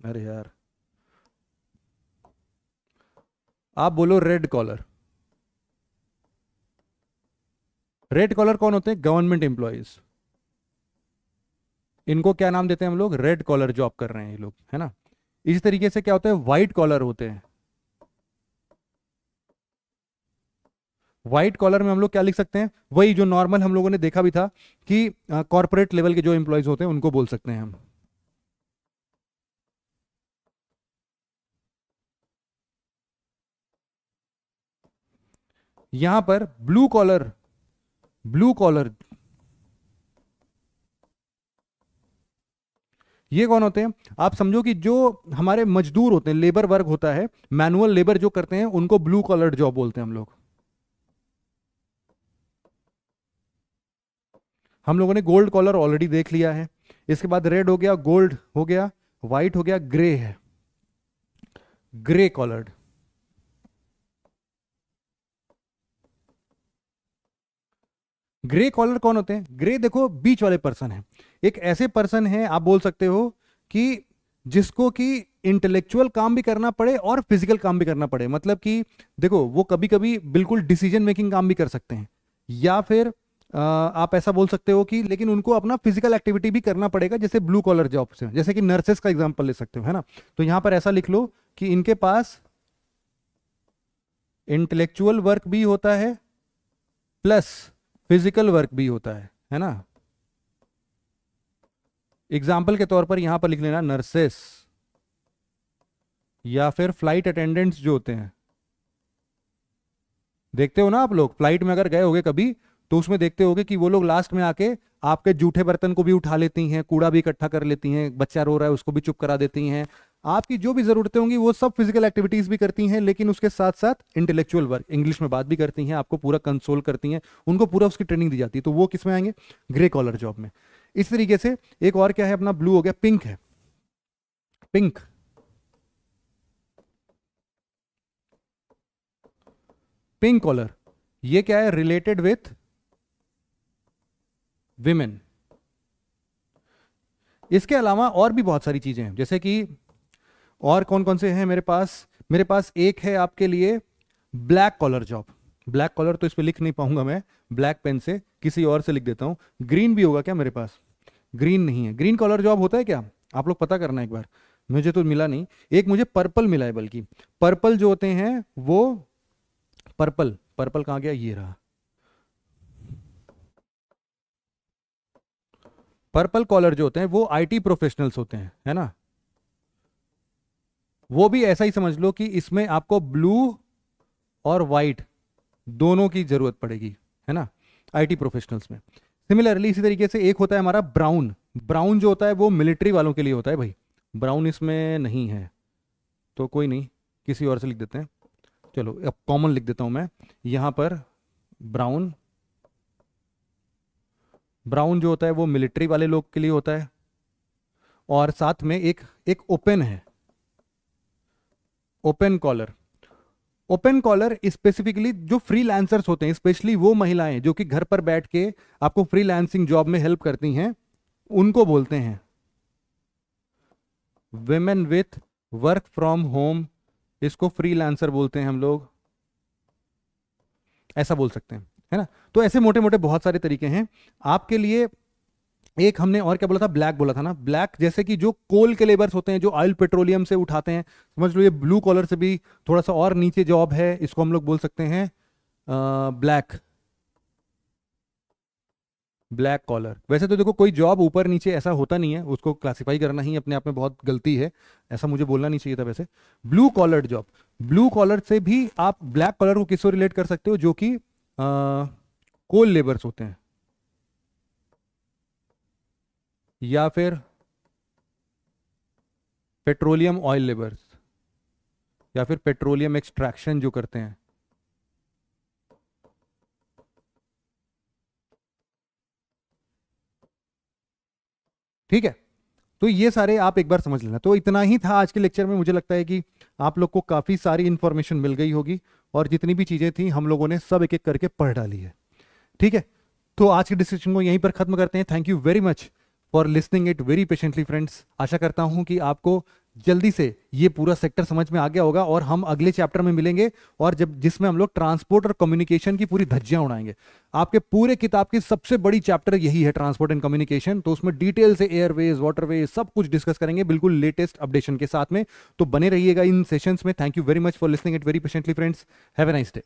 अरे यार। आप बोलो रेड कॉलर। रेड कॉलर कौन होते हैं? Government employees. इनको क्या नाम देते हैं हम लोग? रेड कॉलर जॉब कर रहे हैं ये लोग, है ना? इसी तरीके से क्या होता है? व्हाइट कॉलर होते हैं। व्हाइट कॉलर में हम लोग क्या लिख सकते हैं? वही जो नॉर्मल हम लोगों ने देखा भी था कि कॉर्पोरेट लेवल के जो एम्प्लॉयज़ होते हैं, उनको बोल सकते हैं हम। यहाँ पर ब्लू कॉलर ब्लू कॉलर ये कौन होते हैं? आप समझो कि जो हमारे मजदूर होते हैं लेबर वर्क होता है मैनुअल लेबर जो करते हैं, उनको ब्लू कॉलर जॉब बोलते हैं हम लोग। हम लोगों ने गोल्ड कॉलर ऑलरेडी देख लिया है। इसके बाद रेड हो गया, गोल्ड हो गया, व्हाइट हो गया, ग्रे है। ग्रे कॉलर्ड ग्रे कॉलर कौन होते हैं? ग्रे देखो, बीच वाले पर्सन है। एक ऐसे पर्सन है, आप बोल सकते हो कि जिसको कि इंटेलेक्चुअल काम भी करना पड़े और फ़िज़िकल काम भी करना पड़े। मतलब कि देखो, वो कभी कभी बिल्कुल डिसीज़न मेकिंग काम भी कर सकते हैं। या फिर आप ऐसा बोल सकते हो कि लेकिन उनको अपना फ़िज़िकल एक्टिविटी भी करना पड़ेगा, जैसे ब्लू कॉलर जॉब से जैसे कि नर्सेस का एग्जांपल ले सकते हो, है ना? तो यहाँ पर ऐसा लिख लो कि इनके पास इंटेलेक्चुअल वर्क भी होता है प्लस फ़िज़िकल वर्क भी होता है है ना? एग्ज़ाम्पल के तौर पर यहाँ पर लिख लेना नर्सेस या फिर फ़्लाइट अटेंडेंट्स जो होते हैं। देखते हो ना आप लोग? फ़्लाइट में अगर गए होगे कभी तो उसमें देखते होगे कि वो लोग लास्ट में आके आपके जूठे बर्तन को भी उठा लेती हैं, कूड़ा भी इकट्ठा कर लेती हैं, बच्चा रो रहा है, उसको भी चुप करा देती हैं। आपकी जो भी जरूरतें होंगी, वो सब फ़िज़िकल एक्टिविटीज़ भी करती हैं, लेकिन उसके साथ साथ इंटेलेक्चुअल वर्क इंग्लिश में बात भी करती हैं, आपको पूरा कंसोल करती हैं, उनको पूरा उसकी ट्रेनिंग दी जाती है। तो वो किसमें आएँगे? ग्रे कॉलर जॉब में। इस तरीके से एक और क्या है अपना? ब्लू हो गया पिंक है। पिंक पिंक कॉलर ये क्या है? रिलेटेड विथ विमेन इसके अलावा और भी बहुत सारी चीज़ें हैं। जैसे कि और कौन कौन से हैं मेरे पास? मेरे पास एक है आपके लिए black collar job black collar तो इस पर लिख नहीं पाऊँगा मैं। ब्लैक पेन से किसी और से लिख देता हूँ। ग्रीन भी होगा क्या मेरे पास? ग्रीन नहीं है। ग्रीन कॉलर जॉब होता है क्या? आप लोग पता करना एक बार। मुझे तो मिला नहीं। एक मुझे पर्पल मिला है बल्कि। पर्पल जो होते हैं वो पर्पल पर्पल कहाँ गया? ये रहा। पर्पल कॉलर जो होते हैं, वो आईटी प्रोफेशनल्स होते हैं, है ना? वो भी ऐसा ही समझ लो कि इसमें आपको ब्लू और वाइट दोनों की ज़रूरत पड़ेगी, है ना? आईटी प्रोफेशनल्स में। सिमिलरली इसी तरीके से एक होता है हमारा ब्राउन ब्राउन जो होता है, वो मिलिट्री वालों के लिए होता है भाई। ब्राउन इसमें नहीं है। तो कोई नहीं, किसी और से लिख देते हैं। चलो, अब कॉमन लिख देता हूँ मैं। यहाँ पर ब्राउन ब्राउन जो होता है वो मिलिट्री वाले लोग के लिए होता है। और साथ में एक एक ओपन है। Open collar. Open collar specifically जो फ्री फ्रीलांसर्स होते हैं स्पेशली वो महिलाएँ जो कि घर पर बैठ के आपको फ्रीलांसिंग जॉब में हेल्प करती हैं, उनको बोलते हैं। Women with work from home इसको फ्रीलांसर बोलते हैं हम लोग। ऐसा बोल सकते हैं। है ना? तो ऐसे मोटे मोटे बहुत सारे तरीके हैं। आपके लिए एक हमने और क्या बोला था? ब्लैक बोला था ना? ब्लैक जैसे कि जो कोल के लेबर्स होते हैं, जो ऑयल पेट्रोलियम से उठाते हैं, समझ लो ये ब्लू कॉलर से भी थोड़ा सा और नीचे जॉब है, इसको हम लोग बोल सकते हैं ब्लैक। Black collar. वैसे तो देखो, कोई जॉब ऊपर नीचे ऐसा होता नहीं है, उसको क्लासिफाई करना ही अपने आप में बहुत गलती है, ऐसा मुझे बोलना नहीं चाहिए था वैसे। Blue collar job. Blue collar से भी आप ब्लैक कॉलर को किसको रिलेट कर सकते हो? जो कि कोल लेबर्स होते हैं। या फिर पेट्रोलियम ऑयल लेबर्स या फिर पेट्रोलियम एक्सट्रैक्शन जो करते हैं। ठीक है? तो ये सारे आप एक बार समझ लेना। तो इतना ही था आज के लेक्चर में। मुझे लगता है कि आप लोग को काफ़ी सारी इंफॉर्मेशन मिल गई होगी। और जितनी भी चीज़ें थी, हम लोगों ने सब एक एक करके पढ़ डाली है। ठीक है? तो आज के डिस्कशन को यहीं पर खत्म करते हैं। Thank you very much for listening it very patiently friends आशा करता हूँ कि आपको जल्दी से ये पूरा सेक्टर समझ में आ गया होगा और हम अगले चैप्टर में मिलेंगे और जब जिसमें हम लोग ट्रांसपोर्ट और कम्युनिकेशन की पूरी धज्जियाँ उड़ाएँगे। आपके पूरे किताब की सबसे बड़ी चैप्टर यही है ट्रांसपोर्ट एंड कम्युनिकेशन तो उसमें डिटेल से एयरवेज वाटरवेज सब कुछ डिस्कस करेंगे बिल्कुल लेटेस्ट अपडेशन के साथ में। तो बने रहिएगा इन सेशंस में। Thank you very much for listening it very patiently friends have a nice day